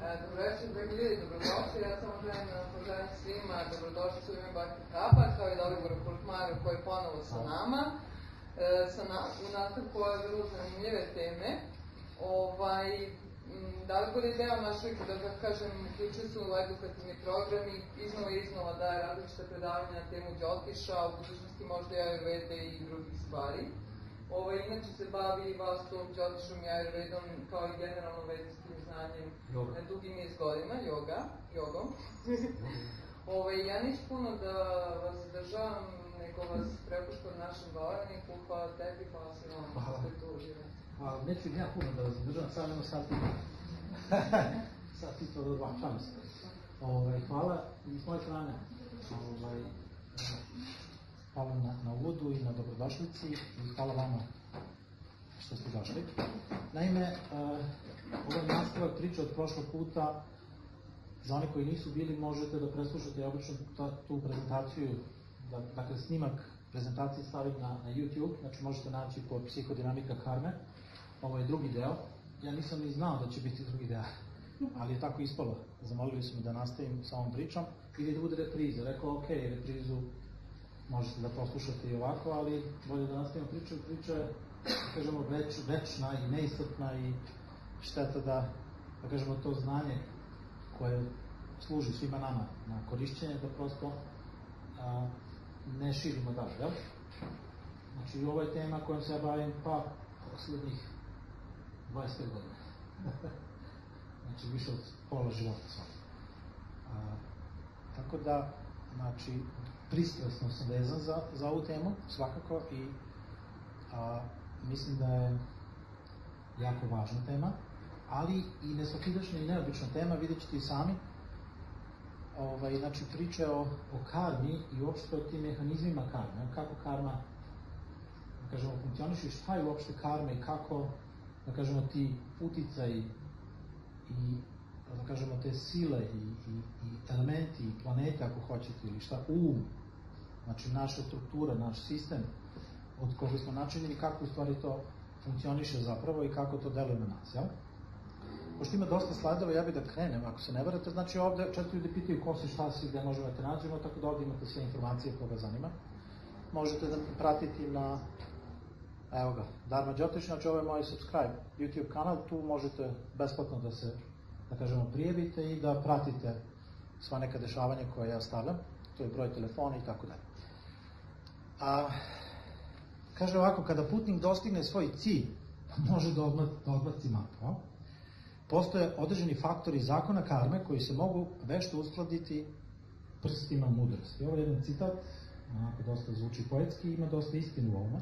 Dobro večer, dragi ljudi, dobrodošli. Ja samo želim da poželim svima dobrodošli su ime Baki Kapa, kao i Doliboru Kultmaru koji je ponovo sa nama. E, sa na, u nastavku ove vrlo zanimljive teme. Ovaj, Dalibor je deo našeg, da ga kažem, uključuje se u edukativni program i iznova i iznova daje različite predavanja na temu Đotiša, u budućnosti možda i Ayurvede i drugih stvari. Ovo, inače se bavi vastom, Đotišom i Ayurvedom kao i generalno vedijskim znanjem Yoga. na dugi niz godina, yoga, jogom. Ovo, ja neću puno da vas zadržavam, nego vas prepuštam našem govorniku, hvala tebi, hvala se vam što Hvala. ste tu uživali. A, neću ja puno da vas zadržam, sad imamo sat i sat i to do dva, šalim se. Ovaj, hvala i s moje strane. Ovaj, hvala na, na uvodu i na dobrodošlici i hvala vama što ste došli. Naime, uh, ovo je nastavak priče od prošlog puta. Za one koji nisu bili, možete da preslušate ja obično ta, tu prezentaciju, da, dakle snimak prezentacije stavim na, na YouTube, znači možete naći po psihodinamika karme. Ovo je drugi deo. Ja nisam ni znao da će biti drugi deo, ali je tako ispalo. Zamolili su me da nastavim sa ovom pričom ili da bude repriza. Rekao, ok, reprizu možete da poslušate i ovako, ali bolje da nastavimo priču. Priča je, da kažemo, već, večna i neiscrpna i šteta da, da kažemo, to znanje koje služi svima nama na korišćenje, da prosto a, ne širimo dalje, jel? Znači, ovo je tema kojom se ja bavim, pa, poslednjih 25 godina. znači, više od pola života svakako. A, tako da, znači, pristrasno sam vezan za, za ovu temu, svakako, i a, mislim da je jako važna tema, ali i nesvakidašnja i neobična tema, vidjet ćete i sami. Ovaj, znači, priče o, o karmi i uopšte o tim mehanizmima karme, kako karma, da kažemo, funkcioniše šta je uopšte karma i kako, da kažemo, ti uticaji i da kažemo te sile i, i, i elementi planete ako hoćete ili šta um znači naša struktura, naš sistem od koga smo načinjeni kako u stvari to funkcioniše zapravo i kako to deluje na nas, jel? Pošto ima dosta slajdova, ja bih da krenem, ako se ne varate, znači ovde često ljudi pitaju ko si, šta si, gde možemo da te nađemo, tako da ovde imate sve informacije koga zanima. Možete da pratiti na, evo ga, Dharma Jyotish, znači ovo je moj subscribe YouTube kanal, tu možete besplatno da se, da kažemo, prijavite i da pratite sva neka dešavanja koje ja stavljam, to je broj telefona i tako dalje. A, kaže ovako, kada putnik dostigne svoj cilj, može da, odmah, da odbaci mapu. Postoje određeni faktori zakona karme koji se mogu vešto uskladiti prstima mudrosti. Ovo je jedan citat, onako dosta zvuči poetski, ima dosta istine u ovome.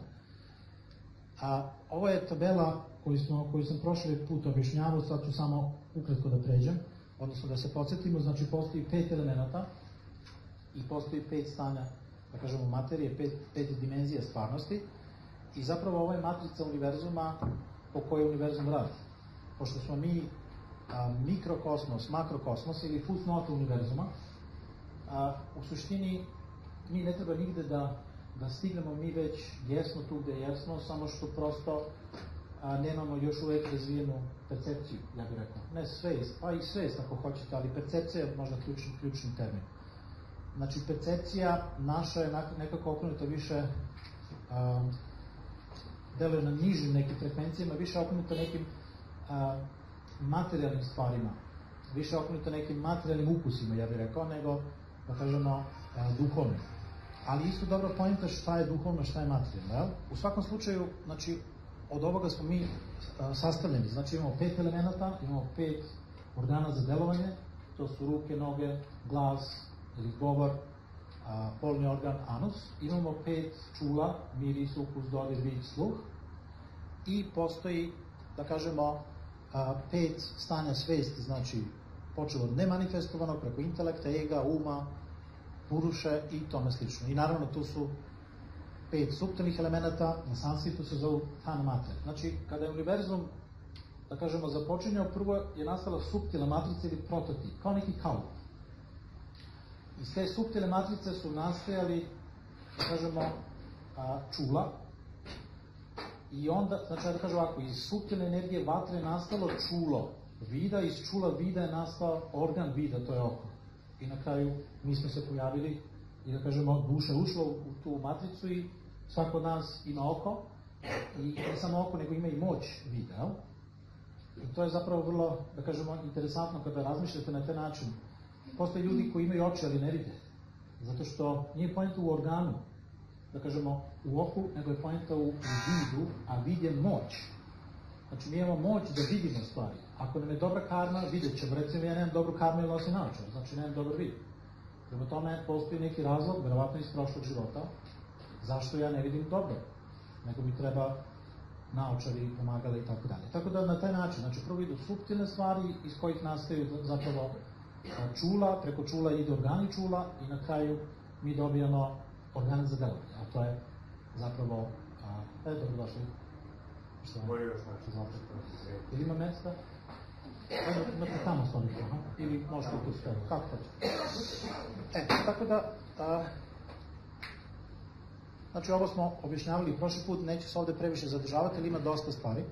A ovo je tabela koju, smo, koju sam prošli put objašnjavao, sad ću samo ukratko da pređem, odnosno da se podsjetimo, znači postoji pet elemenata i postoji pet stanja, da kažemo, materije, pet, pet dimenzija stvarnosti i zapravo ovo je matrica univerzuma po kojoj univerzum radi. Pošto smo mi a, mikrokosmos, makrokosmos ili fusnota univerzuma, a, u suštini mi ne treba nigde da, da stignemo, mi već jesmo tu gde jesmo, samo što prosto a, nemamo još uvek razvijenu percepciju, ja bih rekao. Ne svest, pa i svest ako hoćete, ali percepcija je možda ključni, ključni termin. Znači, percepcija naša je nekako okrenuta više a, deluje na nižim nekim frekvencijama, više okrenuta nekim a, materijalnim stvarima, više okrenuta nekim materijalnim ukusima, ja bih rekao, nego, da kažemo, a, duhovnim. Ali isto dobra pojenta šta je duhovno, šta je materijalno, jel? U svakom slučaju, znači, od ovoga smo mi a, sastavljeni, znači imamo pet elemenata, imamo pet organa za delovanje, to su ruke, noge, glas ili govor, a, polni organ anus, imamo pet čula, miris, ukus, dodir, vid, sluh, i postoji, da kažemo, a, pet stanja svesti, znači počeo od nemanifestovanog preko intelekta, ega, uma, puruše i tome slično. I naravno tu su pet subtilnih elemenata, na sanskritu se zovu tana mater. Znači, kada je univerzum, da kažemo, započinjao, prvo je nastala subtilna matrica ili prototip, kao neki kalup. Iz te subtilne matrice su nastajali, da kažemo, a, čula, I onda, znači da kažem ovako, iz suptilne energije vatre je nastalo čulo, vida, iz čula vida je nastao organ vida, to je oko. I na kraju mi smo se pojavili i da kažemo duša je ušla u tu matricu i svako od nas ima oko i ne samo oko, nego ima i moć vida, jel? I to je zapravo vrlo, da kažemo, interesantno kada razmišljate na taj način. Postoje ljudi koji imaju oči, ali ne vide. Zato što nije pojenta u organu, da kažemo, u oku, nego je pojenta u, vidu, a vid je moć. Znači, mi imamo moć da vidimo stvari. Ako nam je dobra karma, vidjet ćemo. Recimo, ja nemam dobru karmu i nosim naočar, znači nemam dobar vid. Prema tome, postoji neki razlog, verovatno iz prošlog života, zašto ja ne vidim dobro. Nego mi treba naočari, pomagale i tako dalje. Tako da na taj način, znači prvo idu subtilne stvari iz kojih nastaju zapravo čula, preko čula ide organi čula i na kraju mi dobijamo organ za delovanje, a to je zapravo, a, e, dobrodošli. Šta? Bolje još znači. Izvolite. Ili ima mesta? Imate tamo stolite, aha? Ili možete tu stoji, kako hoćete. E, tako da, a, Znači, ovo smo objašnjavali prošli put, neću se ovde previše zadržavati, ali ima dosta stvari.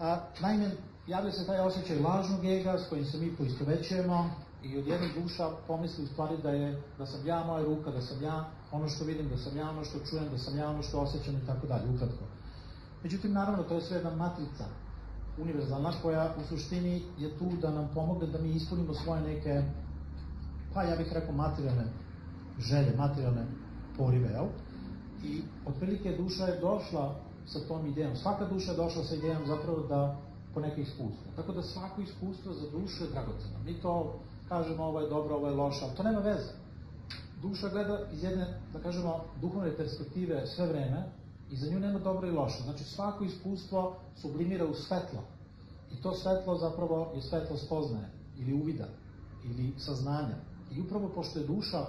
A, naime, javlja se taj osjećaj lažnog ega s kojim se mi poistovećujemo i od jednog duša pomisli u stvari da, je, da sam ja moja ruka, da sam ja ono što vidim, da sam ja ono što čujem, da sam ja ono što osjećam i tako dalje, ukratko. Međutim, naravno, to je sve jedna matrica univerzalna koja u suštini je tu da nam pomogne da mi ispunimo svoje neke, pa ja bih rekao materijalne želje, materijalne porive, jel? I otprilike duša je došla sa tom idejom. Svaka duša je došla sa idejom zapravo da po neke iskustvo. Tako da svako iskustvo za dušu je dragoceno. Mi to kažemo ovo je dobro, ovo je loše, ali to nema veze. Duša gleda iz jedne, da kažemo, duhovne perspektive sve vreme i za nju nema dobro i loše. Znači svako iskustvo sublimira u svetlo. I to svetlo zapravo je svetlo spoznaje ili uvida ili saznanja. I upravo pošto je duša,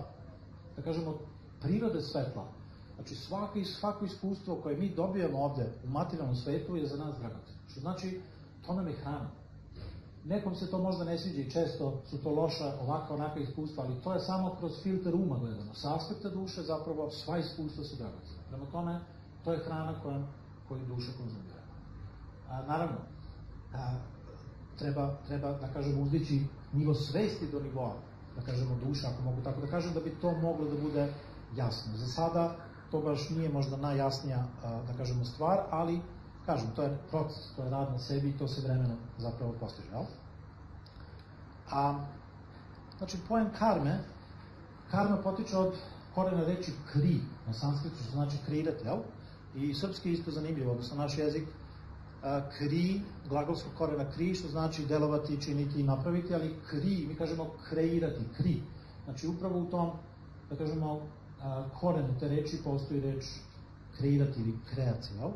da kažemo, prirode svetla, Znači svako, svako iskustvo koje mi dobijamo ovde u materijalnom svetu je za nas dragoceno. Što znači, to nam je hrana. Nekom se to možda ne sviđa i često su to loša ovakva onaka iskustva, ali to je samo kroz filter uma gledano. Sa aspekta duše zapravo sva iskustva su dragocena. Prema tome, to je hrana kojom, koju duša konzumira. A, naravno, a, treba, treba, da kažemo, uzdići nivo svesti do nivoa, da kažemo duša, ako mogu tako da kažem, da bi to moglo da bude jasno. Za sada to baš nije možda najjasnija, da kažemo, stvar, ali, kažem, to je proces, to je rad na sebi i to se vremenom zapravo postiže, jel? A, znači, pojem karme, karma potiče od korena reči kri, na sanskritu, što znači kreirati, jel? I srpski je isto zanimljivo, odnosno naš jezik, kri, glagolskog korena kri, što znači delovati, činiti i napraviti, ali kri, mi kažemo kreirati, kri. Znači, upravo u tom, da kažemo, a, koren te reči postoji reč kreirati ili kreacija. Jel?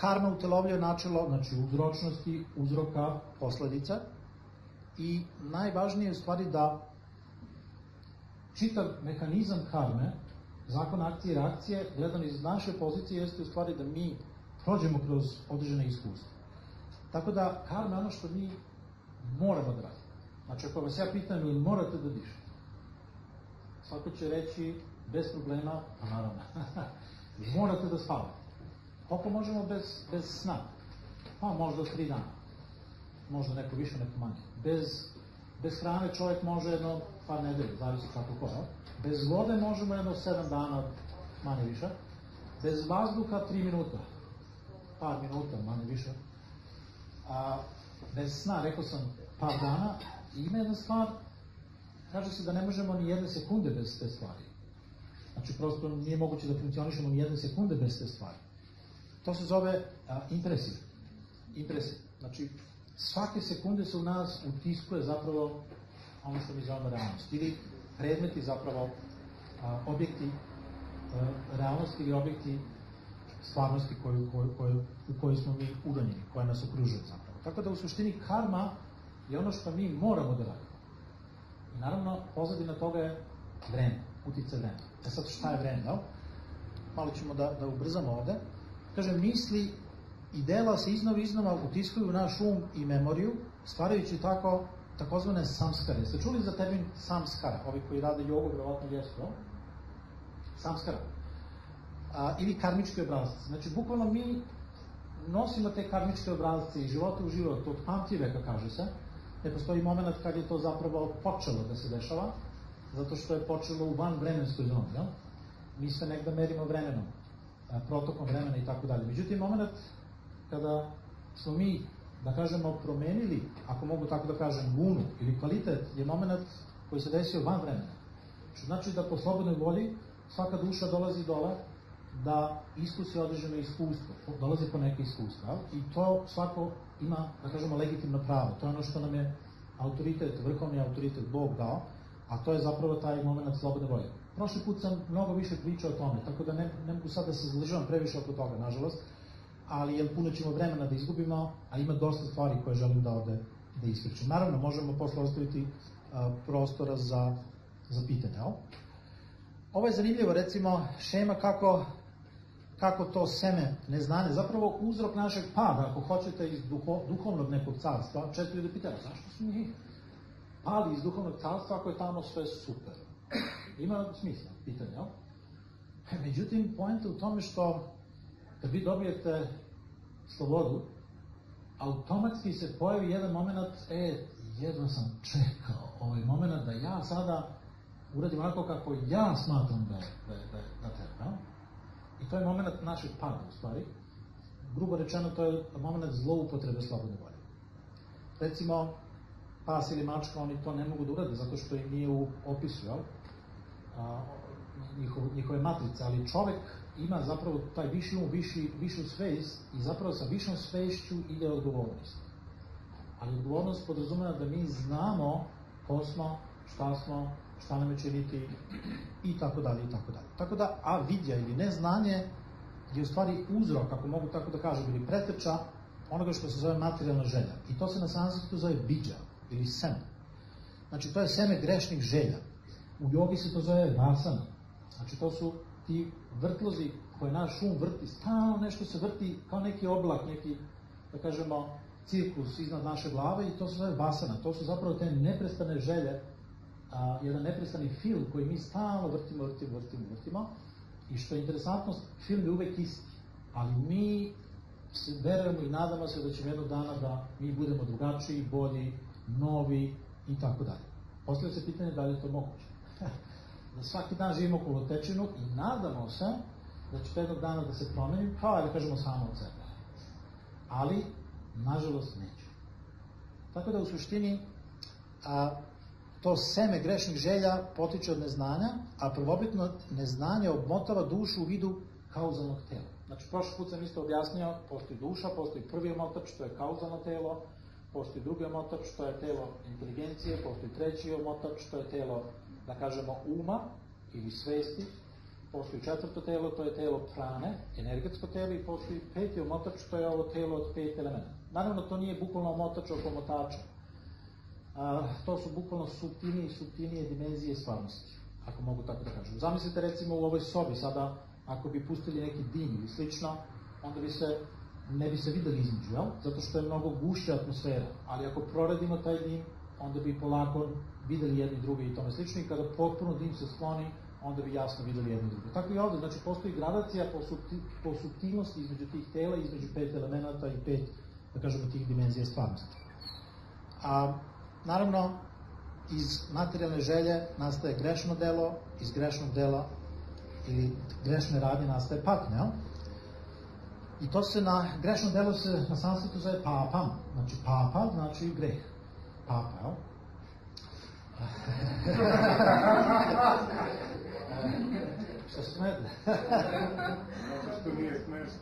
Karma utelovlja načelo, znači uzročnosti, uzroka, posledica i najvažnije je u stvari da čitav mehanizam karme, zakon akcije i reakcije, gledan iz naše pozicije, jeste u stvari da mi prođemo kroz određene iskustva. Tako da karma je ono što mi moramo da radimo. Znači, ako vas ja pitam, ili morate da dišete? svako će reći bez problema, pa naravno, morate da spavate. Koliko možemo bez, bez sna? Pa možda tri dana. Možda neko više, neko manje. Bez, bez hrane čovjek može jedno par nedelje, zavisi kako ko. Bez vode možemo jedno sedam dana, manje više. Bez vazduha tri minuta. Par minuta, manje više. A, bez sna, rekao sam, par dana. Ima jedna stvar, kaže se da ne možemo ni jedne sekunde bez te stvari. Znači, prosto nije moguće da funkcionišemo ni jedne sekunde bez te stvari. To se zove a, impresija. Impresija. Znači, svake sekunde se u nas utiskuje zapravo ono što mi zovemo realnost. Ili predmeti zapravo a, objekti a, realnosti ili objekti stvarnosti koju, koju, koju, u kojoj smo mi uranjeni, koja nas okružuje zapravo. Tako da u suštini karma je ono što mi moramo da radimo. I naravno, pozadina toga je vreme, utice vreme. E sad, šta je vreme, jel? Malo ćemo da, da ubrzamo ovde. Kaže, misli i dela se iznova iznova utiskuju u naš um i memoriju, stvarajući tako takozvane samskare. Jeste čuli za termin samskara? Ovi koji rade jogu, verovatno jesu, Samskara. A, ili karmički obrazci. Znači, bukvalno mi nosimo te karmičke obrazce i života u život od pamti veka, kaže se, ne postoji moment kad je to zapravo počelo da se dešava, zato što je počelo u van vremenskoj zoni, jel? Mi se negde merimo vremenom, protokom vremena i tako dalje. Međutim, moment kada smo mi, da kažemo, promenili, ako mogu tako da kažem, lunu ili kvalitet, je moment koji se desio van vremena. Što znači da po slobodnoj volji svaka duša dolazi dole da iskusi određeno iskustvo, dolazi po neke iskustva, i to svako ima, da kažemo, legitimno pravo. To je ono što nam je autoritet, vrhovni autoritet Bog dao, a to je zapravo taj moment slobodne volje. Prošli put sam mnogo više pričao o tome, tako da ne, ne mogu sad da se zadržavam previše oko toga, nažalost, ali jer puno ćemo vremena da izgubimo, a ima dosta stvari koje želim da ovde da ispričam. Naravno, možemo posle ostaviti a, prostora za, za pitanje. Ovo je zanimljivo, recimo, šema kako kako to seme neznanje, zapravo uzrok našeg pada, ako hoćete, iz duho, duhovnog nekog carstva, često ljudi pitaju, zašto smo mi pali iz duhovnog carstva ako je tamo sve super? Ima smisla, pitanje, jel? E, međutim, pojenta u tome što kad vi dobijete slobodu, automatski se pojavi jedan moment, e, jedva sam čekao ovaj moment da ja sada uradim onako kako ja smatram da, da, da, da treba, I to je moment našeg pada, u stvari. Grubo rečeno, to je moment zloupotrebe slobodne volje. Recimo, pas ili mačka, oni to ne mogu da urade, zato što im nije u opisu, jel? A, njihov, njihove matrice, ali čovek ima zapravo taj viši um, viši, višu svest i zapravo sa višom svešću ide odgovornost. Ali odgovornost podrazumeva da mi znamo ko smo, šta smo, šta nam je činiti i tako dalje i tako dalje. Tako da avidja ili neznanje je u stvari uzrok, ako mogu tako da kažem, ili preteča onoga što se zove materijalna želja. I to se na sanskritu zove bidža ili sem. Znači to je seme grešnih želja. U jogi se to zove vasana. Znači to su ti vrtlozi koje naš um vrti, stalno nešto se vrti kao neki oblak, neki, da kažemo, cirkus iznad naše glave i to se zove vasana. To su zapravo te neprestane želje a, jedan neprestani film koji mi stalno vrtimo, vrtimo, vrtimo, vrtimo i što je interesantno, film je uvek isti, ali mi se verujemo i nadamo se da ćemo jednog dana da mi budemo drugačiji, bolji, novi i tako dalje. Postavlja se pitanje da li je to moguće. da svaki dan živimo kolotečinu i nadamo se da će jednog dana da se promeni, kao da kažemo samo od sebe. Ali, nažalost, neće. Tako da u suštini, a, to seme grešnih želja potiče od neznanja, a prvobitno neznanje obmotava dušu u vidu kauzalnog tela. Znači, prošli put sam isto objasnio, postoji duša, postoji prvi omotač, to je kauzalno telo, postoji drugi omotač, to je telo inteligencije, postoji treći omotač, to je telo, da kažemo, uma ili svesti, postoji četvrto telo, to je telo prane, energetsko telo i postoji peti omotač, to je ovo telo od pet elementa. Naravno, to nije bukvalno omotač oko omotača, to su bukvalno subtilnije i subtilnije dimenzije stvarnosti, ako mogu tako da kažem. Zamislite recimo u ovoj sobi sada, ako bi pustili neki dim ili slično, onda bi se, ne bi se videli između, jel? Zato što je mnogo gušća atmosfera. Ali ako proradimo taj dim, onda bi polako videli jedni drugi i tome slično i kada potpuno dim se skloni, onda bi jasno videli jedni drugi. Tako i ovde, znači postoji gradacija po, subti, po subtilnosti između tih tela, između pet elemenata i pet, da kažemo, tih dimenzija stvarnosti. A Naravno, iz materijalne želje nastaje grešno delo, iz grešnog dela ili grešne radnje nastaje patnja, jel? I to se na, grešno delo se na sanskritu zove papam, znači papa znači greh, papa, jel? Što smete? Što nije smešno.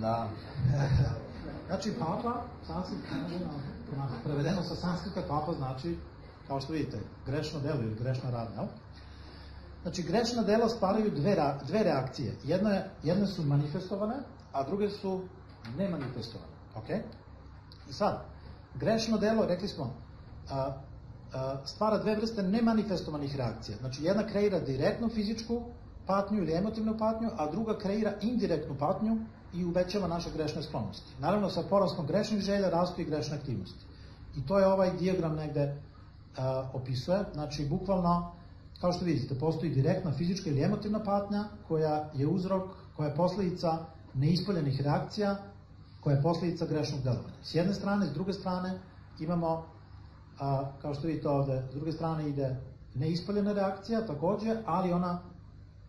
Da. Znači, papa, sanskrit prevedeno sa sanskrita papa znači, kao što vidite, grešno delo ili grešna radnja. Znači, grešna dela stvaraju dve, dve reakcije. Jedna, je, jedne su manifestovane, a druge su nemanifestovane. Ok? I sad, grešno delo, rekli smo, a, a, stvara dve vrste nemanifestovanih reakcija. Znači, jedna kreira direktnu fizičku patnju ili emotivnu patnju, a druga kreira indirektnu patnju i uvećava naše grešne sklonosti. Naravno, sa porastom grešnih želja rastu i grešne aktivnosti. I to je ovaj dijagram negde a, opisuje. Znači, bukvalno, kao što vidite, postoji direktna fizička ili emotivna patnja koja je uzrok, koja je posledica neispoljenih reakcija koja je posljedica grešnog delovanja. S jedne strane, s druge strane imamo, a, kao što vidite ovde, s druge strane ide neispoljena reakcija takođe, ali ona,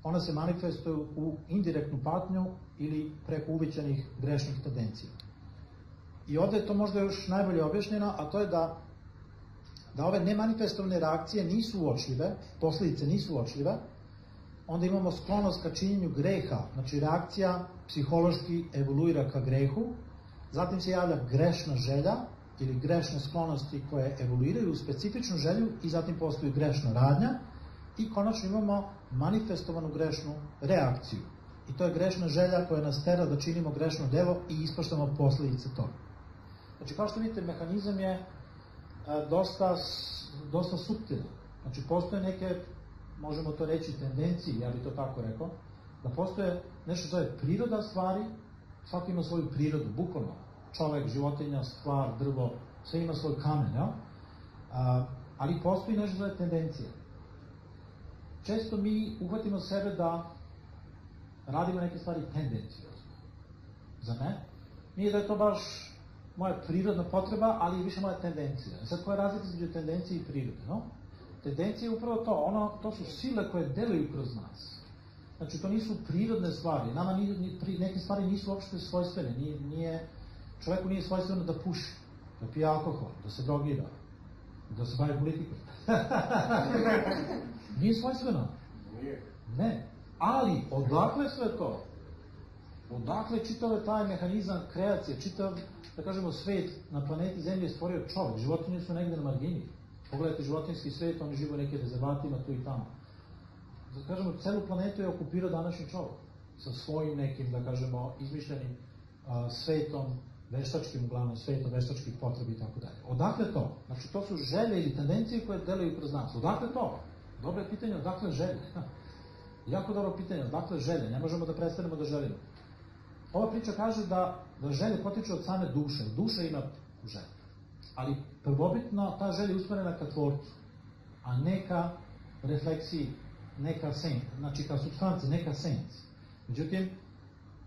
ona se manifestuje u indirektnu patnju ili preko uvićenih grešnih tendencija. I ovde je to možda još najbolje objašnjeno, a to je da da ove nemanifestovne reakcije nisu uočljive, posledice nisu uočljive, onda imamo sklonost ka činjenju greha, znači reakcija psihološki evoluira ka grehu, zatim se javlja grešna želja ili grešne sklonosti koje evoluiraju u specifičnu želju i zatim postoji grešna radnja i konačno imamo manifestovanu grešnu reakciju. I to je grešna želja koja nas tera da činimo grešno delo i ispaštamo posledice toga. Znači, kao što vidite, mehanizam je dosta, dosta subtilno. Znači, postoje neke, možemo to reći, tendencije, ja bih to tako rekao, da postoje nešto zove priroda stvari, svako ima svoju prirodu, bukvalno. Čovek, životinja, stvar, drvo, sve ima svoj kamen, ja? A, ali postoji nešto zove tendencija. Često mi uhvatimo sebe da radimo neke stvari tendencijozno. Za me? Nije da je to baš moja prirodna potreba, ali i više moja tendencija. Sad, koja je razlika između tendencije i prirode? No? Tendencija je upravo to, ono, to su sile koje deluju kroz nas. Znači, to nisu prirodne stvari. Nama ni, ni, neke stvari nisu uopšte svojstvene. Nije, nije, čoveku nije svojstveno da puši, da pije alkohol, da se drogira, da se bavi politikom. nije svojstveno. Nije. Ne. Ali, odakle sve to? Odakle čitav je taj mehanizam kreacije, čitav da kažemo, svet na planeti Zemlje je stvorio čovjek. Životinje su negde na margini. Pogledajte životinski svet, oni žive u nekim rezervatima tu i tamo. Da kažemo, celu planetu je okupirao današnji čovjek sa svojim nekim, da kažemo, izmišljenim a, svetom, veštačkim uglavnom svetom, veštačkih potreba i tako dalje. Odakle to? Znači, to su želje ili tendencije koje deluju kroz nas. Odakle to? Dobro je pitanje, odakle želje? jako dobro pitanje, odakle želje? Ne možemo da prestanemo da želimo. Ova priča kaže da, da želje potiču od same duše. Duša ima želje. Ali prvobitno ta želja je usmerena ka tvorcu, a ne ka refleksiji, neka sen, znači ka substanci, neka senci. Međutim,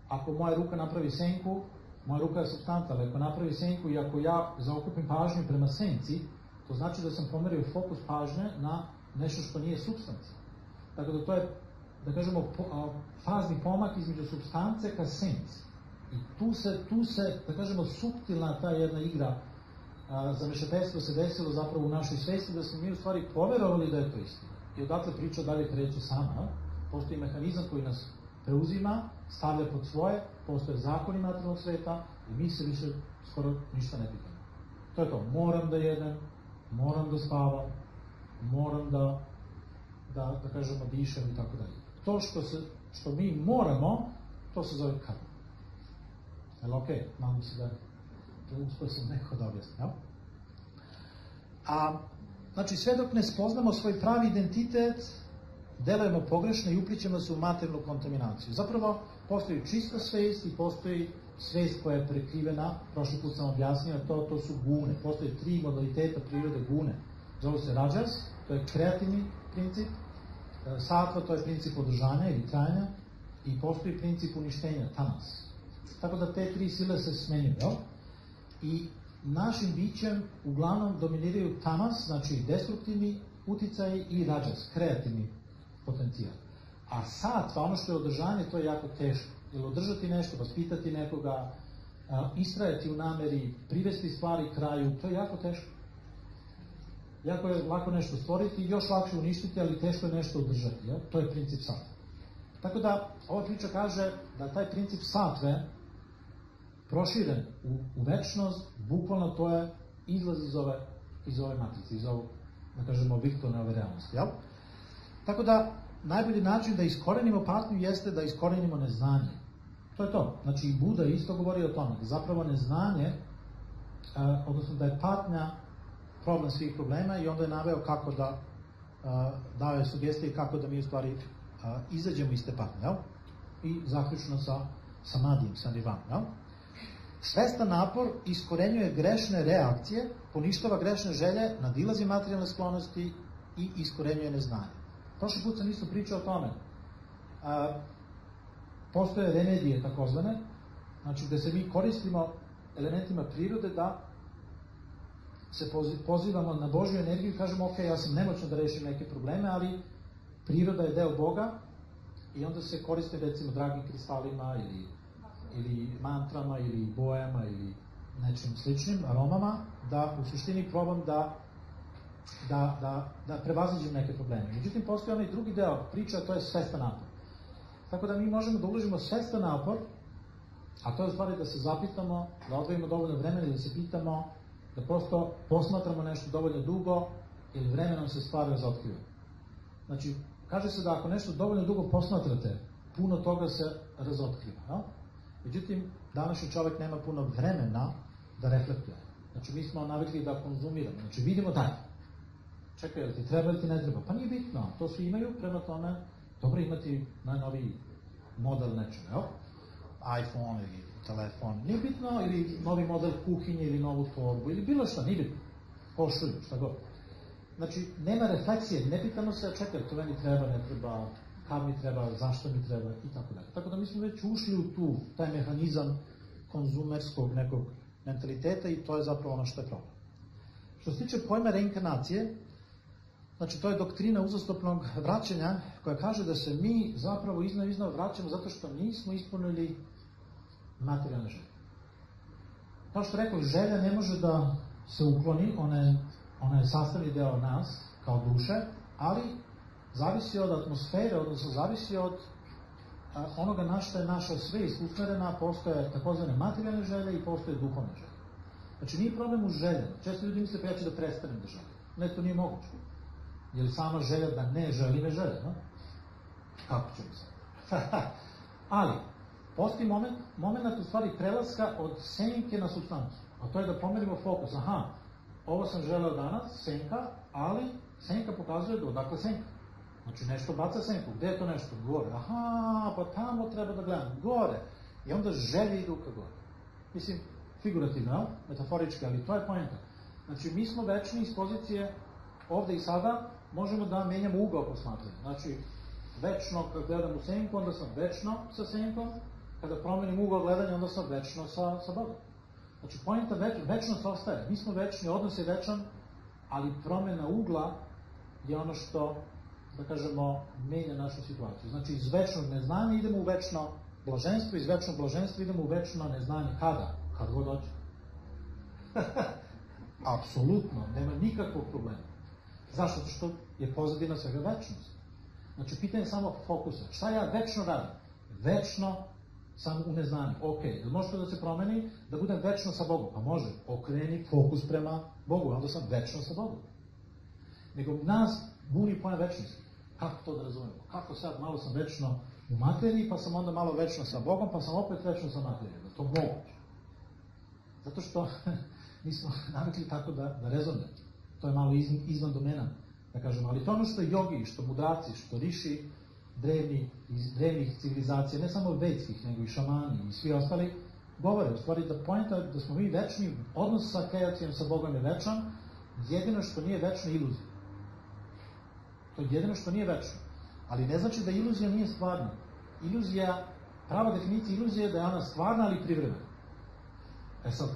ako moja ruka napravi senku, moja ruka je substanta, ali ako napravi senku i ako ja zaokupim pažnju prema senci, to znači da sam pomerio fokus pažnje na nešto što nije substancija. Tako da to je da kažemo, fazni pomak između substance ka senci. I tu se, tu se, da kažemo, suptilna ta jedna igra a, za mešateljstvo se desilo zapravo u našoj svesti da smo mi u stvari poverovali da je to istina. I odatle priča dalje kreće sama. Postoji mehanizam koji nas preuzima, stavlja pod svoje, postoje zakoni materijalnog sveta i mi se više skoro ništa ne pitamo. To je to. Moram da jedem, moram da spavam, moram da, da, da kažemo, dišem i tako dalje to što, se, što mi moramo, to se zove karma. Jel ok? Nadam se da, da uspio sam neko da objasnim. Ja? A, znači, sve dok ne spoznamo svoj pravi identitet, delujemo pogrešno i uplićemo se u materijalnu kontaminaciju. Zapravo, postoji čista svest i postoji svest koja je prekrivena, prošli put sam objasnio, to, to su gune. Postoje tri modaliteta prirode gune. Zove se rađas, to je kreativni princip, E, satva to je princip održanja ili trajanja i postoji princip uništenja, tamas. Tako da te tri sile se smenjuju, jel? I našim bićem uglavnom dominiraju tamas, znači destruktivni uticaj i rađas, kreativni potencijal. A satva, ono što je održanje, to je jako teško. Jer održati nešto, vaspitati nekoga, istrajati u nameri, privesti stvari kraju, to je jako teško. Jako je lako nešto stvoriti, još lakše uništiti, ali teško je nešto održati. Ja? To je princip satve. Tako da, ova priča kaže da taj princip satve proširen u, u večnost, bukvalno to je izlaz iz ove, iz ove matrice, iz ovog, da kažemo, virtualne ove realnosti. Jel? Tako da, najbolji način da iskorenimo patnju jeste da iskorenimo neznanje. To je to. Znači, i Buda isto govori o tome. Da zapravo neznanje, odnosno da je patnja problem svih problema i onda je naveo kako da dao je sugestije kako da mi u stvari izađemo iz te patnje, jel? I zaključno sa samadijim, sa nivanom, jel? Svestan napor iskorenjuje grešne reakcije, poništava grešne želje, nadilazi materijalne sklonosti i iskorenjuje neznanje. Prošli put sam isto pričao o tome. A, postoje remedije takozvane, Znači, da se mi koristimo elementima prirode da se pozivamo na Božju energiju i kažemo, ok, ja sam nemoćno da rešim neke probleme, ali priroda je deo Boga i onda se koriste recimo dragim kristalima ili, ili mantrama ili bojama ili nečim sličnim aromama, da u suštini probam da da, da, da prevaziđem neke probleme. Međutim, postoji onaj drugi deo priče, a to je svestan napor. Tako da mi možemo da uložimo svestan napor, a to je stvari da se zapitamo, da odvojimo dovoljno vremena i da se pitamo, da prosto posmatramo nešto dovoljno dugo, ili vremenom se stvari razotkriju. Znači, kaže se da ako nešto dovoljno dugo posmatrate, puno toga se razotkriva. Ja? Međutim, današnji čovek nema puno vremena da reflektuje. Znači, mi smo navikli da konzumiramo. Znači, vidimo dalje. Čekaj, li ti treba ili ti ne treba? Pa nije bitno, to svi imaju, prema tome, dobro imati najnoviji model nečega, jel? iPhone ili telefon, nije bitno, ili novi model kuhinje ili novu torbu, ili bilo šta, nije bitno. Košulju, šta god. Znači, nema refleksije, ne pitamo se, čekaj, to meni treba, ne treba, kad mi treba, zašto mi treba i tako dalje. Tako da mi smo već ušli u tu, taj mehanizam konzumerskog nekog mentaliteta i to je zapravo ono što je problem. Što se tiče pojma reinkarnacije, znači to je doktrina uzastopnog vraćanja koja kaže da se mi zapravo iznov iznov vraćamo zato što nismo ispunili materijalne želje. Kao što rekao, želja ne može da se ukloni, ona je, ona je sastavni deo nas, kao duše, ali zavisi od atmosfere, odnosno zavisi od onoga na što je naša svijest usmerena, postoje takozvane materijalne želje i postoje duhovne želje. Znači, nije problem u željama. Često ljudi misle, pa ja ću da prestanem da želim. Ne, to nije moguće. Jer sama želja da ne želi, ne želi, no? Kako ćemo sad? Ali, postoji moment, moment u stvari prelaska od senke na substancu. A to je da pomerimo fokus. Aha, ovo sam želeo danas, senka, ali senka pokazuje da odakle senka. Znači nešto baca senku. Gde je to nešto? Gore. Aha, pa tamo treba da gledam. Gore. I onda želje idu ka gore. Mislim, figurativno, metaforički, ali to je poenta. Znači, mi smo večni iz pozicije ovde i sada, možemo da menjamo ugao posmatranja. Znači, večno kad gledam u senku, onda sam večno sa senkom, kada promenim ugao gledanja, onda sam večno sa, sa Bogom. Znači, pojenta več, večnost ostaje. Mi smo večni, odnos je večan, ali promena ugla je ono što, da kažemo, menja našu situaciju. Znači, iz večnog neznanja idemo u večno blaženstvo, iz večnog blaženstva idemo u večno neznanje. Kada? Kad god dođe. Apsolutno, nema nikakvog problema. Zašto? Zato što je pozadina svega večnost. Znači, pitanje samo fokusa. Šta ja večno radim? Večno sam u neznanju. Ok, da može to da se promeni, da budem večno sa Bogom? Pa može, okreni fokus prema Bogu, onda sam večno sa Bogom. Nego nas buni pojam večnosti. Kako to da razumemo? Kako sad malo sam večno u materiji, pa sam onda malo večno sa Bogom, pa sam opet večno sa materijom. Da to moguće. Zato što nismo navikli tako da, da rezonujemo. To je malo iz, izvan domena, da kažemo. Ali to ono što jogi, što mudraci, što riši, drevni, iz drevnih civilizacija, ne samo vedskih, nego i šamani i svi ostali, govore, u stvari da pojenta da smo mi večni, odnos sa kreacijom sa Bogom je večan, jedino što nije večno iluzija. To je jedino što nije večno. Ali ne znači da iluzija nije stvarna. Iluzija, prava definicija iluzije je da je ona stvarna, ali privremena. E sad,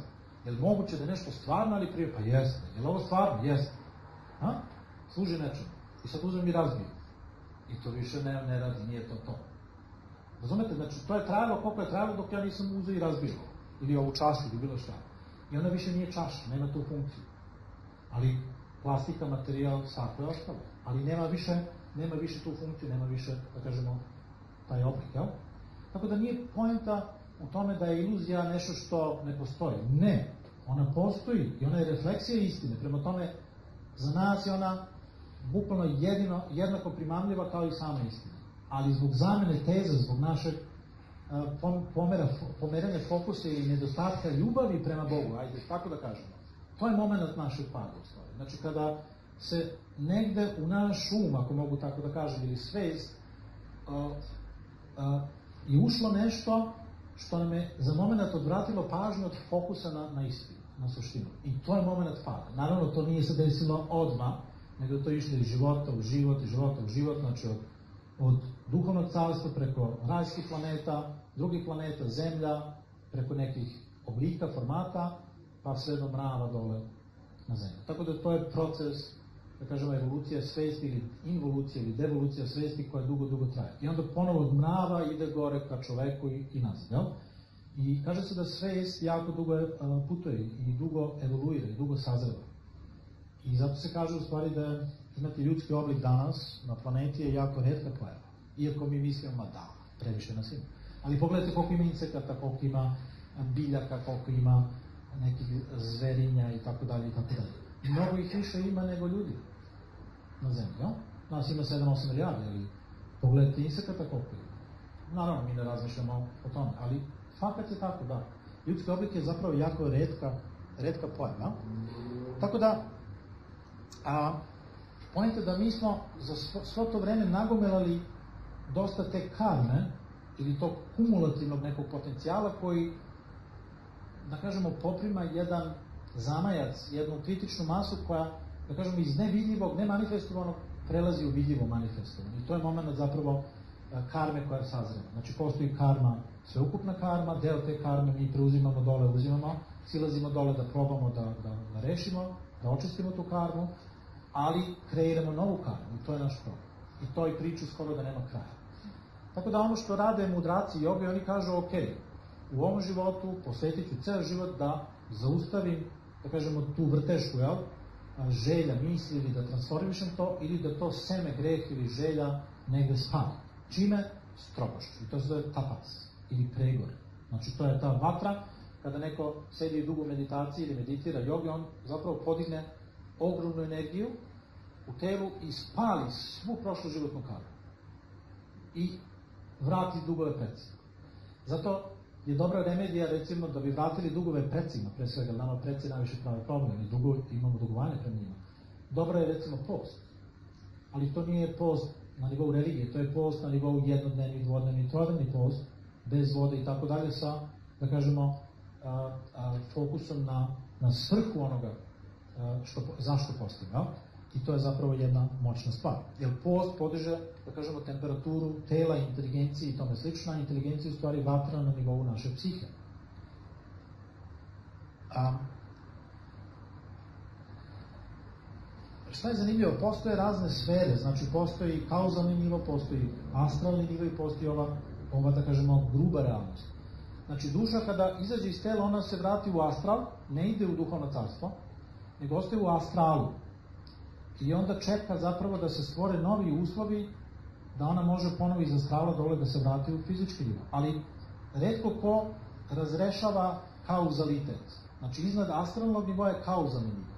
je li moguće da je nešto stvarno, ali privremeno? Pa jeste. Je li ovo stvarno? Jeste. A? Služi nečemu. I sad uzmem i razbijem. I to više ne, ne radi, nije to to. Razumete? Znači, to je trajalo koliko je trajalo dok ja nisam uzeo i razbio. Ili ovu čašu ili bilo šta. I ona više nije čaša, nema tu funkciju. Ali plastika, materijal, sako je ostalo. Ali nema više, nema više tu funkciju, nema više, da kažemo, taj oblik, jel? Tako da nije poenta u tome da je iluzija nešto što ne postoji. Ne, ona postoji i ona je refleksija istine. Prema tome, za nas je ona bukvalno jedino, jednako primamljiva kao i sama istina. Ali zbog zamene teza, zbog našeg pomera, pomeranja fokusa i nedostatka ljubavi prema Bogu, ajde tako da kažemo, to je moment našeg pada u stvari. Znači kada se negde u naš um, ako mogu tako da kažem, ili svest, uh, uh, i ušlo nešto što nam je za moment odvratilo pažnju od fokusa na, na istinu, na suštinu. I to je moment pada. Naravno, to nije se desilo odma, nego to išlo iz života u život, iz života u život, znači od, od duhovnog carstva preko rajskih planeta, drugih planeta, zemlja, preko nekih oblika, formata, pa sve do mrava dole na zemlju. Tako da to je proces, da kažemo, evolucija svesti ili involucija ili devolucija svesti koja dugo, dugo traje. I onda ponovo od ide gore ka čoveku i, i nazad, jel? I kaže se da svest jako dugo putuje i dugo evoluira i dugo sazreva. I zato se kaže u stvari da imati ljudski oblik danas na planeti je jako redka pojava. Iako mi mislimo, ma da, previše nas ima. Ali pogledajte koliko ima insekata, koliko ima biljaka, koliko ima nekih zverinja i tako dalje i tako dalje. Mnogo ih više ima nego ljudi na zemlji, ja? Nas ima 7-8 milijardi, ali pogledajte insekata koliko ima. Naravno, mi ne razmišljamo o tome, ali fakat je tako, da. Ljudski oblik je zapravo jako redka, redka pojava. Tako da, a, pojete da mi smo za svo, svo to vreme nagomelali dosta te karme, ili tog kumulativnog nekog potencijala koji, da kažemo, poprima jedan zamajac, jednu kritičnu masu koja, da kažemo, iz nevidljivog, nemanifestovanog prelazi u vidljivo manifestovano. I to je moment zapravo karme koja sazreva. Znači, postoji karma, sveukupna karma, deo te karme mi preuzimamo dole, uzimamo, silazimo dole da probamo da, da, da rešimo, da očistimo tu karmu, ali kreiramo novu karmu i to je naš problem. I to i priču skoro da nema kraja. Tako da ono što rade mudraci i joge, oni kažu, ok, u ovom životu posvetit ću ceo život da zaustavim, da kažemo, tu vrtešku, jel? želja, misli ili da transformišem to, ili da to seme, greh ili želja negde spavim. Čime? Strogošću. I to se zove tapas ili pregor. Znači, to je ta vatra, kada neko sedi dugo meditaciji ili meditira jogi, on zapravo podigne ogromnu energiju u telu i spali svu prošlu životnu karmu. I vrati dugove precima. Zato je dobra remedija, recimo, da bi vratili dugove precima, pre svega, nama preci najviše prave problem, i dugo, imamo dugovanje prema njima. Dobra je, recimo, post. Ali to nije post na nivou religije, to je post na nivou jednodnevni, dvodnevni, trojdnevni post, bez vode i tako dalje, sa, da kažemo, a, a, fokusom na, na svrhu onoga a, što, zašto postimo. I to je zapravo jedna moćna stvar. Jer post podiže, da kažemo, temperaturu tela, inteligencije i tome slično, a inteligencija je u stvari vatra na nivou naše psihe. A, šta je zanimljivo? Postoje razne sfere, znači postoji kauzalni nivo, postoji astralni nivo i postoji ova, ova da kažemo, gruba realnost. Znači, duša kada izađe iz tela, ona se vrati u astral, ne ide u duhovno carstvo, nego ostaje u astralu. I onda čeka zapravo da se stvore novi uslovi da ona može ponovo iz astrala dole da se vrati u fizički nivo. Ali redko ko razrešava kauzalitet. Znači, iznad astralnog nivoa je kauzalni nivo.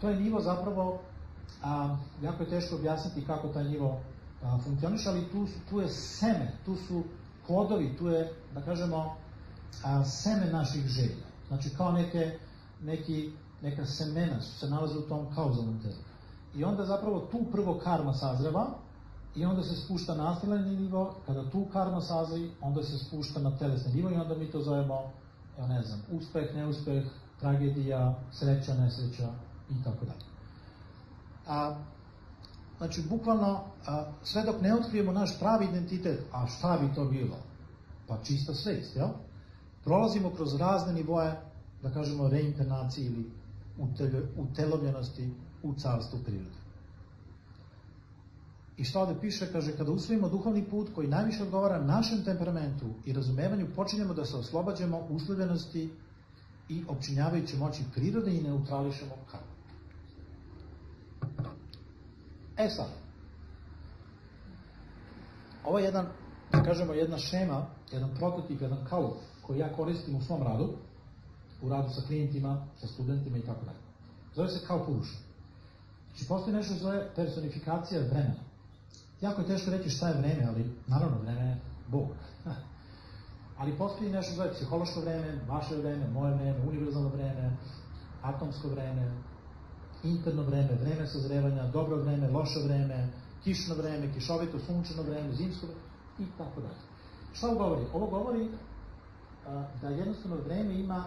To je nivo zapravo, a, jako je teško objasniti kako taj nivo a, funkcioniš, ali tu, tu je seme, tu su kodovi, tu je, da kažemo, a, seme naših želja. Znači, kao neke, neki, neka semena su se nalaze u tom kauzalnom telu. I onda zapravo tu prvo karma sazreva i onda se spušta na astralni nivo, kada tu karma sazri, onda se spušta na telesni nivo i onda mi to zovemo, ja ne znam, uspeh, neuspeh, tragedija, sreća, nesreća i tako dalje. A, znači, bukvalno, a, sve dok ne otkrijemo naš pravi identitet, a šta bi to bilo? Pa čista svest, jel? Prolazimo kroz razne nivoje, da kažemo, reinkarnacije ili utelovljenosti u carstvu prirode. I šta ovde piše, kaže, kada usvojimo duhovni put koji najviše odgovara našem temperamentu i razumevanju, počinjemo da se oslobađamo uslovljenosti i opčinjavajući moći prirode i neutrališemo karmu. E sad, ovo je jedan, da kažemo, jedna šema, jedan prototip, jedan kauf koji ja koristim u svom radu, u radu sa klijentima, sa studentima i tako dalje. Zove se kao. Znači, postoji nešto zove personifikacija vremena. Jako je teško reći šta je vreme, ali naravno vreme je Bog. ali postoji nešto zove psihološko vreme, vaše vreme, moje vreme, univerzalno vreme, atomsko vreme, interno vreme, vreme sazrevanja, dobro vreme, loše vreme, kišno vreme, kišovito, sunčano vreme, zimsko vreme i tako dalje. Šta ovo govori? Ovo govori da jednostavno vreme ima,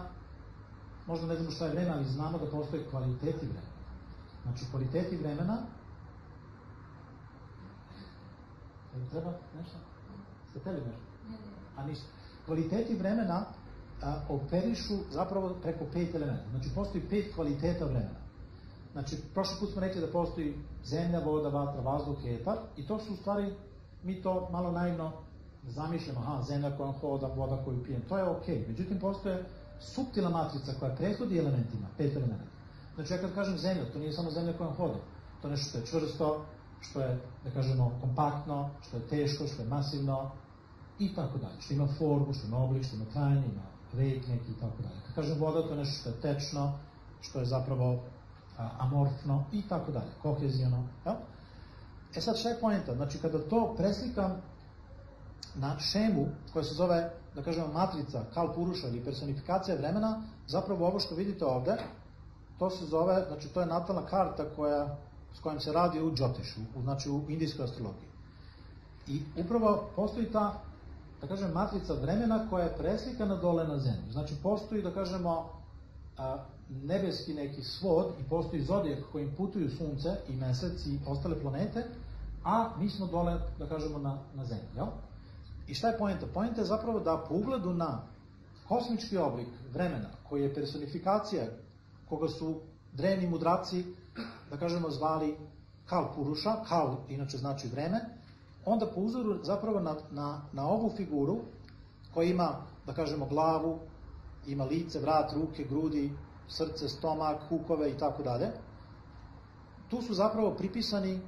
možda ne znamo šta je vreme, ali znamo da postoje kvaliteti vremena. Znači, kvaliteti vremena Treba nešto? Ste teli nešto? A ništa. Kvaliteti vremena a, operišu zapravo preko pet elementa. Znači, postoji pet kvaliteta vremena. Znači, prošli put smo rekli da postoji zemlja, voda, vatra, vazduh, etar i to su u stvari, mi to malo naivno zamišljamo, aha, zemlja kojom hoda, voda koju pijem, to je okej. Okay. Međutim, postoje suptila matrica koja prethodi elementima, pet elementa. Znači, ja kad kažem zemlja, to nije samo zemlja kojom hodam. To je nešto što je čvrsto, što je, da kažemo, kompaktno, što je teško, što je masivno i tako dalje. Što ima formu, što ima oblik, što ima trajanje, ima rek neki i tako dalje. Kad kažem voda, to je nešto što je tečno, što je zapravo a, amorfno i tako dalje, kohezijono. Ja? E sad šta je poenta? Znači, kada to preslikam na šemu koja se zove, da kažemo, matrica, kal puruša ili personifikacija vremena, zapravo ovo što vidite ovde, to se zove, znači to je natalna karta koja, s kojom se radi u Džotišu, u, znači u indijskoj astrologiji. I upravo postoji ta, da kažem, matrica vremena koja je preslikana dole na zemlju. Znači postoji, da kažemo, a, nebeski neki svod i postoji zodijak kojim putuju sunce i mesec i ostale planete, a mi smo dole, da kažemo, na, na zemlji. Jel? I šta je poenta? Poenta je zapravo da po ugledu na kosmički oblik vremena, koji je personifikacija koga su drevni mudraci, da kažemo, zvali Kal Puruša, Kal inače znači vreme, onda po uzoru zapravo na, na, na ovu figuru koja ima, da kažemo, glavu, ima lice, vrat, ruke, grudi, srce, stomak, hukove i tako dalje, tu su zapravo pripisani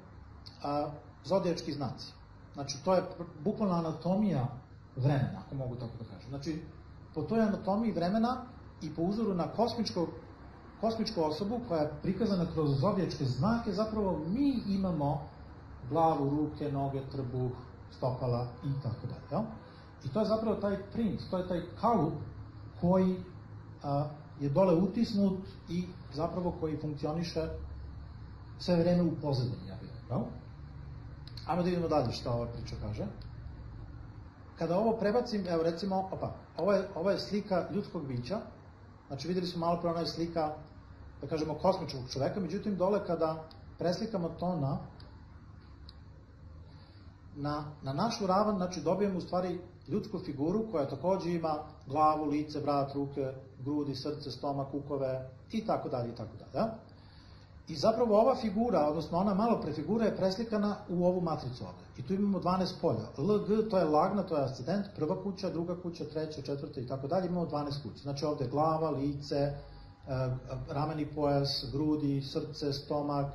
a, zodijački znaci. Znači, to je bukvalno anatomija vremena, ako mogu tako da kažem. Znači, po toj anatomiji vremena i po uzoru na kosmičko, kosmičku osobu koja je prikazana kroz zodijačke znake, zapravo mi imamo glavu, ruke, noge, trbuh, stopala i tako dalje. Ja? I to je zapravo taj print, to je taj kalup koji a, je dole utisnut i zapravo koji funkcioniše sve vreme u pozadini, ja bih rekao. Ajmo da idemo dalje šta ova priča kaže. Kada ovo prebacim, evo recimo, opa, ovo je, ovo je slika ljudskog bića, znači videli smo malo pre ona je slika, da kažemo, kosmičkog čoveka, međutim dole kada preslikamo to na na, na našu ravan, znači dobijemo u stvari ljudsku figuru koja takođe ima glavu, lice, vrat, ruke, grudi, srce, stomak, kukove i tako dalje i tako dalje. I zapravo ova figura, odnosno ona malo pre figura je preslikana u ovu matricu ovde. I tu imamo 12 polja. LG, to je lagna, to je ascendent, prva kuća, druga kuća, treća, četvrta i tako dalje. Imamo 12 kuća. Znači ovde glava, lice, rameni pojas, grudi, srce, stomak,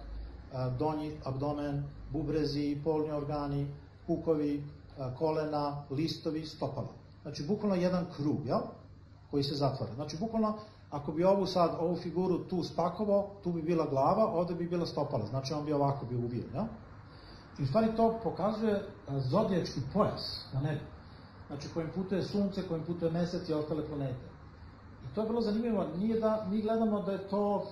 donji abdomen, bubrezi, polni organi, kukovi, kolena, listovi, stopala. Znači, bukvalno jedan krug, jel? Koji se zatvara. Znači, bukvalno, ako bi ovu sad, ovu figuru tu spakovao, tu bi bila glava, ovde bi bila stopala. Znači, on bi ovako bio ubijen, jel? I u stvari to pokazuje zodijački pojas na nebu. Znači, kojim putuje sunce, kojim putuje mesec i ostale planete. To je bilo zanimljivo. Nije da mi gledamo da je to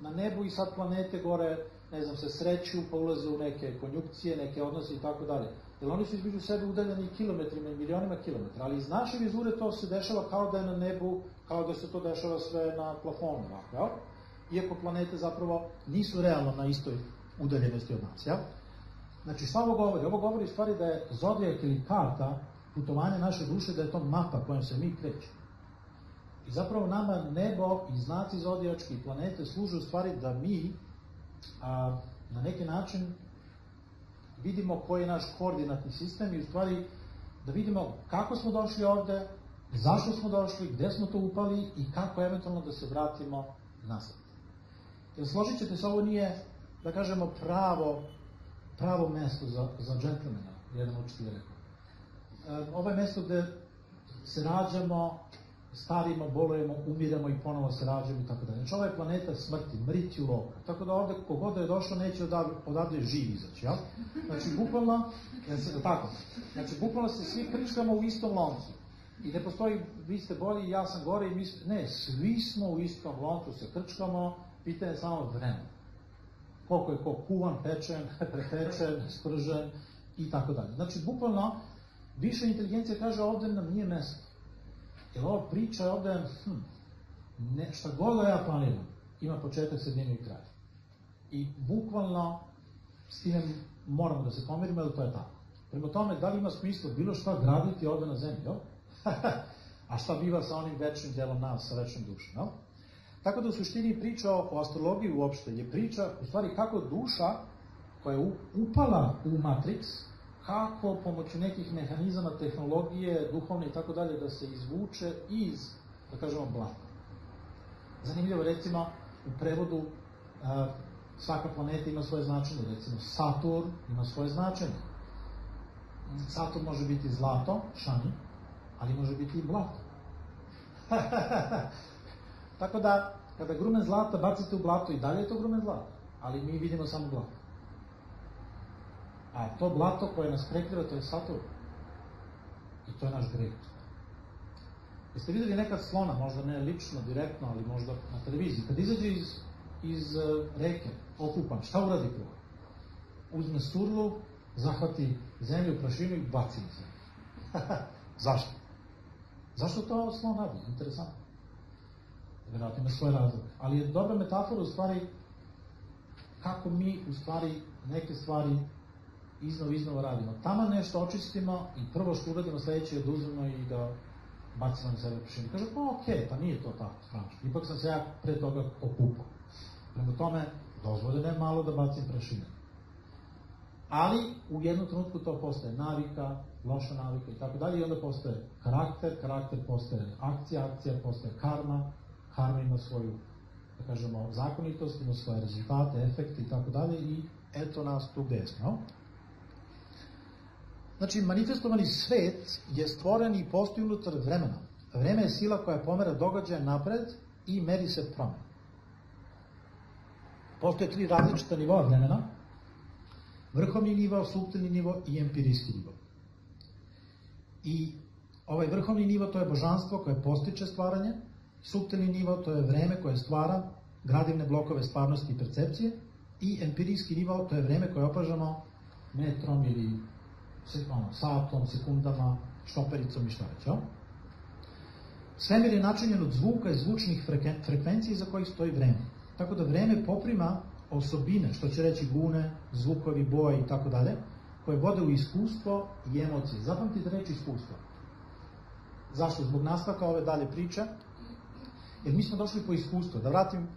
na nebu i sad planete gore, ne znam, se sreću, pa ulaze u neke konjukcije, neke odnose i tako dalje. Jer oni su između sebe udaljeni kilometrima i milionima kilometra, ali iz naše vizure to se dešava kao da je na nebu, kao da se to dešava sve na plafonu, jel? Iako planete zapravo nisu realno na istoj udaljenosti od nas, jel? Znači, šta ovo govori? Ovo govori stvari da je zodijak ili karta putovanja naše duše, da je to mapa kojom se mi krećemo. I zapravo nama nebo i znaci zodijački i planete služe u stvari da mi a, na neki način vidimo koji je naš koordinatni sistem i u stvari da vidimo kako smo došli ovde, zašto smo došli, gde smo to upali i kako eventualno da se vratimo nazad. Jer složit ćete se, ovo nije, da kažemo, pravo, pravo mesto za, za džentlmena, jedan učitelj rekao. E, ovo je mesto gde se rađamo, starimo, bolujemo, umiremo i ponovo se rađamo i tako dalje. Znači, ovo je planeta smrti, mriti u loka. Tako da ovde, kogod da je došao, neće odavde, odavde živ izaći, jel? Znači, bukvalno, tako, znači, bukvalno se svi krčkamo u istom loncu. I ne postoji, vi ste bolji, ja sam gore i mi ne, svi smo u istom loncu, se krčkamo, pitanje je samo vremena. Koliko je ko kuvan, pečen, prepečen, spržen i tako dalje. Znači, bukvalno, više inteligencija kaže ovde nam nije mesto. Jer ova priča ovde, hm, ne, šta god da ja planiram, ima početak, sredinu i kraj. I bukvalno s time moramo da se pomerimo, jer to je tako. Prema tome, da li ima smisla bilo šta graditi ovde na zemlji, jo? A šta biva sa onim večnim delom nas, sa večnim dušom, no? Tako da u suštini priča o astrologiji uopšte je priča, u stvari, kako duša koja je upala u Matrix, kako pomoću nekih mehanizama, tehnologije, duhovne i tako dalje, da se izvuče iz, da kažemo, blata. Zanimljivo, recimo, u prevodu a, svaka planeta ima svoje značenje, recimo Saturn ima svoje značenje. Saturn može biti zlato, šani, ali može biti i blato. Tako da, kada grumen zlata bacite u blato, i dalje je to grumen zlata, ali mi vidimo samo blato. A to blato koje nas prekriva, to je Saturn. I to je naš greh. Jeste videli nekad slona, možda ne lično, direktno, ali možda na televiziji, kad izađe iz, iz uh, reke, okupan, šta uradi prvo? Uzme surlu, zahvati zemlju, prašinu i baci na zemlju. Zašto? Zašto to slon radi? Interesantno. Vjerojatno ima svoje razloge. Ali je dobra metafora u stvari kako mi u stvari neke stvari iznova iznova radimo. Tamo nešto očistimo i prvo što uradimo sledeće je da uzmemo i da bacimo na sebe prašinu. Kaže, pa okej, pa nije to tako strašno. Ipak sam se ja pre toga okupao. Prema tome, dozvoljeno je malo da bacim prašine. Ali u jednom trenutku to postaje navika, loša navika i tako dalje i onda postaje karakter, karakter postaje akcija, akcija postaje karma, karma ima svoju, da kažemo, zakonitost, ima svoje rezultate, efekte i tako dalje i eto nas tu gde smo. Znači, manifestovani svet je stvoren i postoji unutar vremena. Vreme je sila koja pomera događaje napred i meri se promen. Postoje tri različita nivoa vremena. Vrhovni nivo, subtilni nivo i empirijski nivo. I ovaj vrhovni nivo to je božanstvo koje postiče stvaranje, subtilni nivo to je vreme koje stvara gradivne blokove stvarnosti i percepcije i empirijski nivo to je vreme koje opažamo metrom ili ono, satom, sekundama, štopericom i šta već. Ja? Svemir je načinjen od zvuka i zvučnih frekvenciji za kojih stoji vreme. Tako da vreme poprima osobine, što će reći gune, zvukovi, boje i tako dalje, koje vode u iskustvo i emocije. Zapamtite reći iskustvo. Zašto? Zbog nastavka ove dalje priče, jer mi smo došli po iskustvo. Da vratim,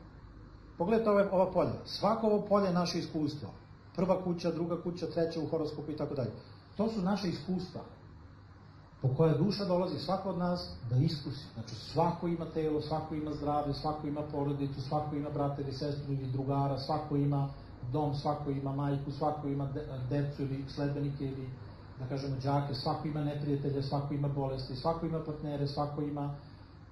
pogledajte ove, ova polja. Svako ovo polje je naše iskustvo. Prva kuća, druga kuća, treća u horoskopu i tako dalje. To su naše iskustva po koje duša dolazi svako od nas da iskusi. Znači svako ima telo, svako ima zdravlje, svako ima porodicu, svako ima brata ili sestru ili drugara, svako ima dom, svako ima majku, svako ima decu ili sledbenike ili da kažemo đake, svako ima neprijatelje, svako ima bolesti, svako ima partnere, svako ima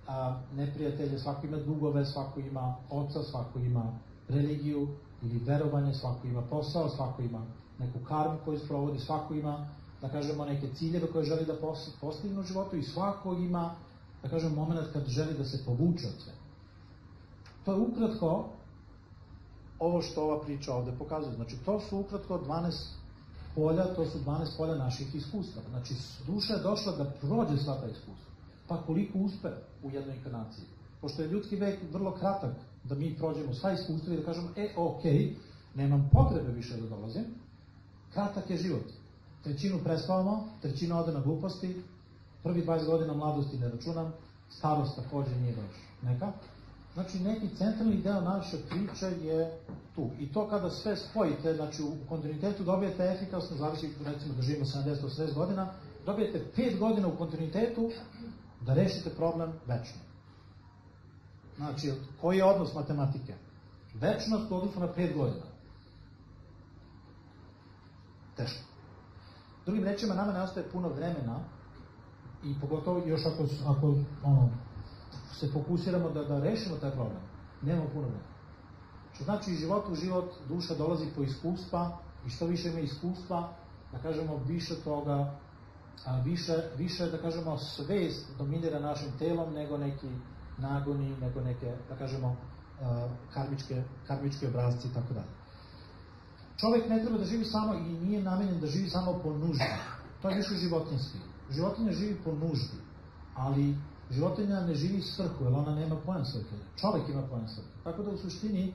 a, neprijatelje, svako ima dugove, svako ima oca, svako ima religiju ili verovanje, svako ima posao, svako ima neku karmu koju sprovodi, svako ima, da kažemo, neke ciljeve koje želi da postigne u životu i svako ima, da kažemo, moment kad želi da se povuče od sve. To je ukratko ovo što ova priča ovde pokazuje. Znači, to su ukratko 12 polja, to su 12 polja naših iskustva. Znači, duša je došla da prođe sva ta iskustva. Pa koliko uspe u jednoj inkarnaciji. Pošto je ljudski vek vrlo kratak da mi prođemo sva iskustva i da kažemo, e, okej, okay, nemam potrebe više da dolazim, Kratak je život. Trećinu prespavamo, trećina ode na gluposti, prvi 20 godina mladosti ne računam, starost takođe nije baš neka. Znači, neki centralni deo naše priče je tu. I to kada sve spojite, znači u kontinuitetu dobijete efikasno, zavisi recimo da živimo 70-80 godina, dobijete 5 godina u kontinuitetu da rešite problem večno. Znači, koji je odnos matematike? Večnost u odnosu na 5 godina teško. Drugim rečima, nama ne ostaje puno vremena i pogotovo još ako, ako ono, se fokusiramo da, da rešimo taj problem, nemamo puno vremena. Što znači, život u život, duša dolazi po iskustva i što više ima iskustva, da kažemo, više toga, a više, više, da kažemo, svest dominira našim telom nego neki nagoni, nego neke, da kažemo, karmičke, karmičke obrazci i tako dalje. Čovek ne treba da živi samo i nije namenjen da živi samo po nuždi. To je više životinski. Životinja živi po nuždi, ali životinja ne živi svrhu, jer ona nema pojem svrhe. Čovek ima pojem svrhe. Tako da u suštini,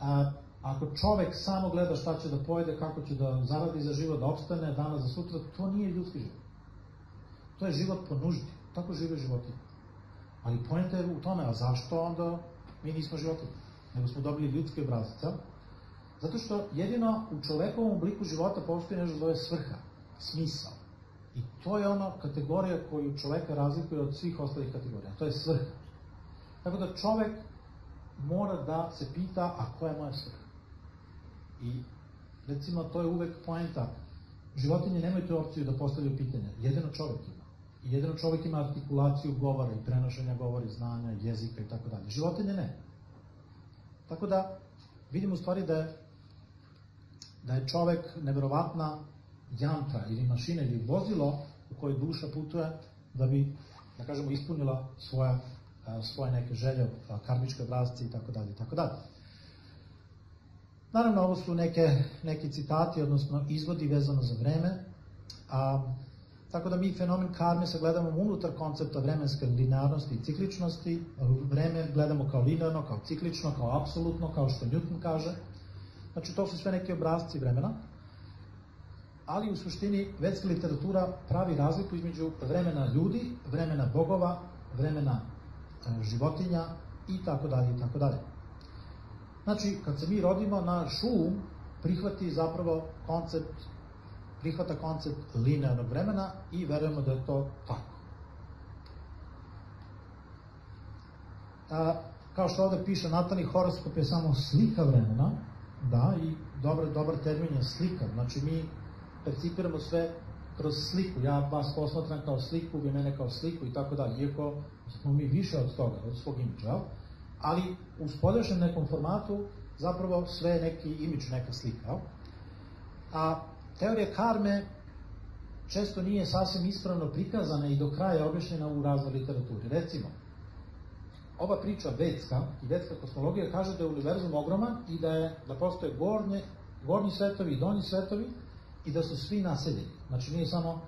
a, ako čovek samo gleda šta će da pojede, kako će da zaradi za život, da opstane dana za sutra, to nije ljudski život. To je život po nuždi. Tako žive životinje. Ali pojenta je u tome, a zašto onda mi nismo životinje? Nego smo dobili ljudske obrazce. Zato što jedino u čovekovom obliku života postoji nešto zove svrha, smisao. I to je ono kategorija koju čoveka razlikuje od svih ostalih kategorija. To je svrha. Tako da čovek mora da se pita, a koja je moja svrha? I recimo to je uvek poenta. Životinje nemaju tu opciju da postavljaju pitanja. Jedino čovek ima. I jedino čovek ima artikulaciju govora i prenošenja govora i znanja, jezika i tako dalje. Životinje ne. Tako da vidimo u stvari da je, da je čovek neverovatna janta ili mašina ili vozilo u kojoj duša putuje da bi, da kažemo, ispunila svoja, svoje neke želje, karmičke obrazce i tako dalje i tako dalje. Naravno, ovo su neke, neki citati, odnosno izvodi vezano za vreme, a, tako da mi fenomen karme sagledamo unutar koncepta vremenske linearnosti i cikličnosti, vreme gledamo kao linearno, kao ciklično, kao apsolutno, kao što Newton kaže, znači to su sve neki obrazci vremena, ali u suštini vedska literatura pravi razliku između vremena ljudi, vremena bogova, vremena e, životinja i tako dalje i tako dalje. Znači, kad se mi rodimo, naš um prihvati zapravo koncept, prihvata koncept linearnog vremena i verujemo da je to tako. A, kao što ovde piše, natalni horoskop je samo slika vremena, da, i dobar, dobar termin je slika. Znači, mi percipiramo sve kroz sliku. Ja vas posmatram kao sliku, vi mene kao sliku i tako dalje. Iako smo mi više od toga, od svog imidža, ali u spoljašnjem nekom formatu zapravo sve je neki imidž, neka slika. A teorija karme često nije sasvim ispravno prikazana i do kraja objašnjena u raznoj literaturi. Recimo, ova priča vedska i vedska kosmologija kaže da je univerzum ogroman i da je da postoje gornje, gornji svetovi i donji svetovi i da su svi naseljeni. Znači nije samo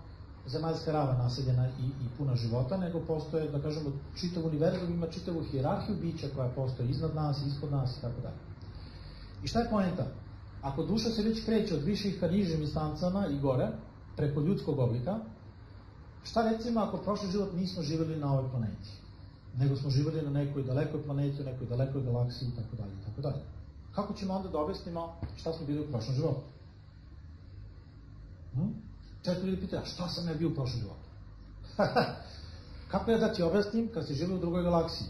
zemaljska rava naseljena i, i puna života, nego postoje, da kažemo, čitav univerzum ima čitavu hijerarhiju bića koja postoje iznad nas, ispod nas i tako dalje. I šta je poenta? Ako duša se već kreće od viših ka nižim instancama i gore, preko ljudskog oblika, šta recimo ako prošli život nismo živjeli na ovoj planeti? Nego smo živjeli na nekoj dalekoj planeti, nekoj dalekoj galaksiji i tako dalje tako dalje. Kako ćemo onda da objasnimo šta smo bili u prošlom životu? Hm? Često ljudi pitaju, šta sam ja bio u prošlom životu? Kako ja da ti objasnim kad si živio u drugoj galaksiji?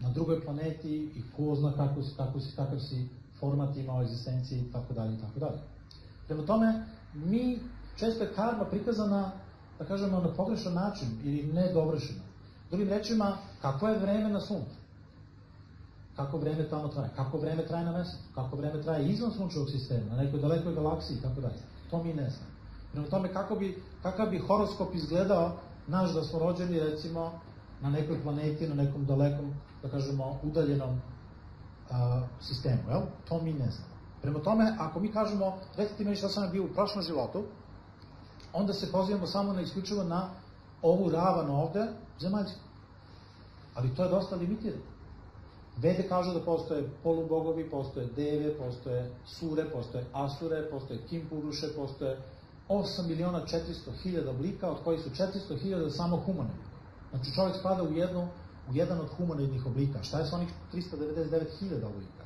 Na drugoj planeti i ko zna kako si, kako si, kakav si format imao egzistenciji i tako dalje i tako dalje. Prema tome, mi često je karma prikazana, da kažemo, na pogrešan način ili nedovršena. Drugim rečima, kako je vreme na suncu? Kako vreme tamo traje? Kako vreme traje na mesecu? Kako vreme traje izvan sunčevog sistema, na nekoj dalekoj galaksiji i tako dalje? To mi ne znamo. Prema tome, kako bi, kakav bi horoskop izgledao naš da smo rođeni, recimo, na nekoj planeti, na nekom dalekom, da kažemo, udaljenom a, sistemu, jel? To mi ne znamo. Prema tome, ako mi kažemo, recite meni šta sam bio u prošlom životu, onda se pozivamo samo na isključivo na ovu ravan ovde, zemaljsku. Ali to je dosta limitirano. Vede kažu da postoje polubogovi, postoje deve, postoje sure, postoje asure, postoje kimpuruše, postoje 8 miliona 400 hiljada oblika, od kojih su 400 hiljada samo humanoidni. Znači čovjek spada u, jednu, u jedan od humanoidnih oblika. Šta je sa onih 399 hiljada oblika?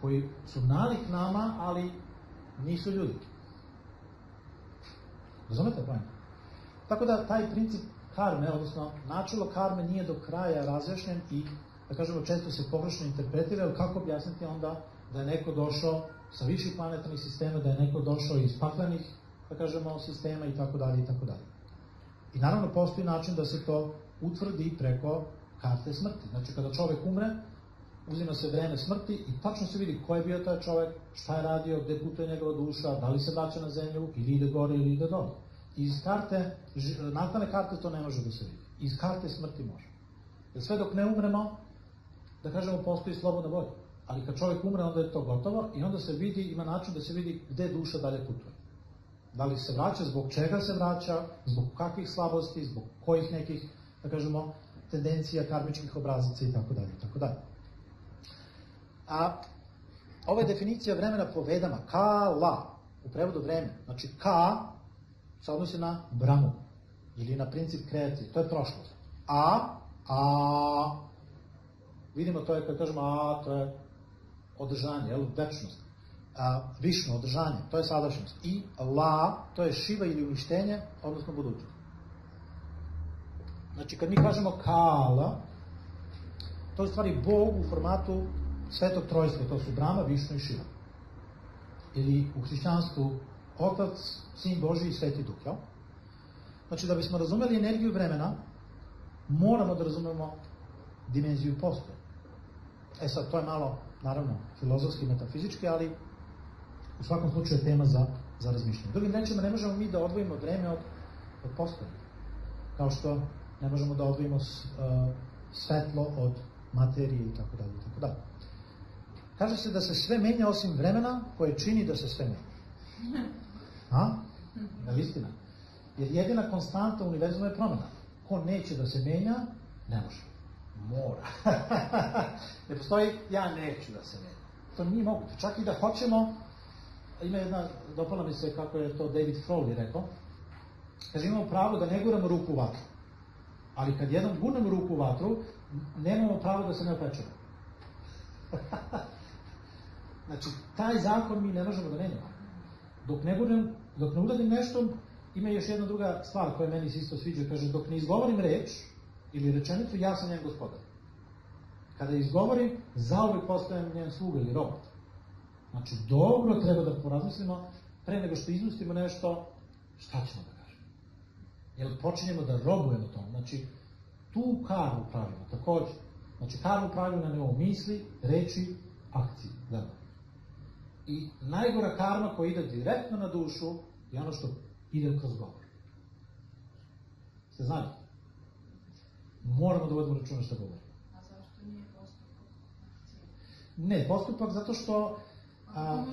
Koji su nalik nama, ali nisu ljudi. Razumete pojma? Tako da taj princip karme, odnosno načelo karme nije do kraja razjašnjen i da kažemo, često se pogrešno interpretira, ali kako objasniti onda da je neko došao sa viših planetarnih sistema, da je neko došao iz paklenih, da kažemo, sistema i tako dalje i tako dalje. I naravno postoji način da se to utvrdi preko karte smrti. Znači, kada čovek umre, uzima se vreme smrti i tačno se vidi ko je bio taj čovek, šta je radio, gde putuje njegova duša, da li se vraća na zemlju, ili ide gore, ili ide dole. Iz karte, natalne karte to ne može da se vidi. Iz karte smrti može. Jer sve dok ne umremo, da kažemo, postoji slobodna volja. Ali kad čovjek umre, onda je to gotovo i onda se vidi, ima način da se vidi gde duša dalje putuje. Da li se vraća, zbog čega se vraća, zbog kakvih slabosti, zbog kojih nekih, da kažemo, tendencija karmičkih obrazaca i tako dalje, tako dalje. A ova je definicija vremena po vedama, ka, la, u prevodu vreme. Znači, ka se odnosi na bramu ili na princip kreacije, to je prošlost. A A vidimo to je kad kažemo a, to je održanje, jel, večnost. A, višno, održanje, to je sadašnjost. I la, to je šiva ili uništenje, odnosno budućnost. Znači, kad mi kažemo kala, to je stvari Bog u formatu svetog trojstva, to su Brahma, Višnu i Šiva. Ili u hrišćanstvu Otac, Sin Boži i Sveti Duh, jel? Znači, da bismo razumeli energiju vremena, moramo da razumemo dimenziju postoja. E sad, to je malo, naravno, filozofski, metafizički, ali u svakom slučaju je tema za, za razmišljanje. Drugim rečima, ne možemo mi da odvojimo vreme od, od postojanja. Kao što ne možemo da odvojimo s, uh, svetlo od materije i tako dalje i tako dalje. Kaže se da se sve menja osim vremena koje čini da se sve menja. A? Da li istina? Jer jedina konstanta u univerzumu je promena. Ko neće da se menja, ne može. Mora. ne postoji ja neću da se menja. To nije moguće. Čak i da hoćemo, ima jedna, dopala mi se kako je to David Froley rekao, kaže imamo pravo da ne guramo ruku u vatru. Ali kad jednom gurnemo ruku u vatru, nemamo pravo da se ne opečemo. znači, taj zakon mi ne možemo da menjamo. Dok ne gurnem, dok ne uradim nešto, ima još jedna druga stvar koja meni se isto sviđa, kaže, dok ne izgovorim reč ili rečenicu, ja sam njen gospodar. Kada izgovorim, zauvek postajem njen sluga ili robot. Znači, dobro treba da porazmislimo, pre nego što izustimo nešto, šta ćemo da kažemo. Jer počinjemo da robujemo tom. Znači, tu karmu pravimo, takođe. Znači, karmu pravimo na nivou misli, reči, akcije. Da. I najgora karma koja ide direktno na dušu je ono što ide kroz govor. Ste znali? Moramo da vodimo računa što govorimo. A zašto nije postupak? Ne, postupak zato što a,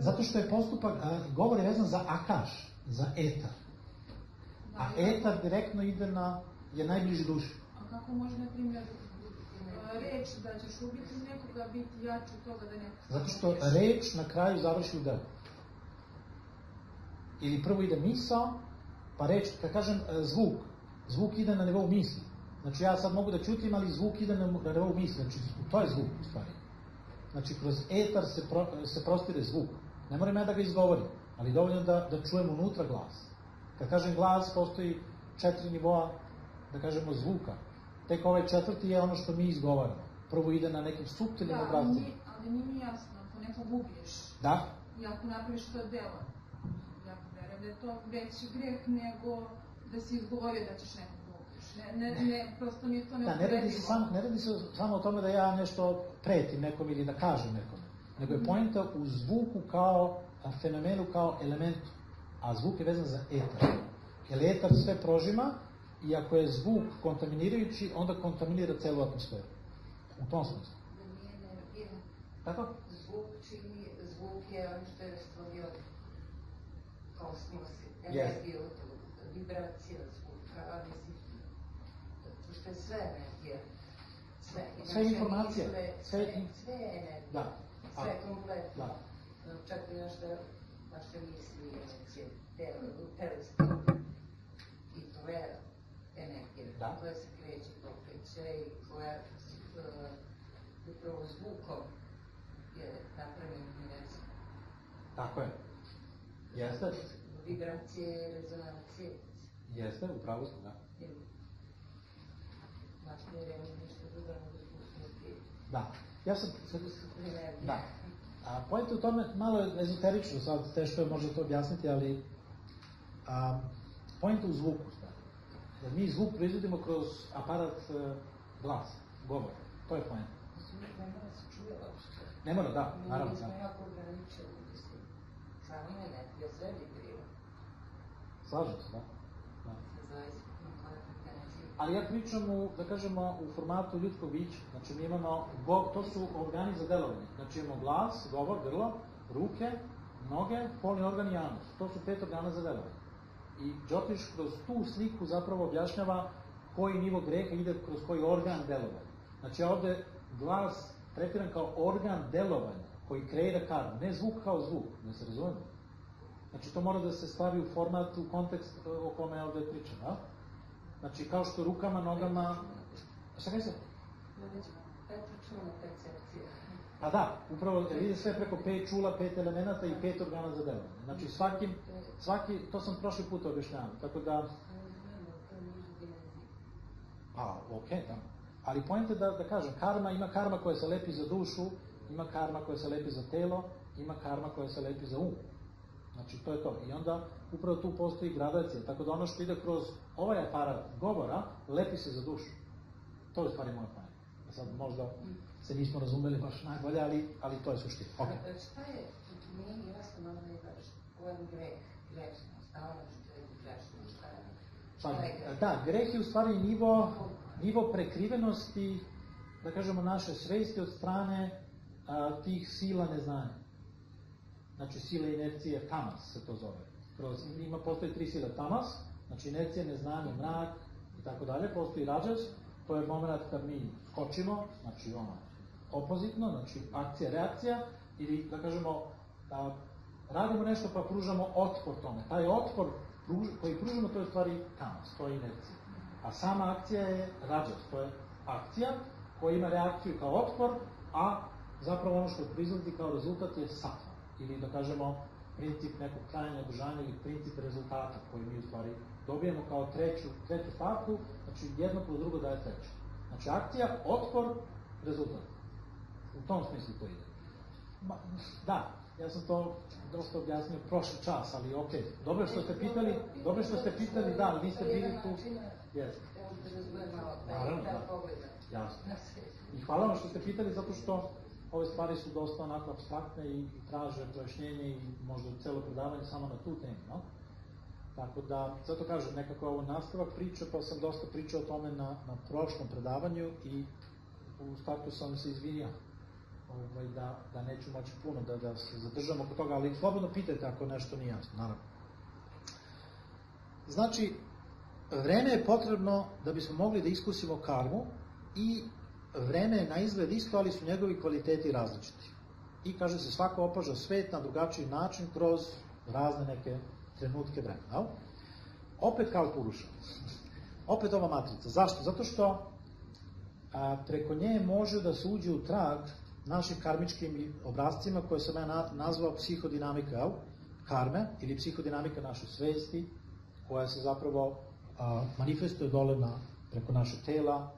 zato što je postupak, a, govor je vezan za akaš, za etar. Da, A i- etar direktno ide na, je najbliži duši. A kako može, na primjer, reći da ćeš ubiti nekoga, biti jači od toga da nekog Zato što reč na kraju završi u delu. Ili prvo ide misao, pa reč, kad kažem e, zvuk, zvuk ide na nivou misli. Znači ja sad mogu da čutim, ali zvuk ide na, na nivou misli, znači to je zvuk u stvari. Znači kroz etar se, pro, se prostire zvuk. Ne moram ja da ga izgovorim, ali dovoljno da, da čujem unutra glas. Kad kažem glas, postoji četiri nivoa, da kažemo, zvuka. Tek ovaj četvrti je ono što mi izgovaramo. Prvo ide na nekim suptilnim Da, nije, ali nije mi jasno, ako nekog ubiješ, Da? i ako napraviš to delo, ja verujem da je to veći greh nego da si izgovorio da ćeš nekog da. Ne, ne, ne, prosto mi je to Da, ne radi, se samo, ne radi se samo o tome da ja nešto pretim nekom ili da kažem nekom, nego je pojenta u zvuku kao fenomenu, kao elementu. A zvuk je vezan za etar. Jer etar sve prožima i ako je zvuk kontaminirajući, onda kontaminira celu atmosferu. U tom smislu. Da nije energija. Tako? Zvuk čini, zvuk je ono što je stvorio kosmos, energiju, vibracija zvuka, a mislim, to što je sve energija. Sve, Sve naše informacije, misle, sve sve, sve energija. Da. A- Sve kompletno. Da. Čak i naša, naše misli, emocije, tele, teleskop. I to je energija Da. koja se kreće, pokreće i koja uh, upravo zvukom je napravljen univerzum. Tako je. Jeste? Vibracije, rezonancije. Jeste, upravo ste, da. Je nešto drugo nego zvučnosti. Da. Ja sam, sad, Energija. Da. A pojenta u tome, malo je ezoterično sad, teško je možda to objasniti, ali a, pojenta u zvuku. Jer mi zvuk proizvodimo kroz aparat e, glas, govor. To je pojenta. Zvuk ne mora se čuje uopšte. Ne mora, da, Mi naravno. smo Da. jako ograničeni, mislim. Samo energija, sve vibrira. Slažem se, da. da. Ali ja pričam u, da kažemo, u formatu ljudskog bića. Znači mi imamo, go, to su organi za delovanje. Znači imamo glas, govor, grlo, ruke, noge, polni organ i anus. To su pet organa za delovanje. I Džotiš kroz tu sliku zapravo objašnjava koji nivo greha ide kroz koji organ delovanja. Znači ovde glas tretiran kao organ delovanja koji kreira karmu, ne zvuk kao zvuk, ne se razumemo. Znači to mora da se stavi u format, u kontekst e, o kome ovde pričam, a? Znači kao što rukama, nogama, Šta kaže se? Pa da, upravo vidi sve preko pet čula, pet elemenata i pet organa za delovanje. Znači svaki, svaki, to sam prošli put objašnjavao, tako da, pa okej, da. Ali pojente da, da kažem, karma ima karma koja se lepi za dušu, ima karma koja se lepi za telo, ima karma koja se lepi za um. Znači, to je to. I onda upravo tu postoji gradacija. Tako da ono što ide kroz ovaj aparat govora, lepi se za dušu. To je stvari moja pojenta. Sad možda se nismo razumeli baš najbolje, ali, ali to je suština. Ok. A Šta je, mi jasno malo ne baš, ko je greh, grešno, stalno što je grešno, šta je, Pa, da, greh je u stvari nivo, nivo prekrivenosti, da kažemo, naše svesti od strane a, tih sila neznanja. Znači, sile inercije, tamas se to zove. Kroz, ima, postoji tri sile tamas, znači inercija, neznanje, mrak i tako dalje. Postoji rađas, to je moment kad mi skočimo, znači ono, opozitno, znači akcija, reakcija, ili da kažemo, a, radimo nešto pa pružamo otpor tome. Taj otpor pruž, koji pružamo, to je u stvari tamas, to je inercija. A sama akcija je rađas, to je akcija koja ima reakciju kao otpor, a zapravo ono što proizlazi kao rezultat je satva. Ili da kažemo princip nekog trajanja održanja ili princip rezultata koji mi u stvari dobijemo kao treću, treću stavku, znači jedno plus drugo daje treću. Znači akcija, otpor, rezultat. U tom smislu to ide. Da, ja sam to dosta objasnio prošli čas, ali ok. Dobro što ste pitali, dobro što ste pitali, da, ali niste bili tu. Da malo, Naravno, da, da. da. Jasno. I hvala vam što ste pitali, zato što ove stvari su dosta onako abstraktne i, i traže pojašnjenje i možda celo predavanje samo na tu temu, no? Tako da, zato kažem, nekako je ovo nastavak priče, pa sam dosta pričao o tome na, na prošlom predavanju i u startu sam se izvinio ovaj, da, da neću moći puno da, da se zadržam oko toga, ali slobodno pitajte ako nešto nije jasno, naravno. Znači, vreme je potrebno da bismo mogli da iskusimo karmu i vreme je na izgled isto, ali su njegovi kvaliteti različiti. I kaže se, svako opaža svet na drugačiji način kroz razne neke trenutke vremena. jel? Opet kao puruša. Opet ova matrica. Zašto? Zato što a, preko nje može da se uđe u trag našim karmičkim obrazcima koje sam ja na, nazvao psihodinamika karme ili psihodinamika naše svesti koja se zapravo a, manifestuje dole na, preko našeg tela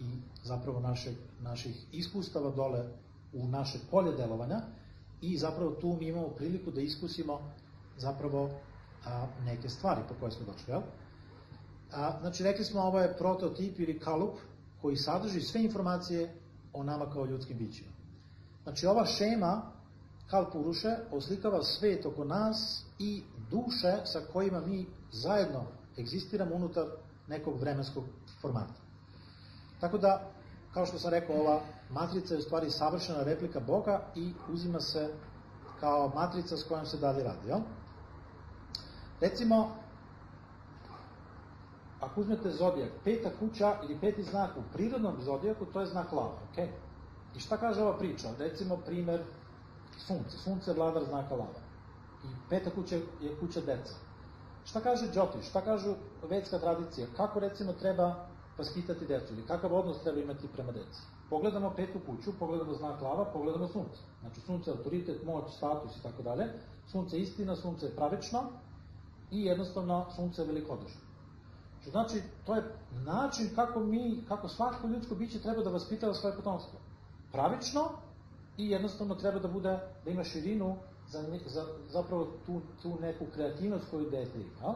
i zapravo naše, naših iskustava dole u naše polje delovanja i zapravo tu mi imamo priliku da iskusimo zapravo a, neke stvari po koje smo došli. Jel? A, znači, rekli smo ovo je prototip ili kalup koji sadrži sve informacije o nama kao ljudskim bićima. Znači, ova šema Kalpuruše oslikava svet oko nas i duše sa kojima mi zajedno egzistiramo unutar nekog vremenskog formata. Tako da, kao što sam rekao, ova matrica je u stvari savršena replika Boga i uzima se kao matrica s kojom se dalje radi. Jel? Recimo, ako uzmete zodijak, peta kuća ili peti znak u prirodnom zodijaku, to je znak lava, ok? I šta kaže ova priča? Recimo, primer sunce. Sunce je vladar znaka lava. I peta kuća je kuća deca. Šta kaže Džotiš? Šta kažu vedska tradicija? Kako recimo treba vaspitati decu ili kakav odnos treba imati prema deci? Pogledamo petu kuću, pogledamo znak lava, pogledamo sunce. Znači sunce je autoritet, moć, status i tako dalje. Sunce je istina, sunce je pravično i jednostavno sunce je velikodušno. Znači, to je način kako mi, kako svako ljudsko biće treba da vaspitava svoje potomstvo. Pravično i jednostavno treba da bude, da ima širinu za, za zapravo tu, tu neku kreativnost koju dete ima.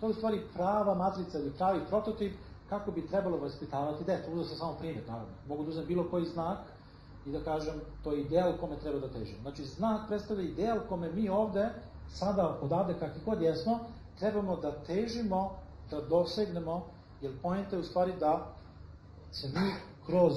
To je u stvari prava matrica ili pravi prototip kako bi trebalo vaspitavati dete. Uzeo sam samo primjer, naravno. Mogu da uzem bilo koji znak i da kažem to je ideal kome treba da težimo. Znači, znak predstavlja ideal kome mi ovde, sada odavde kakvi god jesmo, trebamo da težimo, da dosegnemo, jer pojenta je u stvari da se mi kroz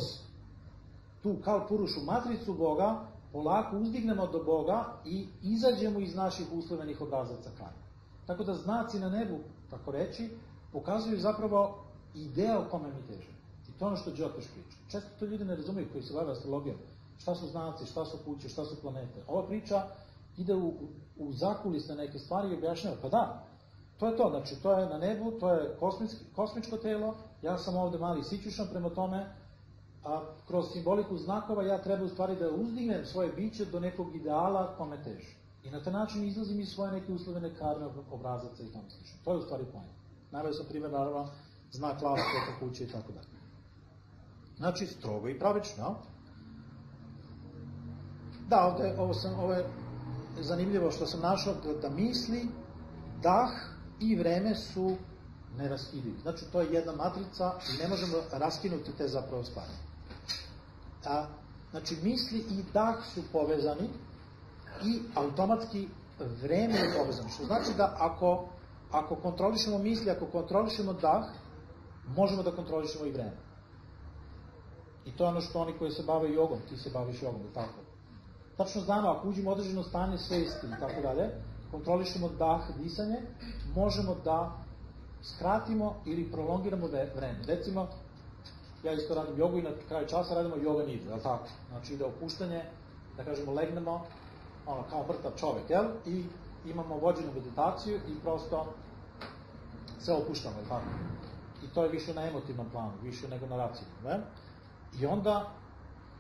tu kao purušu matricu Boga polako uzdignemo do Boga i izađemo iz naših uslovenih obrazaca karma. Tako da znaci na nebu, tako reći, pokazuju zapravo ideal kome mi težimo. I to ono što Džotoš priča. Često to ljudi ne razumeju koji se bave astrologijom. Šta su znaci, šta su kuće, šta su planete. Ova priča ide u, u, zakulisne neke stvari i objašnjava, pa da, To je to, znači to je na nebu, to je kosmičko telo, ja sam ovde mali sićušan prema tome, a kroz simboliku znakova ja treba u stvari da uzdignem svoje biće do nekog ideala kome teži. I na taj način izlazim iz svoje neke uslovene karme obrazaca i tome slično. To je u stvari point. Najbolje sam primjer, naravno, znak lava, sveta kuće i tako dalje. Znači, strogo i pravično. Da, ovde, ovo, sam, ovo je zanimljivo što sam našao da, da misli, dah i vreme su neraskidivi. Znači, to je jedna matrica i ne možemo raskinuti te zapravo stvari. A, znači, misli i dah su povezani i automatski vreme je povezano. Što znači da ako, ako kontrolišemo misli, ako kontrolišemo dah, možemo da kontrolišemo i vreme. I to je ono što oni koji se bave jogom, ti se baviš jogom, tako? Tačno znamo, ako uđemo određeno stanje svesti i tako dalje, kontrolišemo dah, disanje, možemo da skratimo ili prolongiramo vreme. Recimo, ja isto radim jogu i na kraju časa radimo yoga je tako? Znači ide opuštanje, da kažemo legnemo, ono, kao mrtav čovek, jel? I imamo vođenu meditaciju i prosto se opuštamo, je tako? I to je više na emotivnom planu, više nego na racionalnom, ne? I onda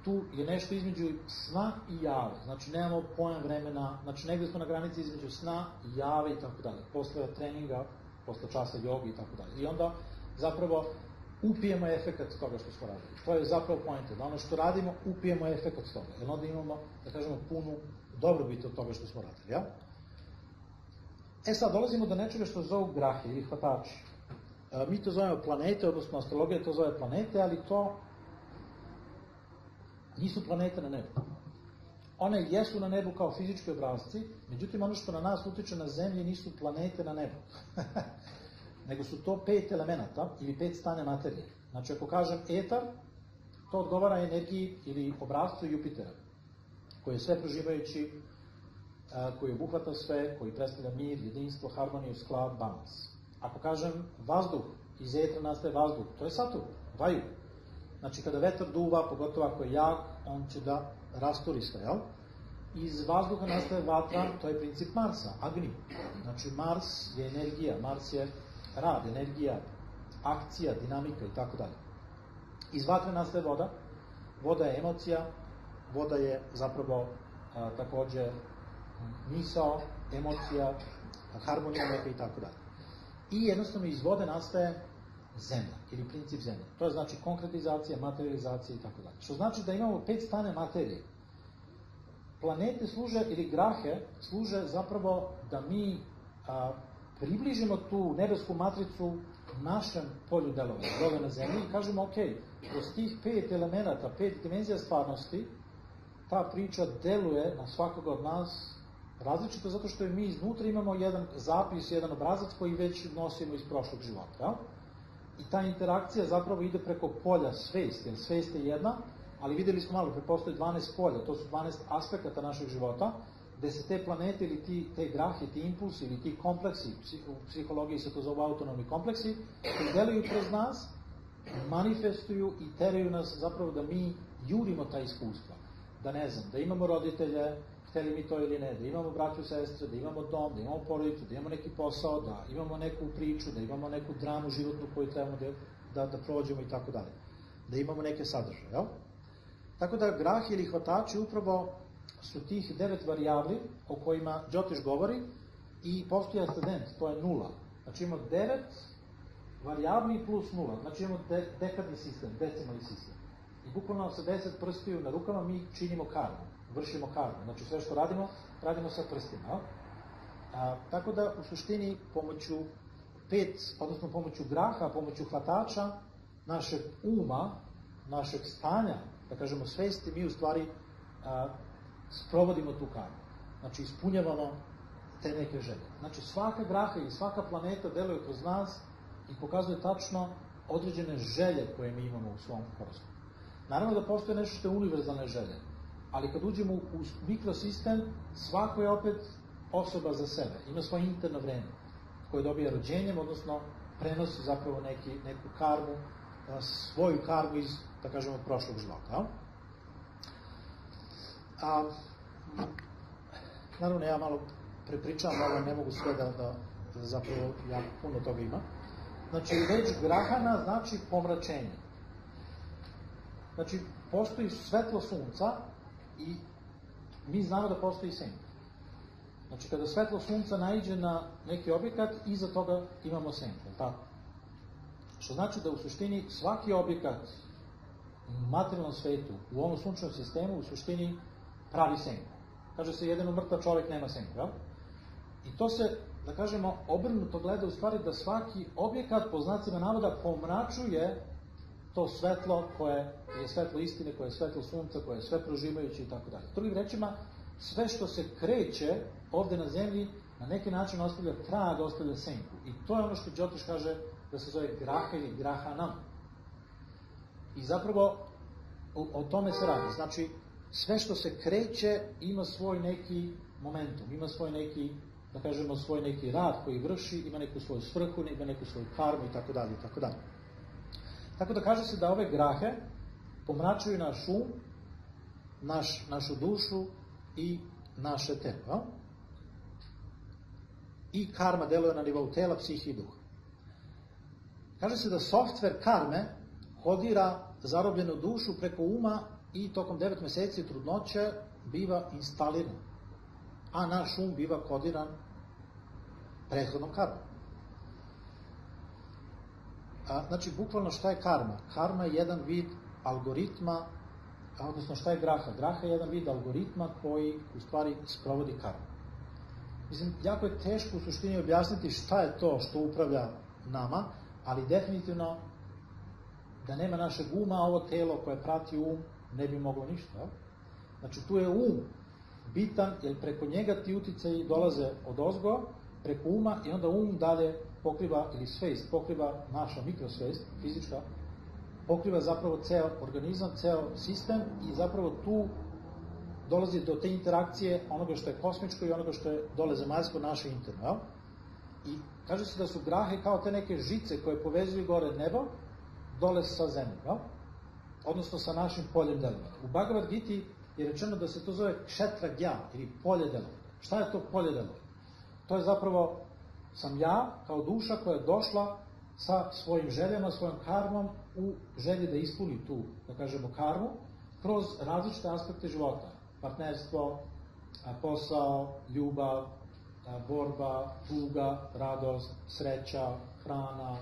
tu je nešto između sna i jave. Znači, nemamo pojam vremena, znači negde smo na granici između sna i jave i tako dalje. Posle treninga, posle časa jogi i tako dalje. I onda zapravo upijemo efekat toga što smo radili. To je zapravo pojenta, da ono što radimo, upijemo efekat toga. Jer onda imamo, da kažemo, punu dobrobit od toga što smo radili. Ja? E sad, dolazimo do nečega što zovu grahe ili hvatači. E, mi to zovemo planete, odnosno astrologija to zove planete, ali to nisu planete na nebu. One jesu na nebu kao fizički obrazci, međutim ono što na nas utiče na zemlji nisu planete na nebu. Nego su to pet elemenata ili pet stane materije. Znači ako kažem etar, to odgovara energiji ili obrazcu Jupitera, koji je sve proživajući, koji obuhvata sve, koji predstavlja mir, jedinstvo, harmoniju, sklad, balans. Ako kažem vazduh, iz etra nastaje vazduh, to je Saturn, vaju, Znači, kada vetar duva, pogotovo ako je jak, on će da rasturi sve, jel? Iz vazduha nastaje vatra, to je princip Marsa, Agni. Znači, Mars je energija, Mars je rad, energija, akcija, dinamika i tako dalje. Iz vatre nastaje voda, voda je emocija, voda je zapravo a, takođe misao, emocija, harmonija neka i tako dalje. I jednostavno iz vode nastaje zemlja ili princip zemlje. To je znači konkretizacija, materializacija i tako dalje. Što znači da imamo pet stane materije. Planete služe ili grahe služe zapravo da mi a, približimo tu nebesku matricu našem polju delovanja, dole na zemlji i kažemo, ok, kroz tih pet elemenata, pet dimenzija stvarnosti, ta priča deluje na svakoga od nas različito zato što mi iznutra imamo jedan zapis, jedan obrazac koji već nosimo iz prošlog života. I ta interakcija zapravo ide preko polja svesti, jer svest je jedna, ali videli smo malo, prepostoje 12 polja, to su 12 aspekata našeg života, gde se te planete ili ti, te grahe, ti impulsi ili ti kompleksi, u psihologiji se to zove autonomni kompleksi, koji deluju kroz nas, manifestuju i teraju nas zapravo da mi jurimo ta iskustva. Da ne znam, da imamo roditelje, hteli mi to ili ne, da imamo braću, sestre, da imamo dom, da imamo porodicu, da imamo neki posao, da imamo neku priču, da imamo neku dramu životnu koju trebamo da, da, da prođemo i tako dalje. Da imamo neke sadržaje, jel? Tako da grah ili hvatači upravo su tih devet varijabli o kojima Đotiš govori i postoji ascendent, to je nula. Znači imamo devet varijabli plus nula, znači imamo de, dekadni sistem, decimalni sistem. I bukvalno sa deset prstiju na rukama mi činimo karmu vršimo karmu. Znači sve što radimo, radimo sa prstima. A, tako da u suštini pomoću pet, odnosno pomoću graha, pomoću hvatača našeg uma, našeg stanja, da kažemo svesti, mi u stvari a, sprovodimo tu karmu. Znači ispunjavamo te neke želje. Znači svaka graha i svaka planeta deluje kroz nas i pokazuje tačno određene želje koje mi imamo u svom horoskopu. Naravno da postoje nešto što je univerzalne želje ali kad uđemo u mikrosistem, svako je opet osoba za sebe, ima svoje interno vreme, koje dobija rođenjem, odnosno prenosi zapravo neki, neku karmu, svoju karmu iz, da kažemo, prošlog života. A, naravno, ja malo prepričavam, ali ne mogu sve da, da, zapravo jako puno toga ima. Znači, reč grahana znači pomračenje. Znači, postoji svetlo sunca i mi znamo da postoji senka. Znači, kada svetlo sunca naiđe na neki objekat, iza toga imamo senku, tako? Što znači da u suštini svaki objekat u materijalnom svetu, u ovom sunčevom sistemu, u suštini pravi senku. Kaže se, jedan mrtav čovjek nema senku, jel? I to se, da kažemo, obrnuto gleda u stvari da svaki objekat, po znacima navoda, pomračuje to svetlo koje je svetlo istine, koje je svetlo sunca, koje je sve proživajuće i tako dalje. Drugim rečima, sve što se kreće ovde na zemlji, na neki način ostavlja trag, ostavlja senku. I to je ono što Đotiš kaže da se zove graha ili grahanam. I zapravo o, o tome se radi. Znači, sve što se kreće ima svoj neki momentum, ima svoj neki, da kažemo, svoj neki rad koji vrši, ima neku svoju svrhu, ima neku svoju karmu i tako dalje i tako dalje. Tako da kaže se da ove grahe pomračuju naš um, naš, našu dušu i naše telo. I karma deluje na nivou tela, psihi i duha. Kaže se da softver karme kodira zarobljenu dušu preko uma i tokom 9 meseci trudnoće biva instaliran. A naš um biva kodiran prethodnom karmom. A, znači, bukvalno šta je karma? Karma je jedan vid algoritma, odnosno šta je graha? Graha je jedan vid algoritma koji u stvari sprovodi karmu. Mislim, jako je teško u suštini objasniti šta je to što upravlja nama, ali definitivno da nema našeg uma, ovo telo koje prati um ne bi moglo ništa. Znači, tu je um bitan, jer preko njega ti uticaji dolaze od ozgo, preko uma i onda um dalje pokriva, ili svest, pokriva naša mikrosvest, fizička, pokriva zapravo ceo organizam, ceo sistem i zapravo tu dolazi do te interakcije onoga što je kosmičko i onoga što je dole zemaljsko naše interno. Jel? I kaže se da su grahe kao te neke žice koje povezuju gore nebo, dole sa zemljom. Jel? Odnosno sa našim poljem delovanja. U Bhagavad Gita je rečeno da se to zove kšetra gja ili polje delovanja. Šta je to polje delovanja? To je zapravo sam ja kao duša koja je došla sa svojim željama, svojom karmom u želji da ispuni tu, da kažemo, karmu, kroz različite aspekte života. Partnerstvo, posao, ljubav, borba, tuga, radost, sreća, hrana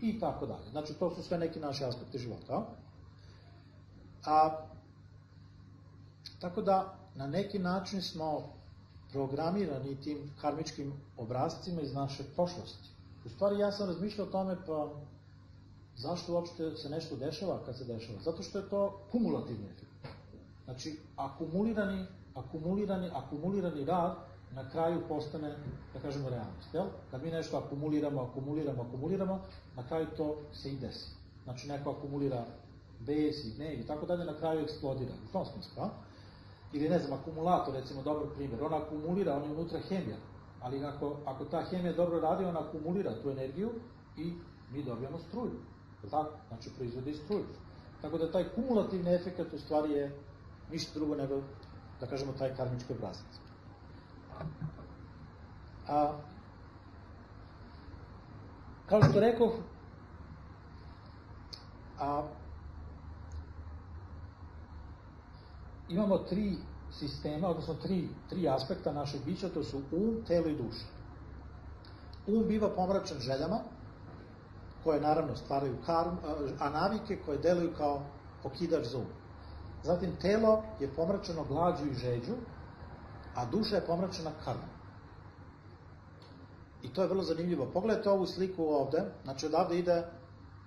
i tako dalje. Znači, to su sve neki naši aspekte života. A, tako da, na neki način smo programirani tim karmičkim obrazcima iz naše prošlosti. U stvari, ja sam razmišljao o tome, pa zašto uopšte se nešto dešava kad se dešava? Zato što je to kumulativni efekt. Znači, akumulirani, akumulirani, akumulirani rad na kraju postane, da kažemo, realnost. Jel? Kad mi nešto akumuliramo, akumuliramo, akumuliramo, na kraju to se i desi. Znači, neko akumulira bes i gnev i tako dalje, na kraju eksplodira. U tom smislu, a? Ili, ne znam, akumulator, recimo, dobar primjer. On akumulira, on je unutra hemija. Ali ako, ako ta hemija dobro radi, ona akumulira tu energiju i mi dobijamo struju. Tako? Znači, proizvodi struju. Tako da taj kumulativni efekt u stvari je ništa drugo nego, da kažemo, taj karmički obrazac. A, kao što rekao, a, imamo tri sistema, odnosno tri, tri aspekta našeg bića, to su um, telo i duša. Um biva pomračan željama, koje naravno stvaraju karm, a navike koje deluju kao okidač za um. Zatim telo je pomračeno glađu i žeđu, a duša je pomračena karmom. I to je vrlo zanimljivo. Pogledajte ovu sliku ovde, znači odavde ide,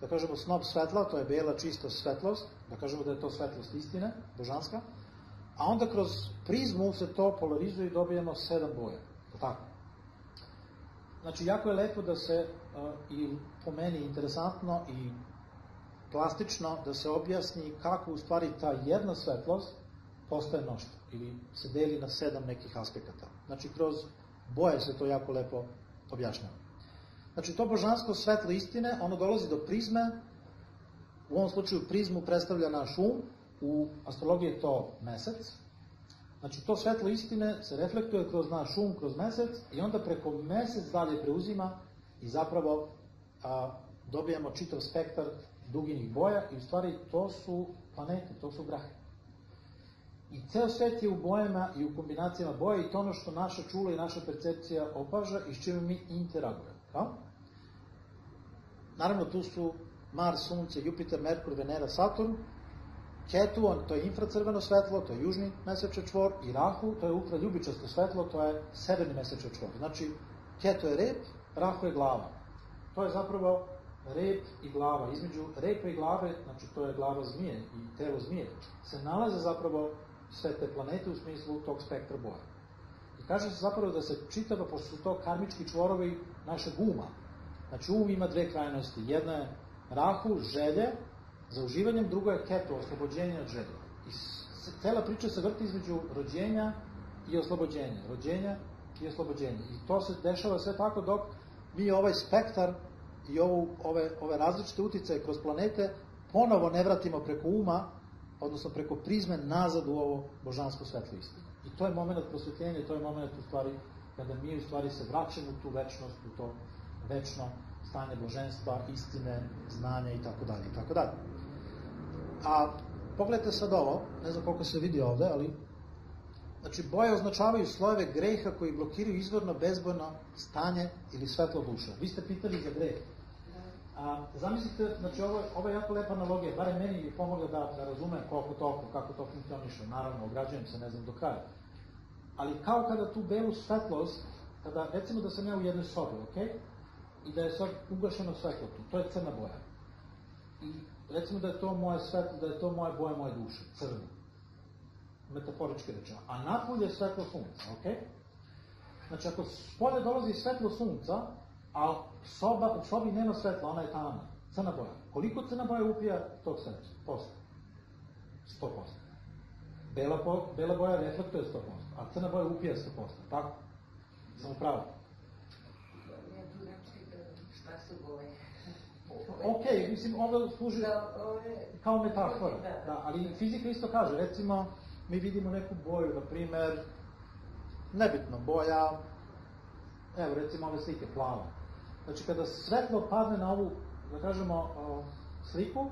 da kažemo, snop svetla, to je bela čista svetlost, da kažemo da je to svetlost istine, božanska, a onda kroz prizmu se to polarizuje i dobijemo sedam boja. Tako. Znači, jako je lepo da se, uh, i po meni interesantno i plastično, da se objasni kako u stvari ta jedna svetlost postaje mnoštvo ili se deli na sedam nekih aspekata. Znači, kroz boje se to jako lepo objašnjava. Znači, to božansko svetlo istine, ono dolazi do prizme, u ovom slučaju prizmu predstavlja naš um, u astrologiji je to mesec, Znači, to svetlo istine se reflektuje kroz naš um, kroz mesec i onda preko mesec dalje preuzima i zapravo a, dobijamo čitav spektar duginih boja i u stvari to su planete, to su grahe. I ceo svet je u bojama i u kombinacijama boja i to ono što naša čula i naša percepcija opaža i s čime mi interagujemo. Kao? Naravno, tu su Mars, Sunce, Jupiter, Merkur, Venera, Saturn, Ketu, on, to je infracrveno svetlo, to je južni mesečni čvor, i Rahu, to je ultraljubičasto svetlo, to je severni mesečni čvor. Znači, Ketu je rep, Rahu je glava. To je zapravo rep i glava. Između repa i glave, znači to je glava zmije i telo zmije, se nalaze zapravo sve te planete u smislu tog spektra boja. I kaže se zapravo da se čitava, pošto su to karmički čvorovi našeg uma. Znači um ima dve krajnosti. Jedna je rahu, želje, za uživanjem, drugo je keto, oslobođenje od želje. I cela priča se vrti između rođenja i oslobođenja. Rođenja i oslobođenja. I to se dešava sve tako dok mi ovaj spektar i ovu, ove, ove različite uticaje kroz planete ponovo ne vratimo preko uma, odnosno preko prizme nazad u ovo božansko svetlo istine. I to je moment prosvetljenja, to je moment u stvari kada mi u stvari se vraćamo u tu večnost, u to večno stanje blaženstva, istine, znanja i tako dalje i tako dalje. A pogledajte sad ovo, ne znam koliko se vidi ovde, ali znači boje označavaju slojeve greha koji blokiraju izvorno bezbojno stanje ili svetlo duša. Vi ste pitali za greh. A, zamislite, znači ovo, ovo je jako lepa analogija, barem meni je pomogla da, da razumem koliko toliko, kako to funkcioniše. Naravno, ograđujem se, ne znam do kraja. Ali kao kada tu belu svetlost, kada, recimo da sam ja u jednoj sobi, ok? I da je sad ugašeno svetlo tu, to je crna boja. I recimo da je to moje svetlo, da je to moja boja moje duše, crna. Metaforički rečeno. A napolje je svetlo sunca, ok? Znači, ako s polja dolazi svetlo sunca, a soba, u sobi nema svetla, ona je tamna, crna boja. Koliko crna boja upija tog svetla? Posto. 100%. Bela, po, bela boja reflektuje 100%, a crna boja upija 100%, tako? Samo pravo. Šta su boje. Ok, mislim, ovo služi Da, ove... kao metafora, Da, da. ali fizika isto kaže, recimo, mi vidimo neku boju, na primer, nebitno, boja, evo, recimo ove slike, plava. Znači, kada svetlo padne na ovu, da kažemo, o, sliku,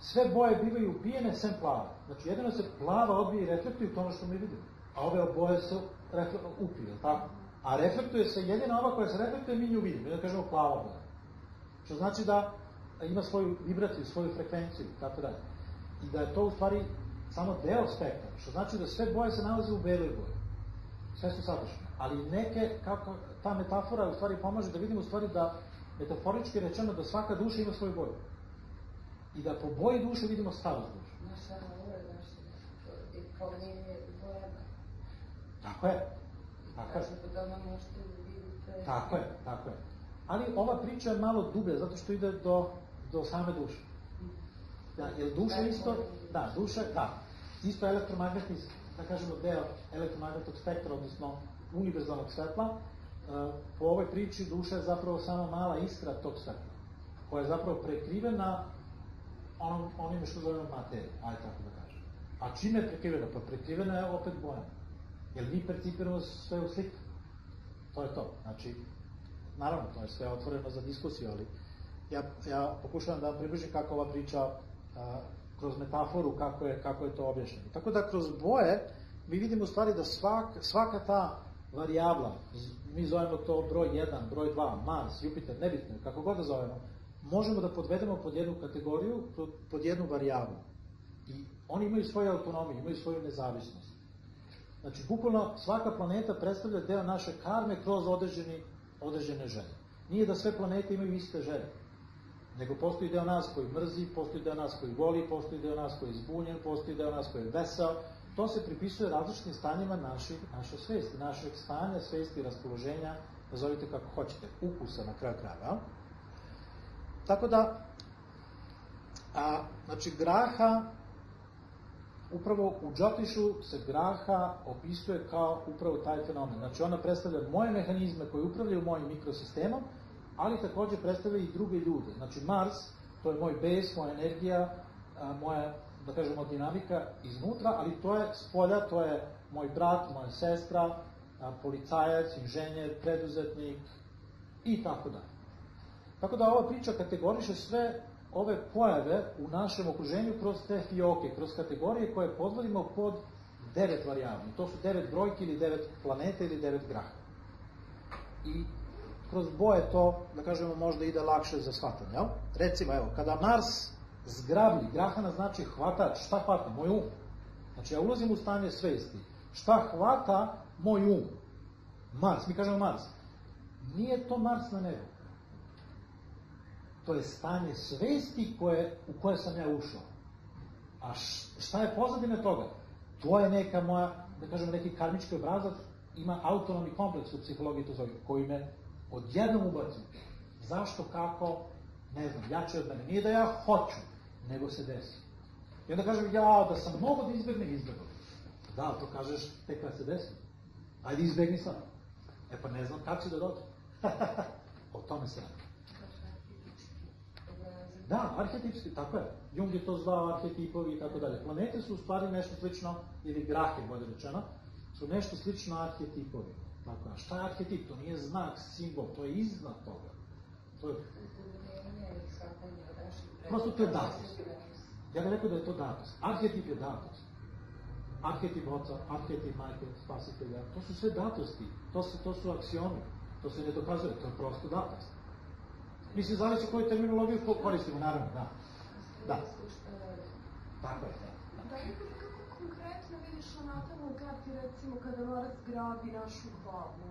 sve boje bivaju upijene sem plava. Znači, jedino se plava odbije i reflektuje u tome što mi vidimo. A ove boje se jel tako? A reflektuje se jedina ova koja se reflektuje, mi nju vidimo. Mi da kažemo plava boja. Što znači da ima svoju vibraciju, svoju frekvenciju, tako dalje. I da je to u stvari samo deo spektra, što znači da sve boje se nalaze u beloj boji. Sve su sadržane. Ali neke, kako ta metafora u stvari pomaže da vidimo u stvari da, metaforički rečeno, da svaka duša ima svoju boju. I da po boji duše vidimo starost duše. Naša mora, naša, nije bojama. Tako je. Tako je. Tako je, tako je. Ali ova priča je malo dublja, zato što ide do, do same duše. Da, jer duša isto, da, duša, da, isto elektromagnetni, da kažemo, deo elektromagnetnog spektra, odnosno univerzalnog svetla, e, po ovoj priči duša je zapravo samo mala iskra tog svetla, koja je zapravo prekrivena onom, onime što zovemo materija, ajde tako da kažem. A čime je prekrivena? Pa prekrivena je opet bojom. Jer mi percipiramo sve u sliku. To je to. Znači, naravno, to je sve otvoreno za diskusiju, ali ja, ja pokušavam da vam približim kako ova priča a, kroz metaforu, kako je, kako je to objašnjeno. Tako da kroz boje mi vidimo u stvari da svak, svaka ta varijabla, mi zovemo to broj 1, broj 2, Mars, Jupiter, nebitno, kako god da zovemo, možemo da podvedemo pod jednu kategoriju, pod jednu varijablu. I oni imaju svoju autonomiju, imaju svoju nezavisnost. Znači, bukvalno svaka planeta predstavlja deo naše karme kroz određeni, određene želje. Nije da sve planete imaju iste želje, nego postoji deo nas koji mrzi, postoji deo nas koji voli, postoji deo nas koji je zbunjen, postoji deo nas koji je vesel. To se pripisuje različitim stanjima naših, naše svesti, našeg stanja, svesti, raspoloženja, nazovite kako hoćete, ukusa na kraju krajeva. jel? Tako da, a, znači, graha upravo u Džotišu se graha opisuje kao upravo taj fenomen. Znači ona predstavlja moje mehanizme koji upravljaju mojim mikrosistemom, ali takođe predstavlja i druge ljude. Znači Mars, to je moj bes, moja energija, moja, da kažemo, dinamika iznutra, ali to je s polja, to je moj brat, moja sestra, policajac, inženjer, preduzetnik i tako dalje. Tako da ova priča kategoriše sve ove pojave u našem okruženju kroz te fioke, kroz kategorije koje podvodimo pod devet varijabli. To su devet brojki ili devet planeta ili devet graha. I kroz boje to, da kažemo, možda ide lakše za shvatanje. Jel? Recimo, evo, kada Mars zgrablji, grahana znači hvatač, šta hvata? Moj um. Znači, ja ulazim u stanje svesti. Šta hvata moj um? Mars, mi kažemo Mars. Nije to Mars na nebu. To je stanje svesti koje, u koje sam ja ušao. A šta je pozadine toga? To je neka moja, da kažemo, neki karmički obrazac, ima autonomni kompleks u psihologiji to zove, koji me odjednom ubaci. Zašto, kako, ne znam, jače od mene. Nije da ja hoću, nego se desi. I onda kažem, ja, da sam mogo da izbjegnem, izbjegnem. Da, to kažeš tek kad se desi. Ajde, izbjegni sad. E pa ne znam kako će da dođe. o tome se radi. Da, arhetipski, tako je. Jung je to zvao arhetipovi i tako dalje. Planete su u stvari nešto slično, ili grahe, bolje rečeno, su nešto slično arhetipovi. Tako, a šta je arhetip? To nije znak, simbol, to je iznad toga. To je... Prosto to je datost. Ja bih rekao da je to datost. Arhetip je datost. Arhetip oca, arhetip majke, spasitelja, to su sve datosti. To su, to su aksiomi. To se ne dokazuje, to je prosto datost. Mislim, zavisi koju terminologiju koristimo, naravno, da. Da. Tako je. Da li kako konkretno vidiš na natalnoj karti, recimo, kada Mars grabi našu glavu?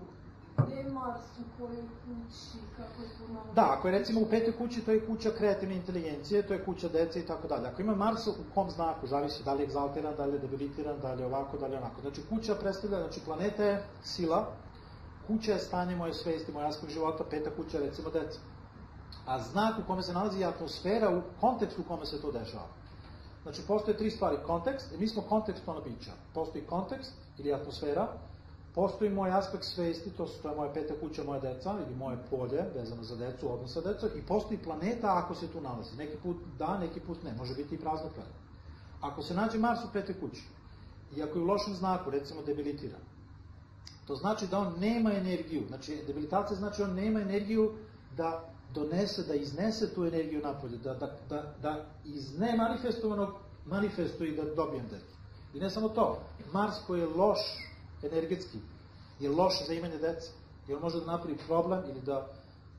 Gde je Mars u kojoj kući, kako je to malo... Da, ako je recimo u petoj kući, to je kuća kreativne inteligencije, to je kuća dece i tako dalje. Ako ima Mars u kom znaku, zavisi da li je egzaltiran, da li je debilitiran, da li je ovako, da li je onako. Znači, kuća predstavlja, znači, planeta je sila, kuća je stanje moje svesti, moj aspekt života, peta kuća je recimo deca a znak u kome se nalazi je atmosfera u kontekstu u kome se to dešava. Znači, postoje tri stvari. Kontekst, mi smo kontekstualna bića. Postoji kontekst ili atmosfera, postoji moj aspekt svesti, to, su, to je moja peta kuća, moja deca, ili moje polje, vezano za decu, odnos sa decom, i postoji planeta ako se tu nalazi. Neki put da, neki put ne, može biti i prazno planeta. Ako se nađe Mars u pete kući, i ako je u lošem znaku, recimo debilitiran, to znači da on nema energiju. Znači, debilitacija znači on nema energiju da donese, da iznese tu energiju napolje, da, da, da, da iz nemanifestovanog manifestuje i da dobije energiju. I ne samo to, Mars koji je loš energetski, je loš za imanje dece, jer može da napravi problem ili da,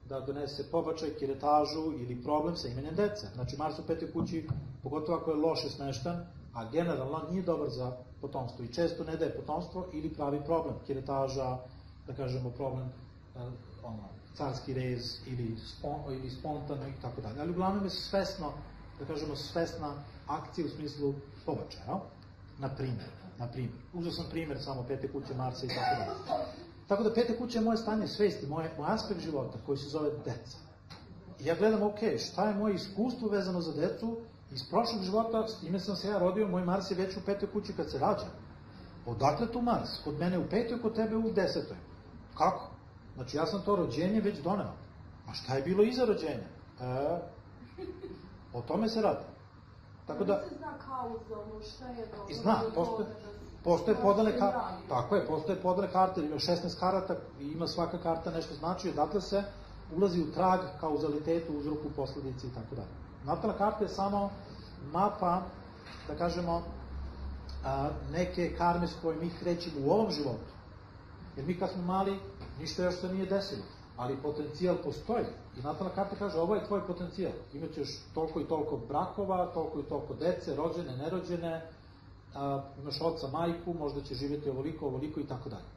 da donese pobačaj, kiretažu ili problem sa imenjem dece. Znači Mars u petoj kući, pogotovo ako je loše smeštan, a generalno nije dobar za potomstvo i često ne daje potomstvo ili pravi problem, kiretaža, da kažemo problem ono, carski rez ili, spon, ili spontano i tako dalje. Ali uglavnom je svesno, da kažemo, svesna akcija u smislu pobačaja, na primjer. Na primjer. Uzeo sam primjer samo pete kuće Marsa i tako dalje. Tako da pete kuće je moje stanje svesti, moje, moj aspekt života koji se zove deca. I ja gledam, ok, šta je moje iskustvo vezano za decu iz prošlog života, s time sam se ja rodio, moj Mars je već u petoj kući kad se rađa. Odakle tu Mars? Kod mene u petoj, kod tebe u desetoj. Kako? Znači, ja sam to rođenje već doneo. A šta je bilo iza rođenja? E, o tome se radi. Tako da... se zna kauzalno šta je dobro? Zna, postoje, postoje podane karte. Tako je, postoje podane karte, ima 16 karata i ima svaka karta nešto znači, odatle se ulazi u trag kauzalitetu, uzroku, posledici i tako dalje. Natalna karta je samo mapa, da kažemo, neke karme s koje mi krećemo u ovom životu. Jer mi kad smo mali, ništa još se nije desilo, ali potencijal postoji. I natalna karta kaže, ovo je tvoj potencijal. Imaćeš toliko i toliko brakova, toliko i toliko dece, rođene, nerođene, a, imaš oca, majku, možda će živjeti ovoliko, ovoliko i tako dalje.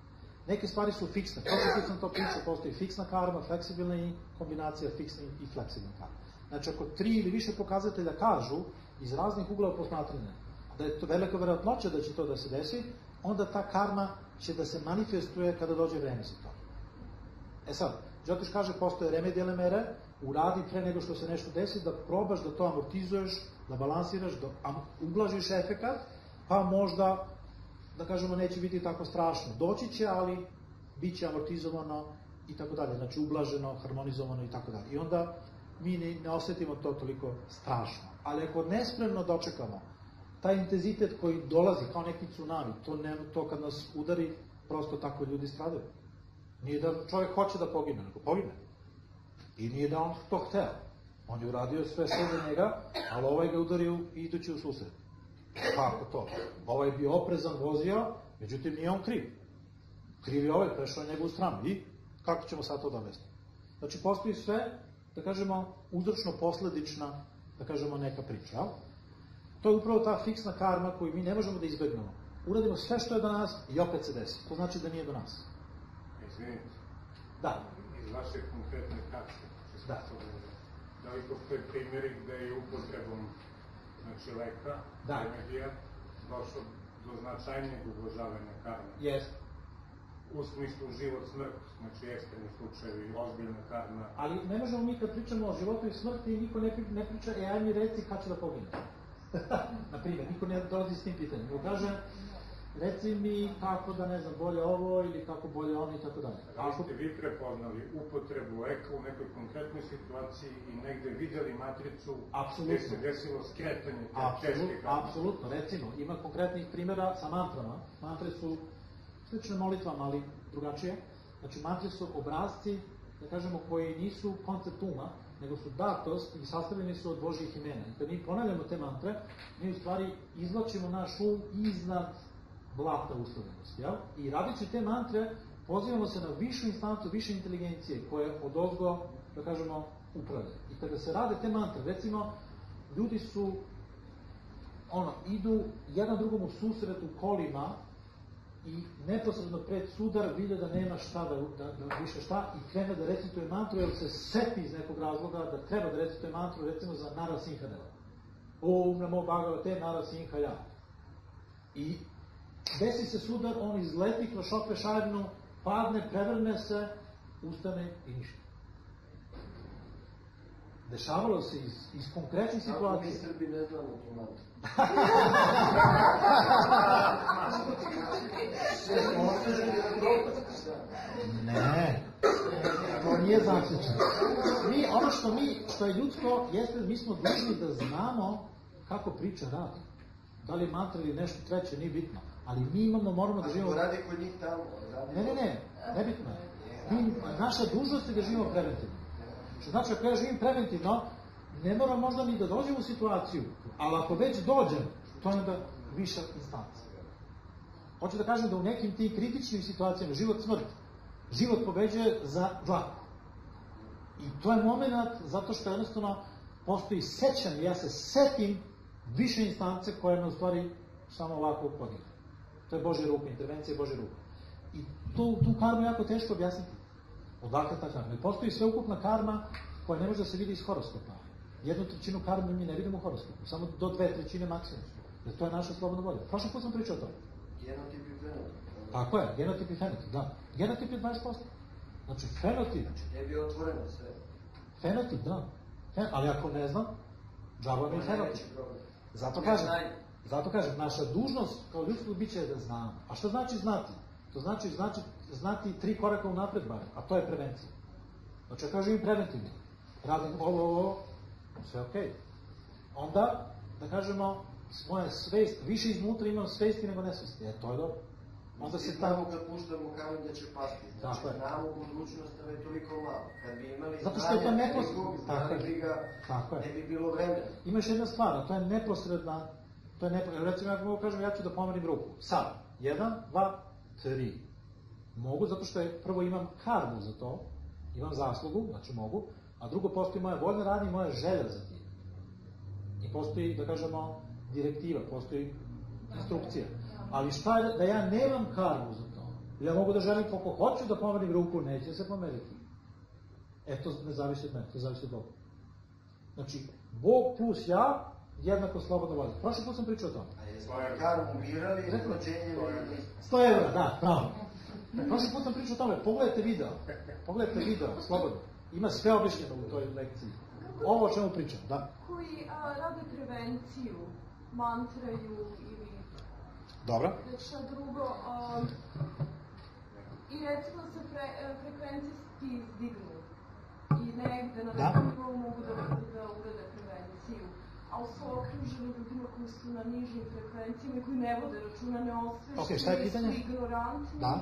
Neke stvari su fiksne. Kako sam to pričao, postoji fiksna karma, fleksibilna i kombinacija fiksne i fleksibilna karma. Znači, ako tri ili više pokazatelja kažu iz raznih uglova posmatranja da je to velika verovatnoća da će to da se desi, onda ta karma će da se manifestuje kada dođe vreme za to. E sad, Đotiš kaže, postoje remedijalne mere, uradi pre nego što se nešto desi, da probaš da to amortizuješ, da balansiraš, da ublažiš efekat, pa možda, da kažemo, neće biti tako strašno. Doći će, ali bit će amortizovano i tako dalje, znači ublaženo, harmonizovano i tako dalje. I onda mi ne, ne osetimo to toliko strašno. Ali ako nespremno dočekamo taj intenzitet koji dolazi kao neki tsunami, to, ne, to kad nas udari, prosto tako ljudi stradaju. Nije da čovjek hoće da pogine, nego pogine. I nije da on to hteo. On je uradio sve sve za njega, ali ovaj ga udario idući u susret. Kako to? Ovaj bio oprezan, vozio, međutim nije on kriv. Kriv je ovaj, prešao je njegovu stranu. I kako ćemo sad to dovesti? Znači, postoji sve, da kažemo, uzročno-posledična, da kažemo, neka priča. To je upravo ta fiksna karma koju mi ne možemo da izbegnemo. Uradimo sve što je do nas i opet se desi. To znači da nije do nas. Izvinite, Da, iz vaše konkretne prakse, Da. da li postoje primjeri gde je upotrebom znači, leka, Da. remedija, došlo do značajnijeg ublažavanja karme? jest. U smislu život, smrt, znači ekstremni slučajevi, ozbiljna karma. Ali ne možemo mi kad pričamo o životu i smrti, niko ne, ne priča, e, aj mi reci kad će da pogine. Na primjer, niko ne dolazi s tim pitanjem. Kaže, reci mi kako da, ne znam, bolje ovo ili kako bolje ono i tako dalje. Da li ste vi prepoznali upotrebu leka u nekoj konkretnoj situaciji i negde videli matricu Apsolutno. gde se desilo skretanje te apsolut, češke karme? apsolutno, recimo, ima konkretnih primjera sa mantrama. Mantre su slične molitvama, ali drugačije. Znači, mantre su obrazci, da kažemo, koji nisu koncept uma, nego su datost i sastavljeni su od Božjih imena. I kad mi ponavljamo te mantre, mi u stvari izvlačimo naš um iznad blata uslovljenosti. Jel? I radeći te mantre, pozivamo se na višu instancu, više inteligencije koje od ozgo, da kažemo, upravlja. I kada se rade te mantre, recimo, ljudi su ono, idu jedan drugom u susret u kolima i neposredno pred sudar vide da nema šta da, da, da više šta i krene da recituje mantru jer se seti iz nekog razloga da treba da recituje mantru recimo za Nara Sinhadeva. Om namo bhagavate Nara Sinhaya. I desi se sudar, on izleti kroz šokve šarnu, padne, prevrne se, ustane i ništa. Dešavalo se iz, iz konkretnih Kako mi situacija. Srbi ne znamo tu? Ne, to nije zaključeno. Mi, ono što mi, što je ljudsko, jeste da mi smo dužni da znamo kako priča radi. Da li je mantra ili nešto treće, nije bitno. Ali mi imamo, moramo da živimo... to radi kod njih tamo. Ne, ne, ne, nebitno. Mi, naša dužnost je da živimo preventivno. Što znači, ako ja živim preventivno, ne moram možda ni da dođem u situaciju, ali ako već dođem, to je onda viša instanca. Hoću da kažem da u nekim tim kritičnim situacijama, život smrt, život pobeđuje za dlaku. I to je moment zato što jednostavno postoji sećanje, ja se setim više instance koja me u stvari samo ovako podigne. To je Božja ruka, intervencija Božja ruka. I tu, tu karmu je jako teško objasniti. Odakle ta karma? I postoji sveukupna karma koja ne može da se vidi iz horoskopa. Jednu trećinu karme mi ne vidimo u horoskopu, samo do dve trećine maksimum. Jer to je naša slobodna volja. Prošle put sam pričao o tome. Genotip i fenotip. Tako je, genotip i fenotip, da. Genotip je 20%. Znači, fenotip, Tebi je otvoreno sve. fenotip, da. Fen, ali ako ne znam, džaba mi je fenotip. Zato Ne kažem. Zato kažem, naša dužnost kao ljudskog bića je da znamo. A što znači znati? To znači, znači znati tri koraka unapred barem, a to je prevencija. Znači, ja kažem im preventivno. Radim ovo, ovo, sve okej. Onda, da kažemo, moja svest, više iznutra imam svesti nego nesvesti. E, to je dobro. Onda se tamo... kad puštamo kamen da će pasti. Znači, Tako je. znamo budućnost nam je toliko malo. Kad bi imali Zato što je to neposredno. Tako je. bi ga, Tako je. ne bi bilo vremena. Ima još jedna stvar, a to je neposredna, to je neposredna, recimo ja mogu kažem ja ću da pomerim ruku. Sad, jedan, dva, tri. Mogu zato što je, prvo imam karmu za to, imam zaslugu, znači mogu, a drugo postoji moja voljna radnja i moja želja za tim. I postoji, da kažemo, direktiva, postoji instrukcija. Ali šta je da ja nemam karmu za to? Ja mogu da želim koliko hoću da pomerim ruku, neće se pomeriti. E, to ne zavisi od mene, to zavisi od Boga. Znači, Bog plus ja, jednako slobodno volja. Prošli put sam pričao o tome. Nismo? 100 evra, da, pravo. Prošli put sam pričao o tome, pogledajte video. Pogledajte video, slobodno. Ima sve objašnjeno u toj lekciji. Ovo o čemu pričam, da. koji a, rade prevenciju, mantraju ili Dobro. šta drugo. A, I recimo se fre, e, frekvencijski izdignu i negde na Da. nekom nivou mogu da, da urade prevenciju. A ali su okruženi ljudima koji su na nižim frekvencijama i koji ne vode računa, ne osvešteni, Ok, šta je pitanje? su ignorantni. Da.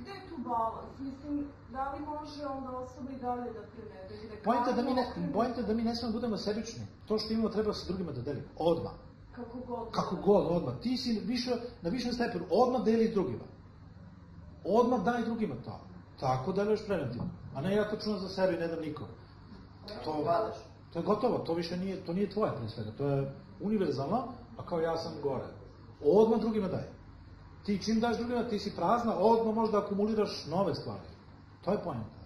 Gde je tu balans? Mislim, da li može onda osoba i dalje da prevede? Gde Pojenta da mi ne, pojenta da mi ne smemo da budemo sebični. To što imamo treba sa drugima da delimo. Odmah. Kako god. Kako god, odmah. Ti si više, na višem stepenu, odmah deli drugima. Odmah daj drugima to. Tako deluješ preventivno. A ne ja to čuvam za sebe i ne dam nikom. To, Padaš. To je gotovo, to više nije, to nije tvoje pre svega, to je univerzalno, a kao ja sam gore. Odmah drugima daj. Ti čim daš drugima, ti si prazna, odmah možda akumuliraš nove stvari. To je pojenta.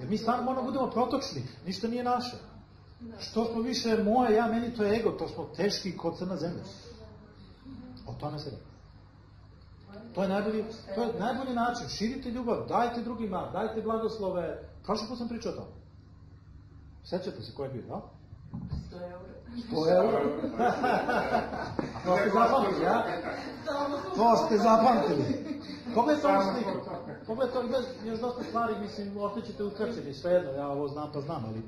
Jer mi stvarno moramo da budemo protočni, ništa nije naše. Što smo više moje, ja, meni to je ego, to smo teški kod crna zemlja. O tome se radi. To je najbolji, to je najbolji način. Širite ljubav, dajte drugima, dajte blagoslove. Prošli put sam pričao o tome. Sećate se ko je bio, da? 100 eura. 100 eura. A to ste zapamtili, ja? To ste zapamtili. Pogledajte ovu Samo sliku. to. Pogledajte, ima još dosta stvari, mislim, ostaćete utrčeni, svejedno, ja ovo znam pa znam, ali,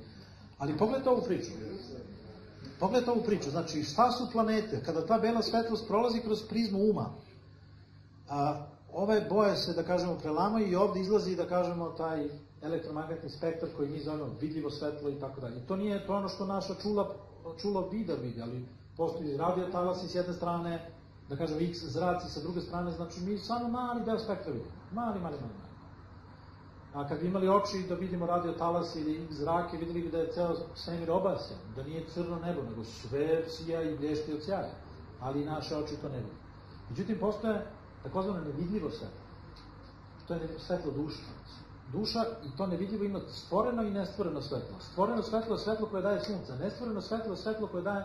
ali pogledajte ovu priču. Pogledajte ovu priču, znači šta su planete, kada ta bela svetlost prolazi kroz prizmu uma, a, ove boje se, da kažemo, prelamaju i ovde izlazi, da kažemo, taj elektromagnetni spektar koji mi zovemo vidljivo svetlo i tako dalje. To nije to ono što naša čula, čulo vida vidi, ali postoji radio talasi s jedne strane, da kažem X zraci sa druge strane, znači mi samo mali deo spektra vidimo. Mali, mali, mali, mali. A kad bi imali oči da vidimo radio talas ili X zrake, videli bi da je ceo svemir obasen, da nije crno nebo, nego sve sija i blešti od sjaja. Ali naše oči to ne vidi. Međutim, postoje takozvano nevidljivo svetlo. To je svetlo duša. Duša i to nevidljivo ima stvoreno i nestvoreno svetlo. Stvoreno svetlo je svetlo koje daje sunce. Nestvoreno svetlo je svetlo koje daje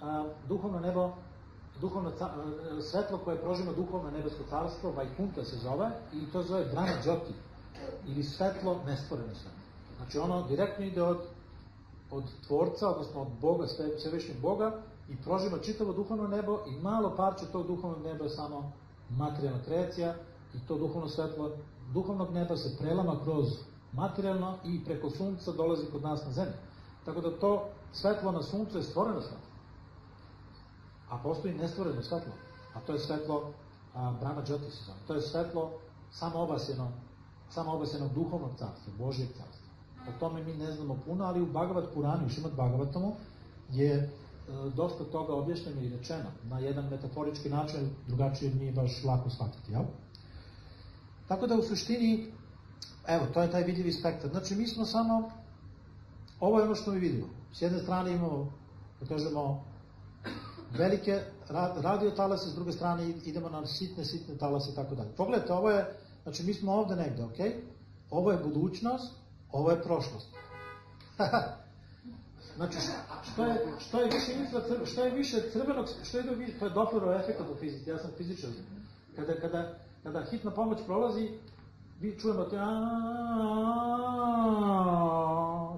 a, duhovno nebo, duhovno a, svetlo koje prožima duhovno nebesko carstvo, Vajkunta se zove, i to zove Brahma Jyoti, ili svetlo nestvoreno svetlo. Znači ono direktno ide od, od tvorca, odnosno od Boga, sve- svevišnjeg Boga, i prožima čitavo duhovno nebo i malo parče tog duhovnog neba je samo materijalna kreacija i to duhovno svetlo duhovnog neba se prelama kroz materijalno i preko sunca dolazi kod nas na zemlju. Tako da to svetlo na suncu je stvoreno svetlo. A postoji nestvoreno svetlo. A to je svetlo a, Brahma Jyoti se zove. To je svetlo samo obasjeno, samo obasjeno duhovnog carstva, Božijeg carstva. O tome mi ne znamo puno, ali u Bhagavad Puranu, u Šimad Bhagavatamu, je e, dosta toga objašnjeno i rečeno na jedan metaforički način, drugačije nije baš lako shvatiti, jel? Tako da u suštini, evo, to je taj vidljivi spektar. Znači, mi smo samo, ovo je ono što mi vidimo. S jedne strane imamo, da kažemo, velike ra, radio talase, s druge strane idemo na sitne, sitne talase i tako dalje. Pogledajte, ovo je, znači mi smo ovde negde, ok? Ovo je budućnost, ovo je prošlost. znači, što je, što je više infracrvenog, što je više crvenog, što je to je Dopplerov efekt u fizici, ja sam fizičar. Kada, kada, kada hitna pomoć prolazi, vi čujemo te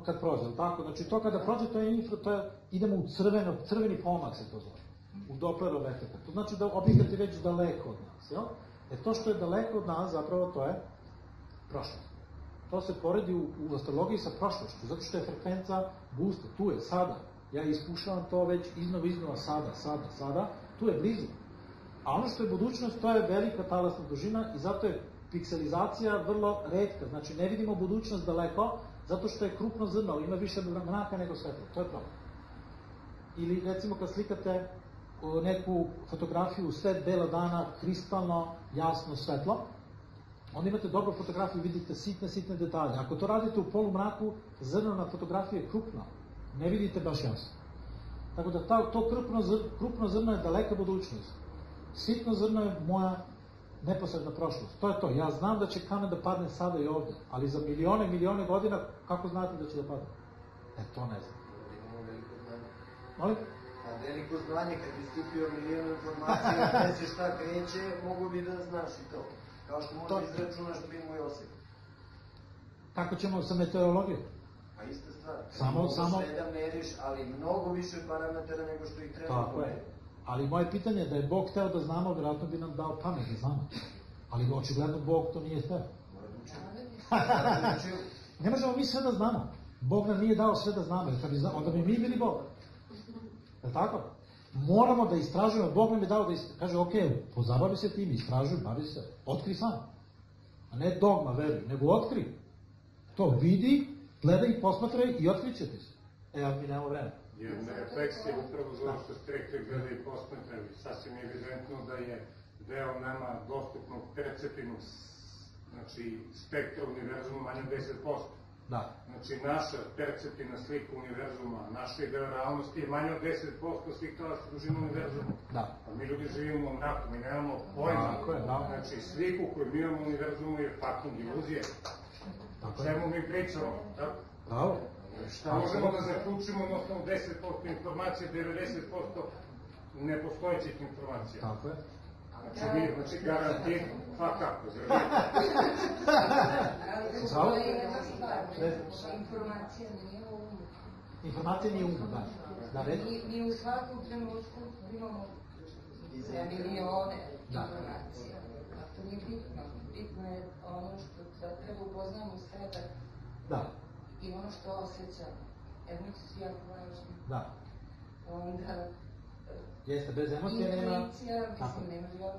kad prođe, tako? Znači to kada prođe, to je infra, to je, idemo u crveno, crveni pomak se to zove, u Dopplerov efekt. To znači da objekat je već daleko od nas, jel? E to što je daleko od nas, zapravo to je prošlost. To se poredi u, u astrologiji sa prošlošću, zato što je frekvenca busta, tu je, sada. Ja iskušavam to već iznova, iznova, sada, sada, sada, tu je blizu. A ono što je budućnost, to je velika talasna dužina i zato je pikselizacija vrlo redka. Znači, ne vidimo budućnost daleko, zato što je krupno zrno, ima više mraka nego svetla. To je problem. Ili, recimo, kad slikate neku fotografiju u sred bela dana, kristalno, jasno svetlo, onda imate dobru fotografiju, vidite sitne, sitne detalje. Ako to radite u polumraku, zrno na fotografiji je krupno. Ne vidite baš jasno. Tako da ta, to krupno, zr, krupno zrno je daleka budućnost. Sitno zrno je moja neposredna prošlost. To je to. Ja znam da će kamen da padne sada i ovde, ali za milione, milione godina, kako znate da će da padne? E, to ne znam. Molim? A veliko znanje, kad bi skupio milijon informacija, gde se šta kreće, mogu bi da znaš i to. Kao što To- možda izračunaš bimu i osek. Kako ćemo sa meteorologijom? Pa ista stvar. Samo- samo- sve da meriš, ali mnogo više parametara nego što ih treba Tako je. Ali moje pitanje je da je Bog hteo da znamo, vjerojatno bi nam dao pamet da znamo. Ali očigledno Bog to nije hteo. Ne možemo mi sve da znamo. Bog nam nije dao sve da znamo, jer bi onda bi mi bili Bog. Je li tako? Moramo da istražujemo, Bog nam je dao da istražujemo. Kaže, ok, pozabavi se tim, istražuj, bavi se, otkri sam. A ne dogma, veruj, nego otkri. To vidi, gledaj, posmatraj i otkriće ti se. E, ali mi nemamo vremena. Jedna refleksija upravo za ono što ste rekli, gleda i. Sasvim je evidentno da je deo nama dostupnog perceptivnog znači, spektra univerzuma manje od 10%. Da. Znači, naša perceptivna slika univerzuma, naša ideja realnosti je manje od 10% slikala dužinu univerzuma. Da. A mi ljudi živimo u mraku, mi nemamo pojma. Tako je, da. Znači, sliku koju mi imamo u univerzumu je fucking iluzija. Tako je. čemu mi pričamo? Tako? Bravo. Šta možemo da zaključimo na osnovu 10% informacije, 90% nepostojećih informacija? Tako je. Znači, mi, znači, garanti, Bravo. to je jedna stvar, Ne. informacija nije u umu. Informacija nije umu, da. Da, red? Mi, mi u svakom trenutku imamo za milione Da. informacija. A to nije bitno. Bitno je ono što treba upoznamo sebe Da, i ono što osjećamo. Emocije su jako važne. da. Onda, Jeste, bez emocije nema... intuicija, Tako. mislim, nema života.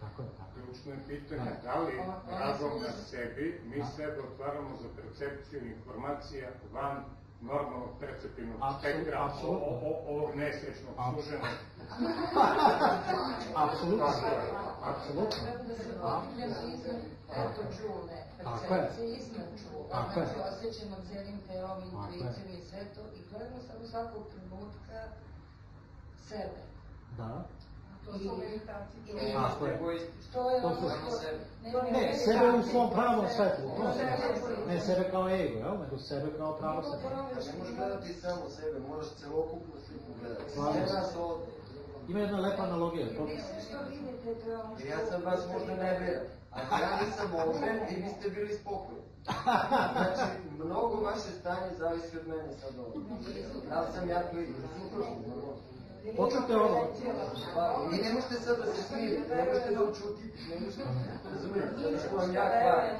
Tako je, tako. Ključno je pitanje, da li radom na sebi mi sebe otvaramo za percepciju informacija van normalnog perceptivnog spektra o- apsolutno. o- ovog nesrećnog Apsolutno. služenog. Apsolutno. Tako je. Apsolutno. Iznad eto čule, Tako je. percepcije iznad je. Znači, osjećamo celim telom, Tako je. intuicijom i sve to i gledamo samo svakog trenutka sebe. Da. To su meditacije. I- Tako je. Ne, sebe u svom pravom svetlu. Ne sebe kao ego, jel? nego sebe kao pravo ponoviš Ne možeš gledati samo sebe, moraš celokupnu sliku gledati. Sve nas ovde. Ima jedna lepa analogija. I To, ja sam vas možda ne veram. Ako ja nisam ovde, vi biste bili spokojni. Znači, mnogo vaše stanje zavisi od mene sad ovde. Da li sam ja tu ili suprotno? Počnite ovo. Pa, vi ne možete sad da se smijete, ne možete da učutite, ne možete, razumijete, zato što vam ja kvarim.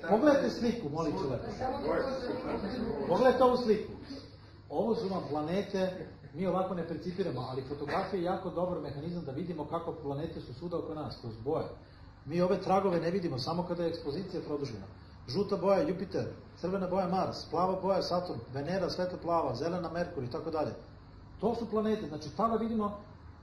Tako Pogledajte da- sliku, molim te lepo. Pogledajte ovu sliku. Ovo su vam planete, mi ovako ne percipiramo, ali fotografija je jako dobar mehanizam da vidimo kako planete su svuda oko nas, kroz boje. Mi ove tragove ne vidimo samo kada je ekspozicija produžena. Žuta boja je Jupiter, crvena boja je Mars, plava boja je Saturn, Venera svetlo plava, zelena Merkur i tako dalje. To su planete, znači tada vidimo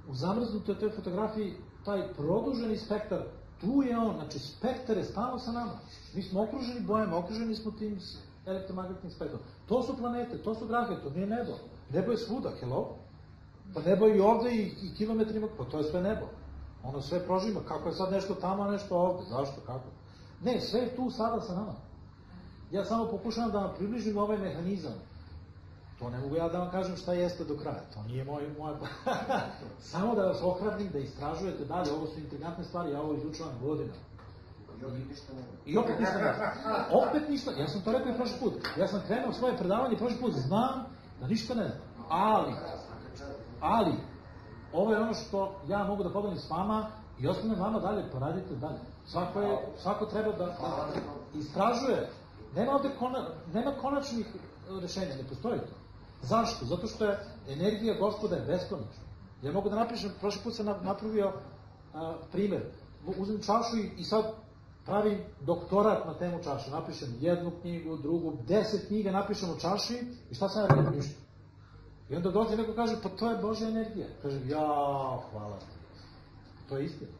u zamrznutoj toj fotografiji taj produženi spektar, tu je on, znači spektar je stalno sa nama. Mi smo okruženi bojama, okruženi smo tim elektromagnetnim spektrom. To su planete, to su grafije, to nije nebo. Nebo je svuda, hello? Pa nebo je i ovde i, i kilometrima, pa to je sve nebo. Ono sve prožima, kako je sad nešto tamo, nešto ovde, zašto, kako? Ne, sve je tu sada sa nama. Ja samo pokušavam da vam približim ovaj mehanizam. To ne mogu ja da vam kažem šta jeste do kraja. To nije moj, moja... Samo da vas ohrabrim da istražujete dalje. Ovo su intrigantne stvari, ja ovo izučavam godinama. I opet ništa ne I opet ništa ne znam. Opet ništa. Ja sam to rekao i prošli put. Ja sam krenuo svoje predavanje prošli put. Znam da ništa ne znam. Ali, ali, ovo je ono što ja mogu da podelim s vama i ostavljam vama dalje, poradite dalje. Svako, je, svako treba da, da istražuje. Nema ovde kona, nema konačnih e, rešenja, ne postoji to. Zašto? Zato što je energija gospoda je beskonačna. Ja mogu da napišem, prošli put sam na- napravio a, primer. Uzmem čašu i, i sad pravim doktorat na temu čaše. Napišem jednu knjigu, drugu, deset knjiga napišem o čaši i šta sam rekao? Ništa. I onda dođe neko kaže, pa to je Božja energija. Kažem, ja, hvala. To je istina.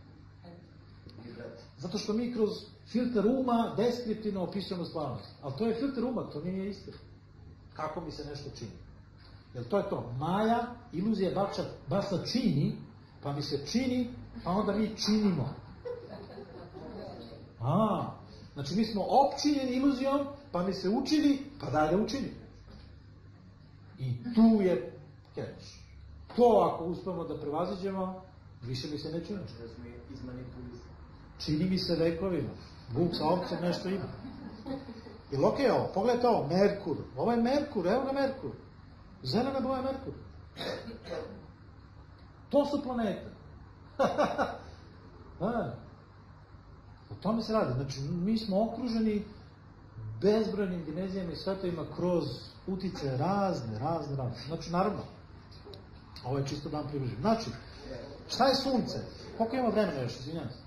Zato što mi kroz filter uma deskriptivno opisujemo stvarnost. Ali to je filter uma, to nije istina. Kako mi se nešto čini. Jer to je to. Maja, iluzija bača, basa čini, pa mi se čini, pa onda mi činimo. A, znači mi smo opčinjeni iluzijom, pa mi se učili, pa dalje učini. I tu je catch. To ako uspemo da prevaziđemo, više mi se ne čini. Da smo izmanipulisani. Čini mi se vekovima. Vuk sa ovcem nešto ima. Jel okej ovo? Pogledajte ovo, Merkur. Ovo je Merkur, evo ga Merkur. Zelena boja Merkur. To su planete. da. O tome se radi. Znači, mi smo okruženi bezbrojnim dimenzijama i svetovima kroz utice razne, razne, razne. Znači, naravno, Ovo je čisto da vam približim. Znači, šta je sunce? Koliko ima vremena još, izvinjam se?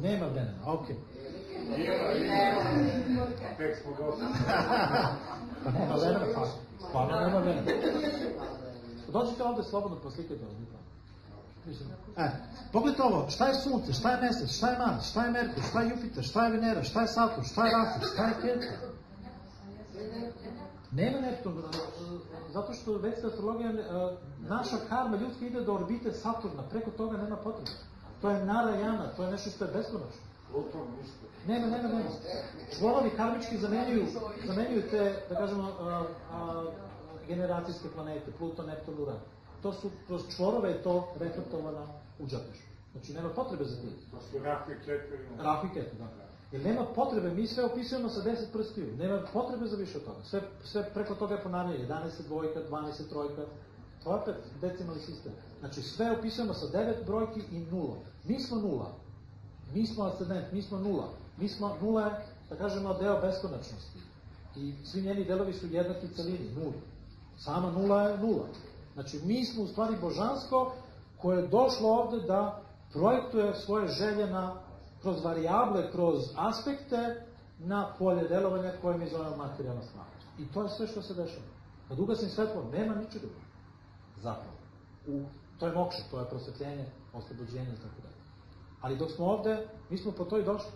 Nema vremena, okej. Tek smo došli. Pa nema vremena, pa stvarno nema vremena. Dođite ovde slobodno poslikajte. Mislim, E, pogledajte ovo, šta je sunce, šta je mesec, šta je Mars, šta je Merkur, šta je Jupiter, šta je Venera, šta je Saturn, šta je Rahu, šta je Ketu? Nema Neptun, zato što vedska astrologija, e, naša karma ljudska ide do orbite Saturna, preko toga nema potrebe. To je Narayana, to je nešto što je beskonačno. Pluton ništa. Nema, nema, nema. Čvorovi karmički zamenjuju, zamenjuju te, da kažemo, a, a, generacijske planete, Pluton, Neptun, Uran. To su, kroz čvorove je to reflektovano u džapešu. Znači, nema potrebe za tim. To su rafi keteri. Rafike, da. Jer nema potrebe, mi sve opisujemo sa 10 prstiju. Nema potrebe za više od toga. Sve, sve preko toga je ponavljanje. 11 dvojka, 12 trojka. To je opet decimalni sistem. Znači, sve opisujemo sa 9 brojki i nulom. Mi smo nula. Mi smo ascendent, mi smo nula. Mi smo nula, da kažemo, deo beskonačnosti. I svi njeni delovi su jednaki celini, nuli. Sama nula je nula. Znači, mi smo u stvari božansko koje je došlo ovde da projektuje svoje želje na, kroz varijable, kroz aspekte na polje delovanja koje mi zovemo materijalna stvarnost. I to je sve što se dešava. Kad ugasim svetlo, nema ničega. Zapravo. U, to je mokše, to je prosvetljenje, oslobođenje i tako dalje. Ali dok smo ovde, mi smo po to i došli.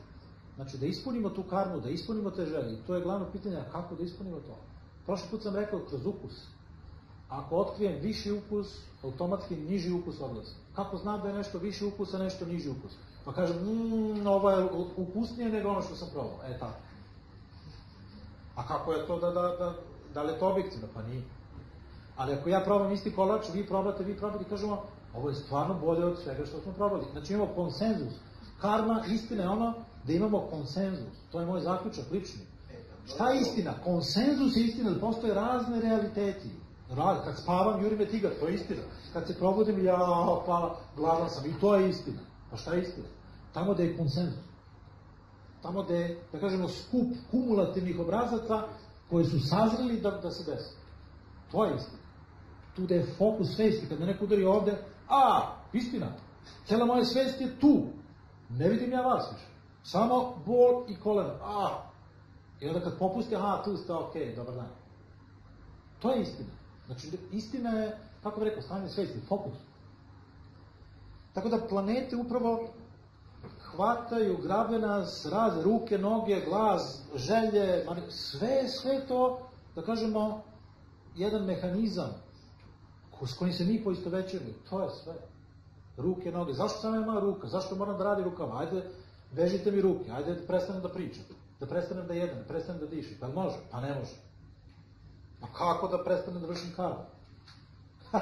Znači, da ispunimo tu karmu, da ispunimo te želje. I to je glavno pitanje, kako da ispunimo to? Prošli put sam rekao, kroz ukus. Ako otkrijem viši ukus, automatski niži ukus odlazi. Kako znam da je nešto viši ukus, a nešto niži ukus? Pa kažem, mmm, ovo je ukusnije nego ono što sam probao. E, tako. A kako je to da, da, da, da li je to objektivno? Pa nije. Ali ako ja probam isti kolač, vi probate, vi probate, kažemo, ovo je stvarno bolje od svega što smo probali. Znači imamo konsenzus. Karma, istina je ono da imamo konsenzus. To je moj zaključak lični. Šta je istina? Konsenzus je istina, da postoje razne realiteti. Rad, kad spavam, juri me tigar, to je istina. Kad se probudim, ja, pa, gladan sam, i to je istina. Pa šta je istina? Tamo da je konsenzus. Tamo da je, da kažemo, skup kumulativnih obrazaca koji su sazreli da, da se desi. To je istina. Tu da je fokus svesti, kada neko udari ovde, a, istina, cela moja svest je tu. Ne vidim ja vas više. Samo bol i kolena. A, i onda kad popusti, aha, tu ste, ok, dobar dan. To je istina. Znači, istina je, kako bi rekao, stanje svesti, fokus. Tako da planete upravo hvataju, grabe nas, raze, ruke, noge, glas, želje, sve, sve to, da kažemo, jedan mehanizam s kojim se mi poistovećujemo. To je sve. Ruke, noge. Zašto samo ima ruka? Zašto moram da radi rukama? Ajde, vežite mi ruke. Ajde da prestanem da pričam. Da prestanem da jedem, da prestanem da dišem. Pa može? Pa ne može. Pa kako da prestanem da vršim karmu?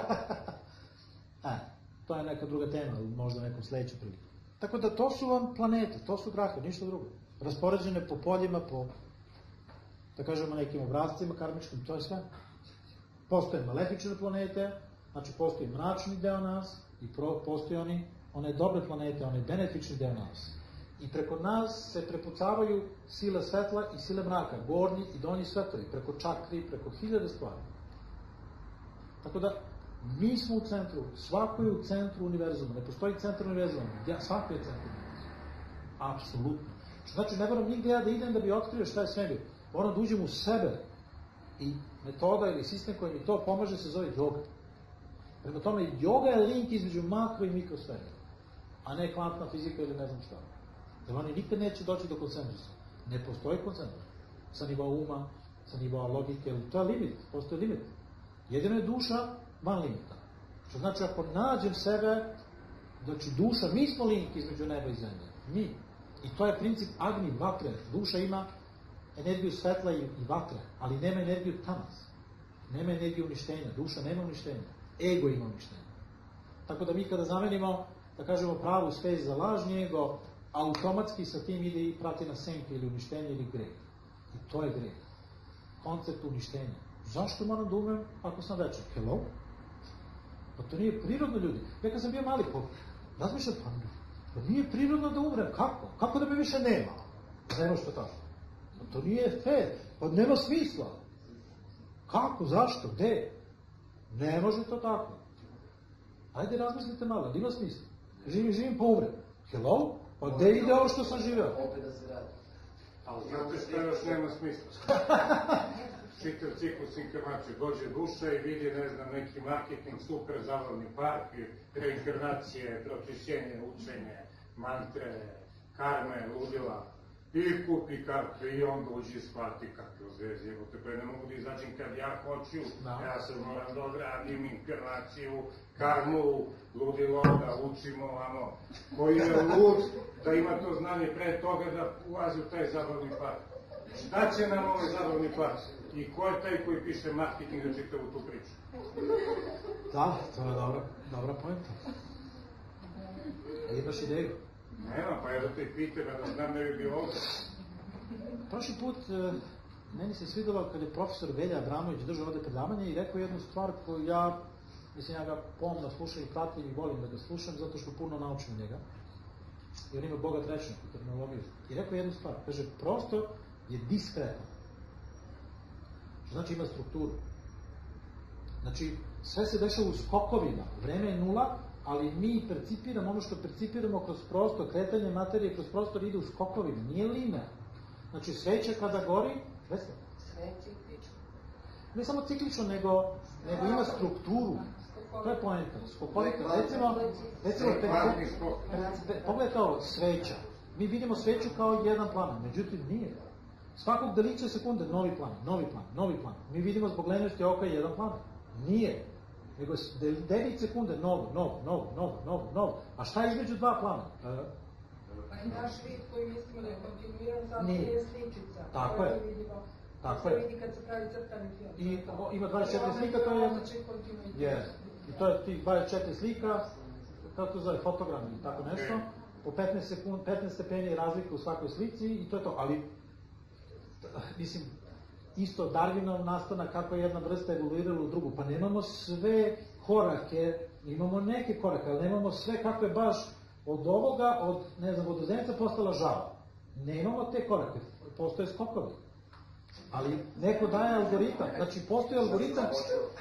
e, to je neka druga tema, možda nekom sledećem priliku. Tako da to su vam planete, to su grahe, ništa drugo. Raspoređene po poljima, po, da kažemo, nekim obrazcima karmičkim, to je sve. Postoje malefične planete, znači postoji mračni deo nas i postoji oni, one dobre planete, one benefični deo nas. I preko nas se prepucavaju sile svetla i sile mraka, gornji i donji svetovi, preko čakri, preko hiljade stvari. Tako da, mi smo u centru, svako je u centru univerzuma, ne postoji centar univerzuma, ja, svako je centar univerzuma. Apsolutno. Znači, ne moram nigde ja da idem da bi otkrio šta je svemir. Moram da uđem u sebe. I metoda ili sistem koji mi to pomaže se zove yoga. Prema tome, yoga je link između makro i mikro svemira, a ne kvantna fizika ili ne znam šta. Jer oni nikad neće doći do konsenzusa. Ne postoji konsenzus. Sa nivoa uma, sa nivoa logike, to je limit, postoji limit. Jedino je duša van limita. Što znači, ako nađem sebe, znači duša, mi smo link između neba i zemlje. Mi. I to je princip agni, vatre. Duša ima energiju svetla i, i vatre, ali nema energiju tamas. Nema energiju uništenja. Duša nema uništenja. Ego ima uništenja. Tako da mi kada zamenimo, da kažemo pravu svest za lažni ego, automatski sa tim ide i prati na senke ili uništenje ili greh. I to je greh. Koncept uništenja. Zašto moram da umrem ako sam večer? Hello? Pa to nije prirodno ljudi. Ja kad sam bio mali, pa razmišljam, pa, pa nije prirodno da umrem. Kako? Kako da me više nema? Nema što tako. Pa to nije fair. Pa nema smisla. Kako? Zašto? Gde? Ne može to tako. Ajde razmislite malo, ima smisla. Živim, živim po umre. Hello? Pa gde ide ovo što sam živeo? Opet da se radi. Ali znate šta još nema smisla? Čitav ciklus inkarnacije, dođe duša i vidi, ne znam, neki marketing, super zabavni park, reinkarnacije, pročišćenje, učenje, mantre, karme, ludila, i kupi kartu i onda uđi i shvati kakve zvezi, evo te ne mogu da izađem kad ja hoću, Da. ja se moram da odradim inkarnaciju, karmu, ludilo, da učimo, vamo, koji je lud da ima to znanje pre toga da ulazi u taj zabavni park. Šta će nam ovaj zabavni park? I ko je taj koji piše marketing da čitavu tu priču? Da, to je dobra, dobra pojenta. E, imaš ideju? Nema, pa evo te pite, da znam ne bi bio ovde. Prošli put e, meni se svidelo kad je profesor Velja Abramović držao ovde predavanje i rekao jednu stvar koju ja, mislim ja ga pomno slušam i pratim i volim da ga slušam zato što puno naučim njega. I on ima bogat rečnik i terminologiju. I rekao jednu stvar, kaže, prostor je diskretan. Znači ima strukturu. Znači, sve se dešava u skokovima. Vreme je nula, ali mi percipiramo ono što percipiramo kroz prostor, kretanje materije kroz prostor ide u skokovima, nije linearno. Znači, sveća kada gori, vesla, Sve ciklično. ne samo ciklično, nego, nego ima strukturu. To je poenta. Skokovita. Recimo, recimo, pe, Kvantni skok. pe, pogledaj kao sveća. Mi vidimo sveću kao jedan plan, međutim nije. Svakog delića sekunde novi plan, novi plan, novi plan. Mi vidimo zbog lenjosti oka jedan plan. Nije. Nego devet sekunde novo, novo, novo, novo, novo, novo. A šta je između dva plana? E, Pa i naš vid koji mislimo da je kontinuiran, zato Nije. je sličica. Tako je. vidimo. Tako je. vidi kad se pravi crtani film. I o, ima 24 slika, to je. Je. I to je tih 24 slika, kako to zove, fotogram i tako nešto, po 15 sekund, 15 stepeni razlika u svakoj slici i to je to, ali mislim, isto Darwinov nastanak kako je jedna vrsta evoluirala u drugu, pa nemamo sve korake, imamo neke korake, ali nemamo sve kako je baš od ovoga, od, ne znam, vodozemca postala žaba. Nemamo te korake, postoje skokovi. Ali neko daje algoritam, znači postoji algoritam,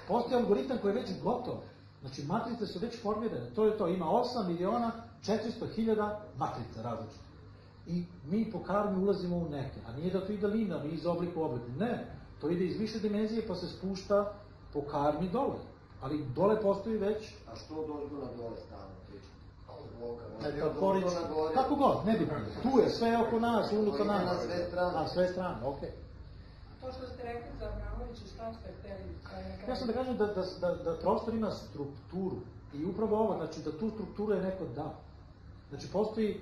postoji algoritam koji je već gotov. Znači matrice su već formirane, to je to, ima 8 miliona 400 hiljada matrica različite. I mi po karmi ulazimo u neke, a nije da to ide linearno iz oblika u oblik. Ne, to ide iz više dimenzije pa se spušta po karmi dole. Ali dole postoji već A što od na dole stalno pričate? Metaforično, ozgo na gore. kako god, ne bi Tu je sve oko nas, ide nas. na sve strane. Na sve strane, okej. To što ste rekli za Abramovića, šta ste hteli? Ja sam da kažem da, da, da, da prostor ima strukturu i upravo ovo, znači da tu strukturu je neko dao. Znači postoji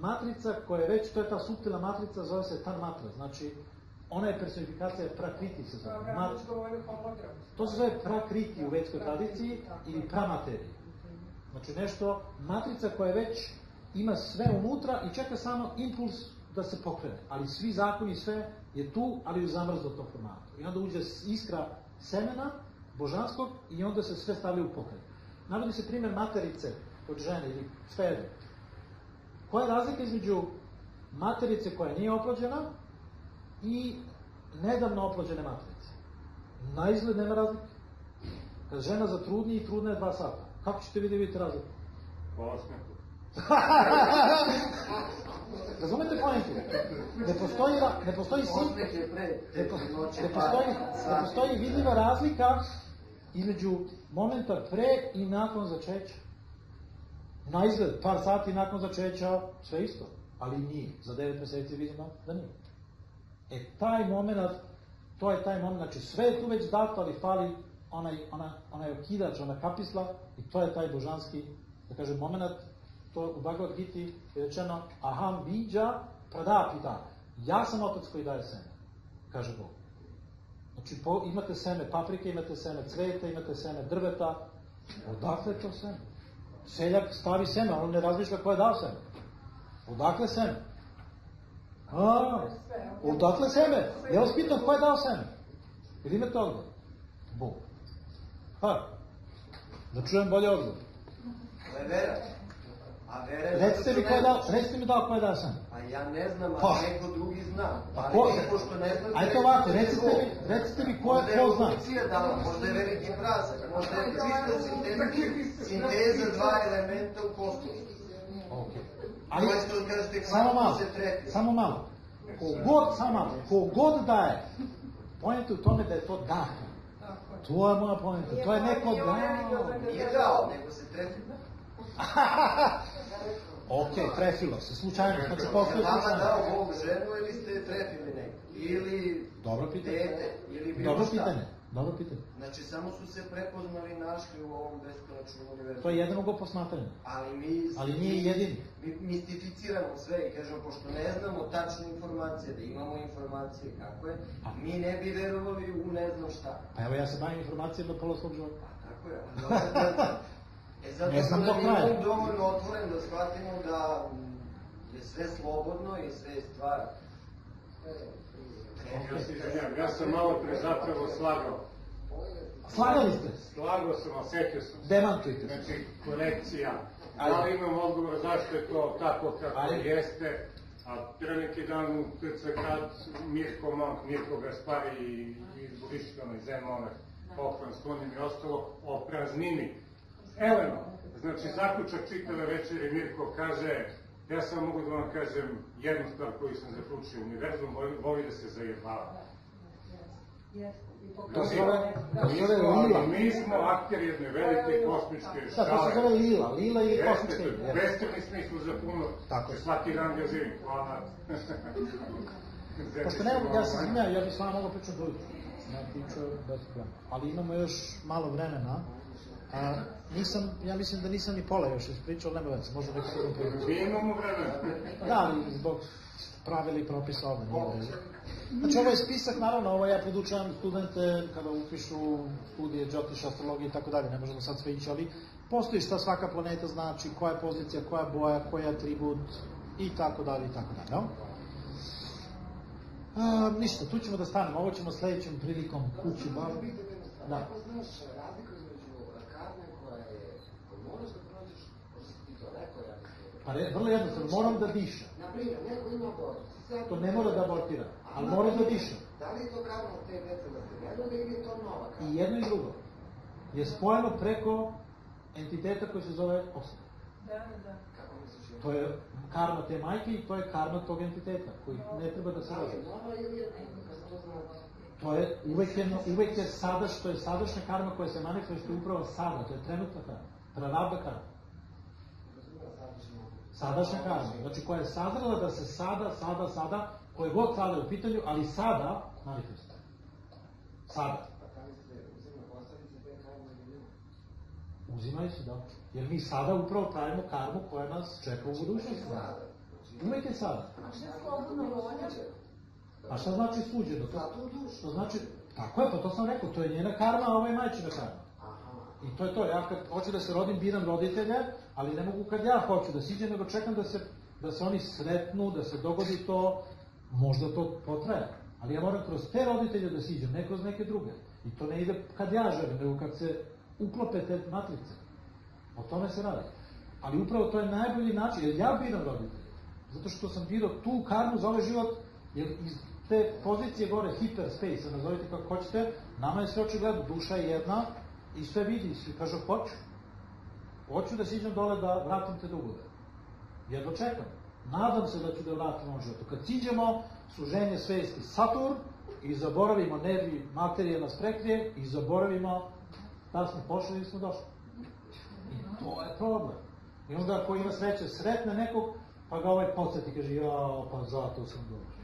matrica koja je već, to je ta suptilna matrica, zove se tan matra, znači ona je personifikacija prakriti se zove. Ma, Abramović govorio hologram. to se zove prakriti u vedskoj tradiciji ili pramaterija. Znači nešto, matrica koja već ima sve unutra i čeka samo impuls da se pokrene. Ali svi zakoni sve je tu, ali u zamrznutom formatu. I onda uđe iskra semena božanskog i onda se sve stavlja u pokret. Navodi se primjer materice kod žene ili sve. Koja je razlika između materice koja nije oplođena i nedavno oplođene materice? Na izgled nema razlike. Kad žena zatrudni i trudna je dva sata. Kako ćete vi da vidite razliku? Po osmehu. Razumete pojentu? Ne postoji, ne postoji pre. ne, po, ne, postoji, ne postoji vidljiva razlika između momenta pre i nakon začeća. Na izgled, par sati nakon začeća, sve isto. Ali nije. Za devet meseci vidimo da nije. E, taj moment, to je taj moment, znači sve je tu već dato, ali fali onaj, ona, onaj okidač, ona kapisla, i to je taj božanski, da kažem, moment, to u Bhagavad Gita je rečeno, aham viđa pradapita, ja sam otac koji daje seme, kaže Bog. Znači, po, imate seme paprike, imate seme cveta, imate seme drveta, odakle to seme? Селјак стави семе, он не размишля кој е дал семе. Одакле семе? А, одакле семе? Ја вас питам, кој е дал семе? Или имате одговор? Бог. Ха, да чуем боле одговор. Левера. A vera je Recite mi što ko je dao, recite mi dao ko je dao san. Pa ja ne znam, Pa. a neko drugi zna. Pa ko- pošto ne znate... Ajde ovako, recite mi, recite mi ko, Možda je ko zna. evolucija dala, možda je veliki prazak, možda je čista sinteza, sinteza dva elementa u kosmosu. Okay. Ali, je samo malo, samo malo. Kogod, samo malo, kogod daje, pojente u tome da je to dato. To je moja pojenta, to je neko dao. Nije dao, nego se treti. ok, trefilo se, slučajno, znači Je postoje vama slučajno. dao Bog ženu ili ste trefili neko? Ili Dobro pitanje. dete, ili bilo Dobro šta. pitanje, dobro pitanje. Znači, samo su se prepoznali i našli u ovom beskonačnom univerzumu. To je jedno mogo posmatranje. Ali mi... Ali nije jedini. Mi mistificiramo sve i kažemo, pošto ne znamo tačne informacije, da imamo informacije kako je, A. mi ne bi verovali u ne znam šta. Pa evo ja se bavim informacijama pola svog života. Pa tako je. ali da- E zato Ne znam što do je kraja. um dovoljno otvoren da shvatimo da mm, je sve slobodno i sve je stvar. Ja se izvinjam, ja sam malo pre zapravo slagao. Slagali ste? Slagao sam, osetio sam se. Demantujte. Znači, korekcija. Ajde. Da imam odgovor zašto je to tako kako Ajde. jeste? A pre neki dan u TCK Mirko Monk, Mirko Gaspari iz Burištona, iz Zemona, Pokran, Skonim i ostalo, o praznini. Eleno, znači zaključak čitave večeri Mirko kaže, ja samo mogu da vam kažem jednu stvar koju sam zaključio, univerzum voli, da se zajebava. Zove Mi lila. smo, mi smo akteri jedne velike kosmičke Da, to se šale. zove lila, lila ili Jeste, kosmička to je lila. beskreni smislu za puno. Tako je. Svaki dan ga živim, hvala. Pošto ne, ja se izvinjam, ja bih s vama mogao pričati do. Ja pričao bez problema. Ali imamo još malo vremena. A, nisam, ja mislim da nisam ni pola još ispričao, nema veze, možda neko drugom priliku. Mi imamo vremena. Da, ali zbog pravila i propisa ovde. Znači ovo je spisak, naravno, ovo ja podučavam studente kada upišu studije, džotiš, astrologije i tako dalje, ne možemo sad sve ići, ali postoji šta svaka planeta znači, koja je pozicija, koja je boja, koji je atribut i tako dalje i tako dalje. A, ništa, tu ćemo da stanemo, ovo ćemo sledećom prilikom kući bar. Da. Па не, врло едноставно, морам да дишам. Например, некој има болест. Тоа не мора да абортира, а мора да дишам. Дали тоа правилно те дете да се гледа или тоа нова? И едно и друго. Е споено преко ентитета кој се зове осет. Да, да, да. Како мислиш? Тоа е карма те мајка и тоа е карма тог ентитета, кој не треба да се роди. Тоа е увек е, увек е сада, што е садашна карма која се манифестира управо сада, тоа е тренутната, прарабна карма. Sadašnja karma, znači koja je sazrela da se sada, sada, sada, koje god sada je u pitanju, ali sada manifestuje. Sada. Pa? Uzimaju se, da. Jer mi sada upravo pravimo karmu koja nas čeka u budućnosti. Uvek je sada. A šta je slobodna volja? A šta znači suđeno? To, to znači, tako je, pa to sam rekao, to je njena karma, a ovo je majčina karma. I to je to, ja kad hoću da se rodim, biram roditelje, ali ne mogu kad ja hoću da siđem, nego čekam da se, da se oni sretnu, da se dogodi to, možda to potraje. Ali ja moram kroz te roditelje da siđem, ne kroz neke druge. I to ne ide kad ja želim, nego kad se uklope te matrice. O tome se radi. Ali upravo to je najbolji način, jer ja biram roditelje. Zato što sam birao tu karmu za ovaj život, jer iz te pozicije gore, hyperspace, nazovite kako hoćete, nama je sve očigledno, duša je jedna i sve vidi, i svi kaže, hoću. Hoću da siđem dole da vratim te dugove. Jedno čekam. Nadam se da ću da vratim ovom životu. Kad siđemo, suženje svesti Saturn i zaboravimo nervi, materija nas prekrije i zaboravimo da smo pošli ili smo došli. I to je problem. I onda ako ima sreće sretne nekog, pa ga ovaj podsjeti, kaže, ja, pa zato sam došao.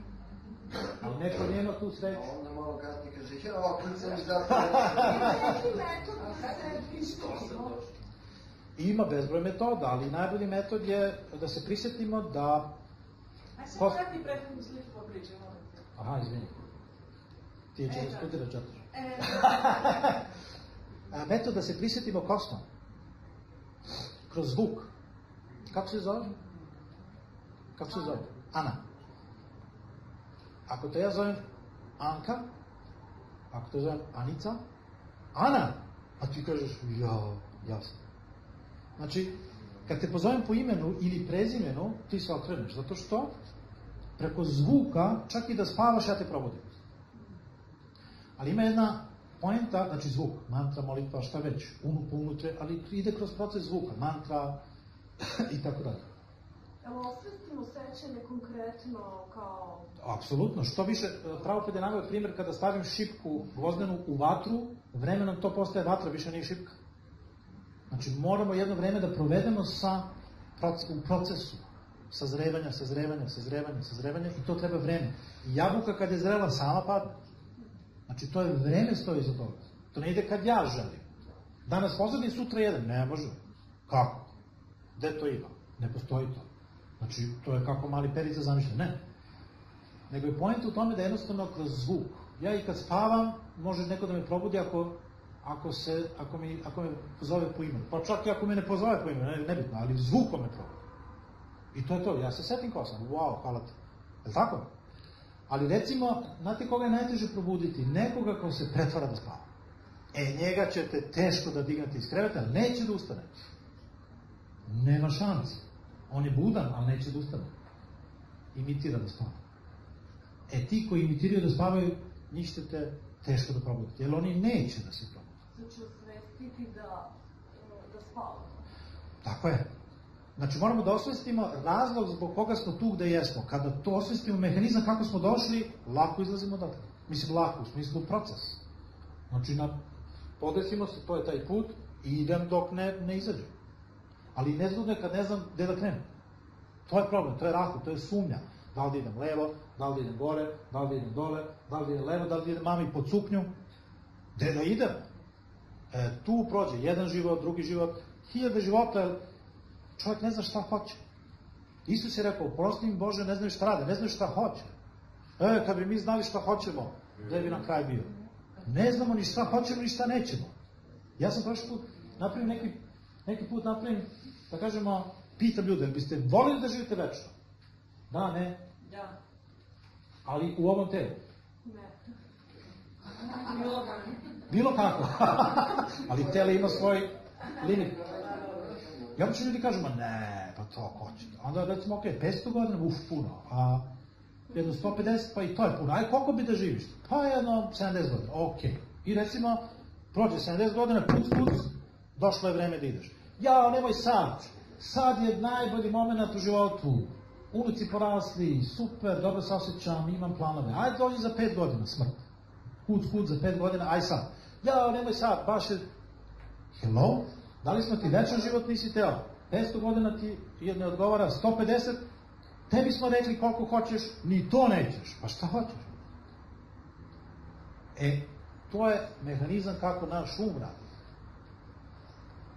Ali neko nema tu sreću. A onda malo kasnije kaže, ja, ovako sam i zato. Neki metod da se prispitimo. Ima bezbroj metoda, ali najbolji metod je da se prisetimo da... Aj se Pos- vrati prethodnu sliku pa pričamo. Aha, izvini. Ti je će da studira čataš. E, metod da se prisetimo kosma. Kroz zvuk. Kako se zove? Kako se zove? Ana. Ako te ja zovem Anka, ako te zovem Anica, Ana, a ti kažeš, ja, jasno. Znači, Kad te pozovem po imenu ili prezimenu, ti se okreneš, zato što preko zvuka, čak i da spavaš, ja te probudim. Ali ima jedna poenta, znači zvuk, mantra, molitva, šta već, unupu, unutre, ali ide kroz proces zvuka, mantra i tako dalje. Evo, osvestimo sećanje konkretno kao... Apsolutno, što više, pravo je naveo primjer kada stavim šipku gvozdenu u vatru, vremenom to postaje vatra, više nije šipka. Znači, moramo jedno vreme da provedemo sa, u procesu sazrevanja, sazrevanja, sazrevanja, sazrevanja i to treba vreme. Jabuka kad je zrela sama pada. Znači, to je vreme stoji iza toga. To ne ide kad ja želim. Danas posadim, sutra jedan. Ne može. Kako? Gde to ima? Ne postoji to. Znači, to je kako mali perica zamišlja. Ne. Nego je pojent u tome da jednostavno kroz zvuk. Ja i kad spavam, može neko da me probudi ako, ako, se, ako, mi, ako me pozove po imenu. Pa čak i ako me ne pozove po imenu, ne, nebitno, ali zvukom me probudi. I to je to. Ja se setim kao sam. Wow, hvala ti. Je li tako? Ali recimo, znate koga je najteže probuditi? Nekoga ko se pretvara da spava. E, njega ćete teško da dignete iz kreveta, neće da ustane. Nema šanse. On je budan, ali neće da ustane. Imitira da spava. E, ti koji imitiraju da spavaju, njih ćete teško da probudite, jer oni neće da se osvestiti da, da spavamo. Tako je. Znači, moramo da osvestimo razlog zbog koga smo tu gde jesmo. Kada to osvestimo mehanizam kako smo došli, lako izlazimo odatle. Mislim, lako, u smislu proces. Znači, na, podesimo se, to je taj put, i idem dok ne, ne izađem. Ali nezgodno je kad ne znam gde da krenem. To je problem, to je rahu, to je sumnja. Da li da idem levo, da li da idem gore, da li da idem dole, da li da idem levo, da li da idem mami pod suknju. Gde da idem? E, tu prođe jedan život, drugi život, hiljade života, čovjek ne zna šta hoće. Isus je rekao, prosti im Bože, ne znaju šta rade, ne znaju šta hoće. E, kad bi mi znali šta hoćemo, gde bi nam kraj bio? Ne znamo ni šta hoćemo, ni šta nećemo. Ja sam prošli put, napravim neki, neki put napravim, da kažemo, pitam ljude, biste volili da živite večno? Da, ne? Da. Ali u ovom telu? Ne. Bilo kako. Ali telo ima svoj limit. I obično ljudi kažu, ma ne, pa to hoće. Onda recimo, ok, 500 godina, uf, puno. A jedno 150, pa i to je puno. Aj, koliko bi da živiš? Pa jedno 70 godina, ok. I recimo, prođe 70 godina, puc, puc, došlo je vreme da ideš. Ja, nemoj sad. Sad je najbolji moment u životu. Unuci porasli, super, dobro se osjećam, imam planove. Ajde, dođi za 5 godina, smrt. Kuc, kuc, za 5 godina, aj sad. Ja, nemoj sad, baš je... Hello? Da li smo ti večan život nisi teo? 500 godina ti ne odgovara, 150, tebi smo rekli koliko hoćeš, ni to nećeš. Pa šta hoćeš? E, to je mehanizam kako naš um radi.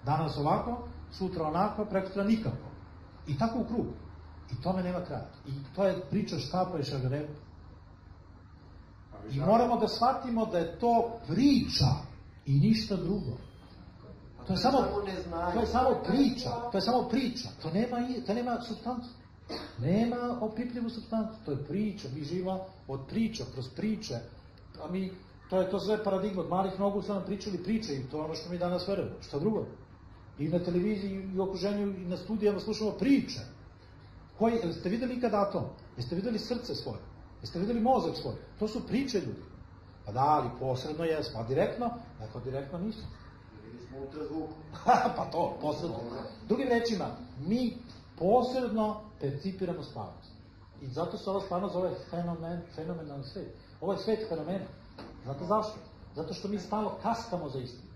Danas ovako, sutra onako, prekotra nikako. I tako u krug. I tome nema kraja. I to je priča štapa i šagarepa. I moramo da shvatimo da je to priča i ništa drugo. To je samo, to je samo priča, to je samo priča, to nema, to nema substancu. Nema opipljivu substancu, to je priča, mi živimo od priča, kroz priče, a mi, to je to sve paradigma, od malih nogu su nam pričali priče i to je ono što mi danas verujemo, šta drugo. I na televiziji, i u okruženju, i na studijama slušamo priče. Koji, jeste videli ikada atom? Jeste videli srce svoje? Jeste videli mozak svoj? To su priče ljudi. Pa da, ali posredno jesmo, a direktno? Neko direktno nismo pa to, posredno. Drugim rečima, mi posredno percipiramo stvarnost. I zato se ova stvarnost zove fenomen, fenomenalni svet. Ovo je svet fenomena. Znate zašto? Zato što mi stalno kaskamo za istinu.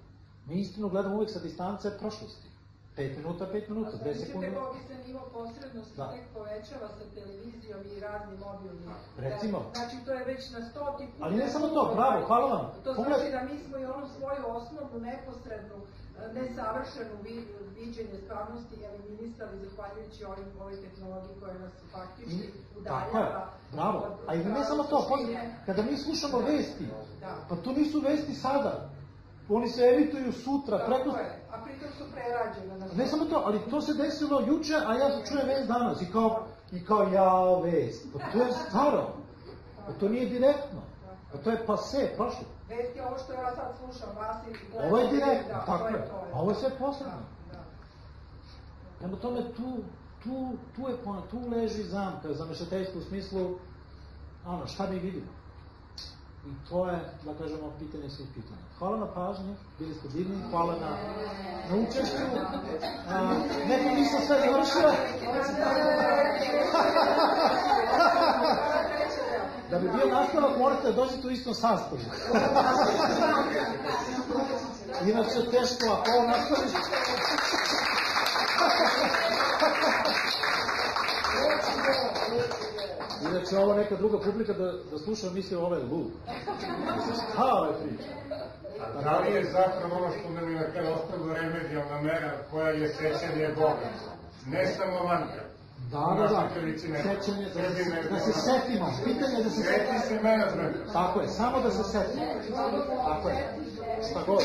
Mi istinu gledamo uvek sa distance prošlosti. 5 minuta, 5 minuta, 10 sekundi. A znači, se nivo posrednosti da. tek povećava sa televizijom i raznim mobilnim. Recimo. Znači, to je već na stoti put. Ali ne samo to, bravo, hvala vam. To znači da mi smo i onu svoju osnovnu, neposrednu, nesavršenu viđenje stvarnosti eliminisali zahvaljujući ovim, ovoj tehnologiji koja nas faktički udaljava. Bravo. A i ne samo to, kada mi slušamo vesti, da. pa to nisu vesti sada. Oni se emituju sutra, preko... Je. A pritom su prerađene. Na ne samo to, ali to se desilo juče, a ja čujem vest danas. I kao, i kao ja vest. Pa to je staro. Pa to nije direktno. Pa to je pase, prošlo. Vest je ovo što ja sad slušam, vas i Ovo je direktno, da, tako je. A ovo je sve posredno. Prema tome, tu, tu, tu je tu leži zamka, zamešateljstvo u smislu, ono, šta mi vidimo. I to je, da kažemo, pitanje svih pitanja. Hvala na pažnji, bili ste divni, hvala na, na učešću. A, neko nisam sve završio. da bi bio nastavak, morate dođete u istom sastavu. Inače, teško, ako ovo nastaviš... Inače, ovo neka druga publika da, da sluša misli ovaj lud. Šta ovaj priča? A da li je zapravo ono što nam je na kraju ostalo remedijalna mera koja je sećanje Boga? Ne samo mantra. Da, da, da. Sećanje, da, se, da se setimo. Pitanje je da se Seti setimo. se menadžmenta. Tako je, samo da se setimo. Tako je. Šta god.